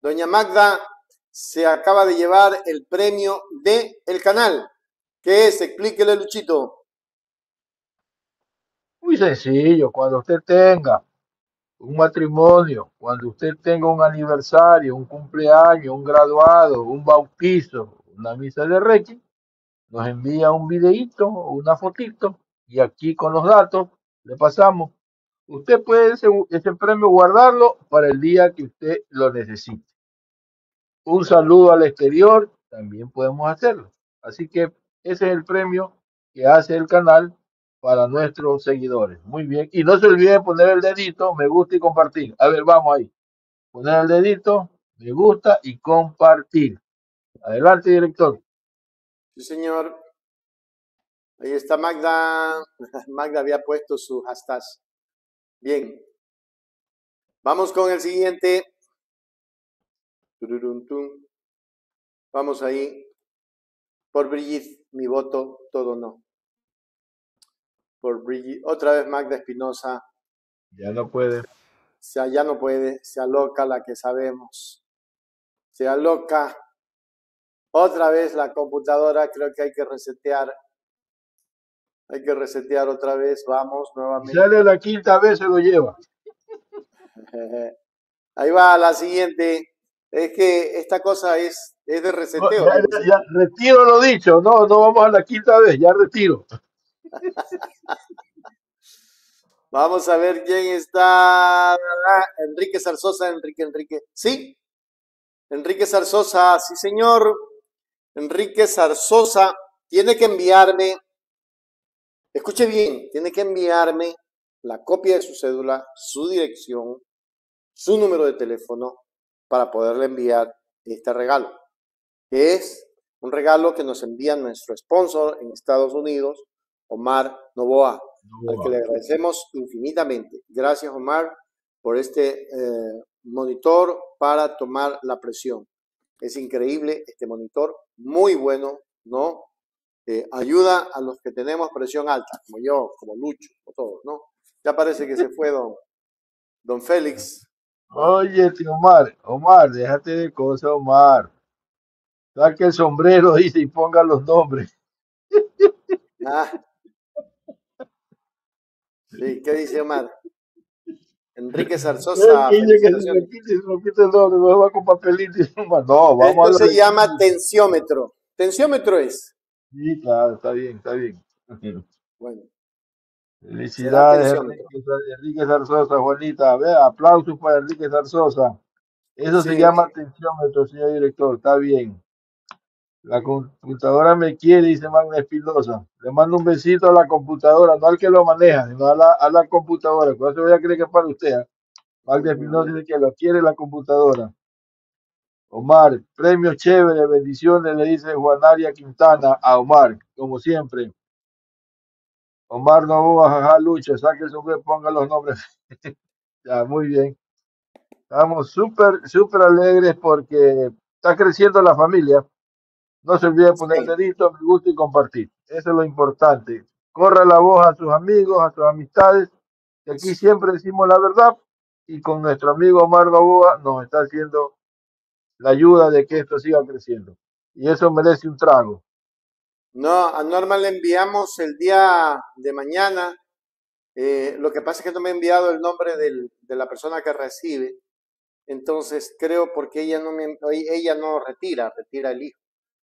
B: Doña Magda se acaba de llevar el premio de el canal. ¿Qué es? Explíquele, Luchito.
F: Muy sencillo, cuando usted tenga un matrimonio, cuando usted tenga un aniversario, un cumpleaños, un graduado, un bautizo, una misa de Reiki, nos envía un videíto o una fotito y aquí con los datos le pasamos. Usted puede ese, ese premio guardarlo para el día que usted lo necesite. Un saludo al exterior, también podemos hacerlo. Así que ese es el premio que hace el canal para nuestros seguidores. Muy bien. Y no se olvide poner el dedito, me gusta y compartir. A ver, vamos ahí. Poner el dedito, me gusta y compartir. Adelante, director.
B: Sí, señor. Ahí está Magda. Magda había puesto su hashtag. Bien. Vamos con el siguiente. Vamos ahí. Por Brigitte, mi voto, todo no. Por Brigitte. Otra vez Magda Espinosa.
F: Ya no puede.
B: sea, ya no puede, se aloca la que sabemos. Se aloca. Otra vez la computadora, creo que hay que resetear. Hay que resetear otra vez, vamos nuevamente.
F: sale la quinta vez, se lo lleva.
B: Ahí va la siguiente. Es que esta cosa es, es de reseteo.
F: ya, ya- ya, retiro lo dicho. No, no vamos a la quinta vez, ya retiro.
B: Vamos a ver quién está. Enrique Zarzosa, Enrique, Enrique. ¿Sí? Enrique Zarzosa, sí, señor. Enrique Zarzosa tiene que enviarme, escuche bien, tiene que enviarme la copia de su cédula, su dirección, su número de teléfono para poderle enviar este regalo, es un regalo que nos envía nuestro sponsor en Estados Unidos, Omar Novoa, al que le agradecemos infinitamente. Gracias, Omar, por este eh, monitor para tomar la presión. Es increíble este monitor, muy bueno, ¿no? Eh, ayuda a los que tenemos presión alta, como yo, como Lucho, como todos, ¿no? Ya parece que se fue don, don Félix.
F: Oye, tío Omar, Omar, déjate de cosas, Omar. Saque el sombrero, dice, y ponga los nombres.
B: Ah. Sí, ¿qué dice Omar? Enrique Zarzosa.
F: Dice que se me quite, se me quite el nombre, me va con papelito. y Omar, No, vamos
B: Esto
F: a
B: se llama tensiómetro. Tensiómetro es.
F: Sí, claro, está bien, está bien.
B: Bueno,
F: Felicidades, Enrique, Zarzosa, Juanita. Vea, aplausos para Enrique Zarzosa. Eso se
B: Sí.
F: llama tensiómetro, señor director. Está bien. La computadora me quiere, dice Magna Espinosa. Le mando un besito a la computadora, no al que lo maneja, sino a la, a la computadora. Por eso voy a creer que es para usted. ¿eh? Magna Espinosa dice que lo quiere la computadora. Omar, premio chévere, bendiciones, le dice Juanaria Quintana a Omar, como siempre. Omar Novoa, jaja, Lucho, saque el sombrero, ponga los nombres. ya, muy bien. Estamos súper, súper alegres porque está creciendo la familia. No se olvide poner
B: Sí.
F: dedito, me gusta y compartir. Eso es lo importante. Corra la voz a sus amigos, a sus amistades, que aquí siempre decimos la verdad y con nuestro amigo Omar Novoa nos está haciendo la ayuda de que esto siga creciendo. Y eso merece un trago.
B: no, a Norma le enviamos el día de mañana. Eh, lo que pasa es que no me ha enviado el nombre del- de la persona que recibe. Entonces creo porque ella no me, ella no retira, retira el hijo.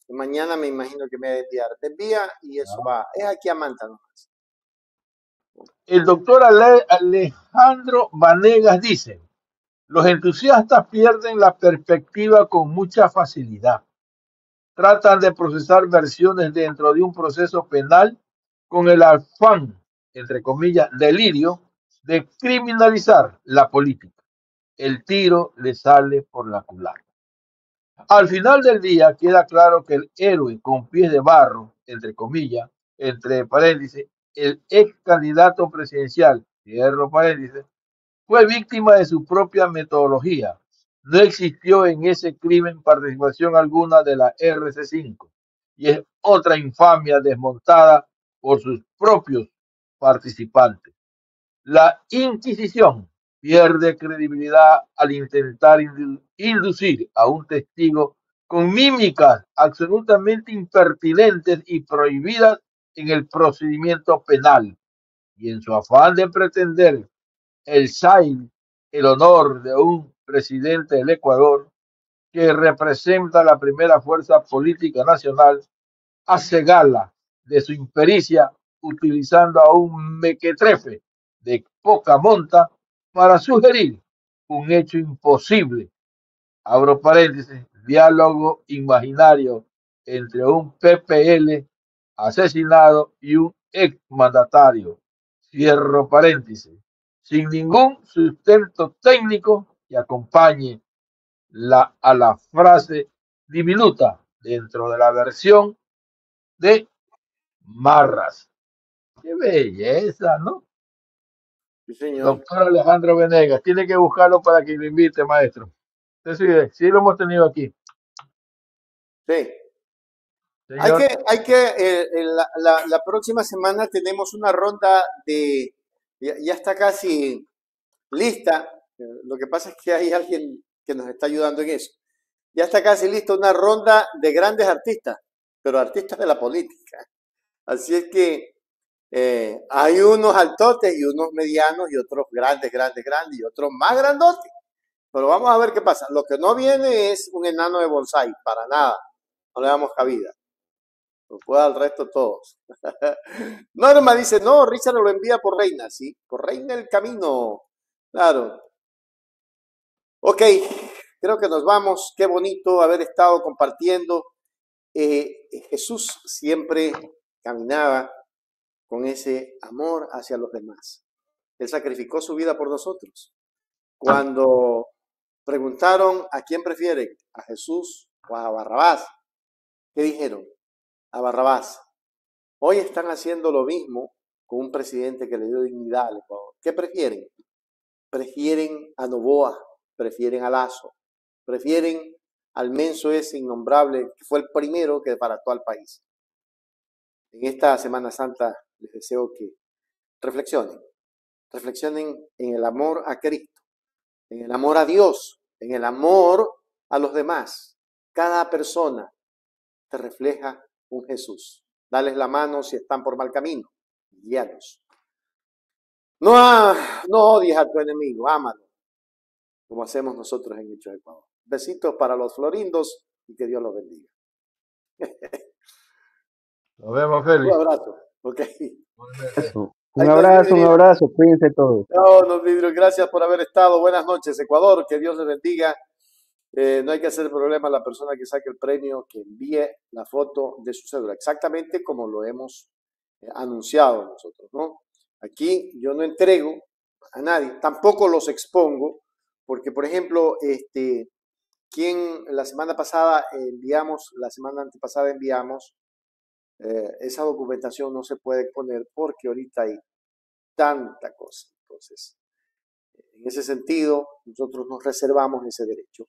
B: Mañana me imagino que me va a enviar. Te envía y eso va. Es aquí a Manta nomás.
F: El doctor Ale- Alejandro Vanegas dice, los entusiastas pierden la perspectiva con mucha facilidad. Tratan de procesar versiones dentro de un proceso penal con el afán, entre comillas, delirio de criminalizar la política. El tiro le sale por la culata. Al final del día queda claro que el héroe con pies de barro, entre comillas, entre paréntesis, el ex candidato presidencial, cierro paréntesis, fue víctima de su propia metodología. No existió en ese crimen participación alguna de la RC5 y es otra infamia desmontada por sus propios participantes. La Inquisición pierde credibilidad al intentar indu- inducir a un testigo con mímicas absolutamente impertinentes y prohibidas en el procedimiento penal y en su afán de pretender el SAIL, el honor de un presidente del Ecuador que representa la primera fuerza política nacional, hace gala de su impericia utilizando a un mequetrefe de poca monta para sugerir un hecho imposible. Abro paréntesis, diálogo imaginario entre un PPL asesinado y un exmandatario. Cierro paréntesis, sin ningún sustento técnico que acompañe la, a la frase diminuta dentro de la versión de Marras. Qué belleza, ¿no?
B: Sí, señor.
F: Doctor Alejandro Venegas, tiene que buscarlo para que lo invite, maestro. Usted sí, lo hemos tenido aquí.
B: Sí. Hay que, hay que, eh, eh, la, la- la próxima semana tenemos una ronda de, ya, está casi lista. eh, Lo que pasa es que hay alguien que nos está ayudando en eso. Ya está casi lista una ronda de grandes artistas, pero artistas de la política. Así es que eh, hay unos altotes y unos medianos y otros grandes, grandes, grandes y otros más grandotes. Pero vamos a ver qué pasa. Lo que no viene es un enano de bonsai, para nada. No le damos cabida. Lo pueda al resto todos. Norma dice, no, Richard lo envía por Reina, sí, por Reina el camino. Claro. Ok, creo que nos vamos. Qué bonito haber estado compartiendo. Eh, Jesús siempre caminaba con ese amor hacia los demás. Él sacrificó su vida por nosotros. Cuando Preguntaron a quién prefieren, a Jesús o a Barrabás. ¿Qué dijeron? Barrabás. Hoy están haciendo lo mismo con un presidente que le dio dignidad al Ecuador. ¿Qué prefieren? Prefieren a Novoa, prefieren a Lazo, prefieren al menso ese innombrable que fue el primero que desbarató al país. En esta Semana Santa les deseo que reflexionen, reflexionen en el amor a Cristo, en el amor a Dios, en el amor a los demás. Cada persona te refleja un Jesús. Dales la mano si están por mal camino, guíalos. No, no odies a tu enemigo, ámalo, como hacemos nosotros en Hechos Ecuador. Besitos para los florindos y que Dios los bendiga.
F: Nos vemos, Félix.
B: Un abrazo. Ok.
J: Un abrazo, un abrazo, cuídense todos.
B: No, no, gracias por haber estado. Buenas noches, Ecuador. Que Dios les bendiga. Eh, no hay que hacer problema a la persona que saque el premio que envíe la foto de su cédula, exactamente como lo hemos eh, anunciado nosotros, ¿no? Aquí yo no entrego a nadie, tampoco los expongo, porque, por ejemplo, este, quien la semana pasada enviamos, la semana antepasada enviamos, eh, esa documentación no se puede poner porque ahorita hay tanta cosa. Entonces, en ese sentido, nosotros nos reservamos ese derecho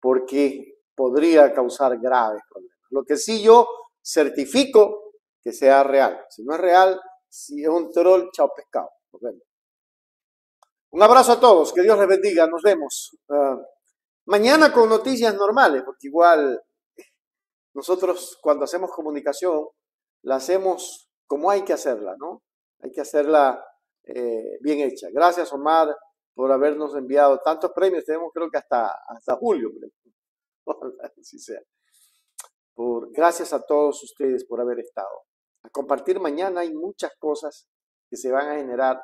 B: porque podría causar graves problemas. Lo que sí yo certifico que sea real. Si no es real, si es un troll, chao pescado. Un abrazo a todos, que Dios les bendiga, nos vemos. Ah, mañana con noticias normales, porque igual nosotros cuando hacemos comunicación, la hacemos como hay que hacerla, ¿no? Hay que hacerla eh, bien hecha. Gracias, Omar, por habernos enviado tantos premios. Tenemos creo que hasta, hasta julio. Por, gracias a todos ustedes por haber estado. A compartir mañana hay muchas cosas que se van a generar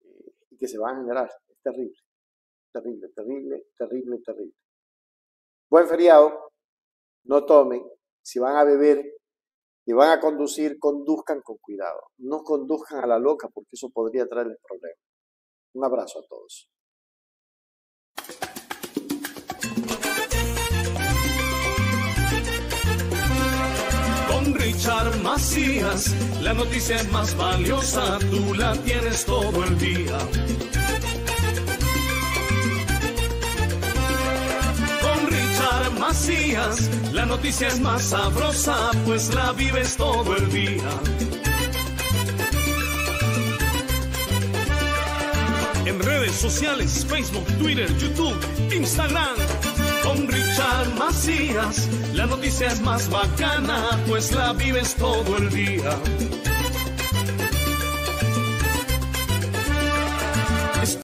B: eh, y que se van a generar. Es terrible, terrible, terrible, terrible, terrible. Buen feriado. No tomen. Si van a beber y van a conducir, conduzcan con cuidado. No conduzcan a la loca porque eso podría traerles problemas. Un abrazo a todos.
A: Con Richard Macías, la noticia es más valiosa, tú la tienes todo el día. Con Richard Macías, la noticia es más sabrosa, pues la vives todo el día. En redes sociales, Facebook, Twitter, YouTube, Instagram. Con Richard Macías, la noticia es más bacana, pues la vives todo el día.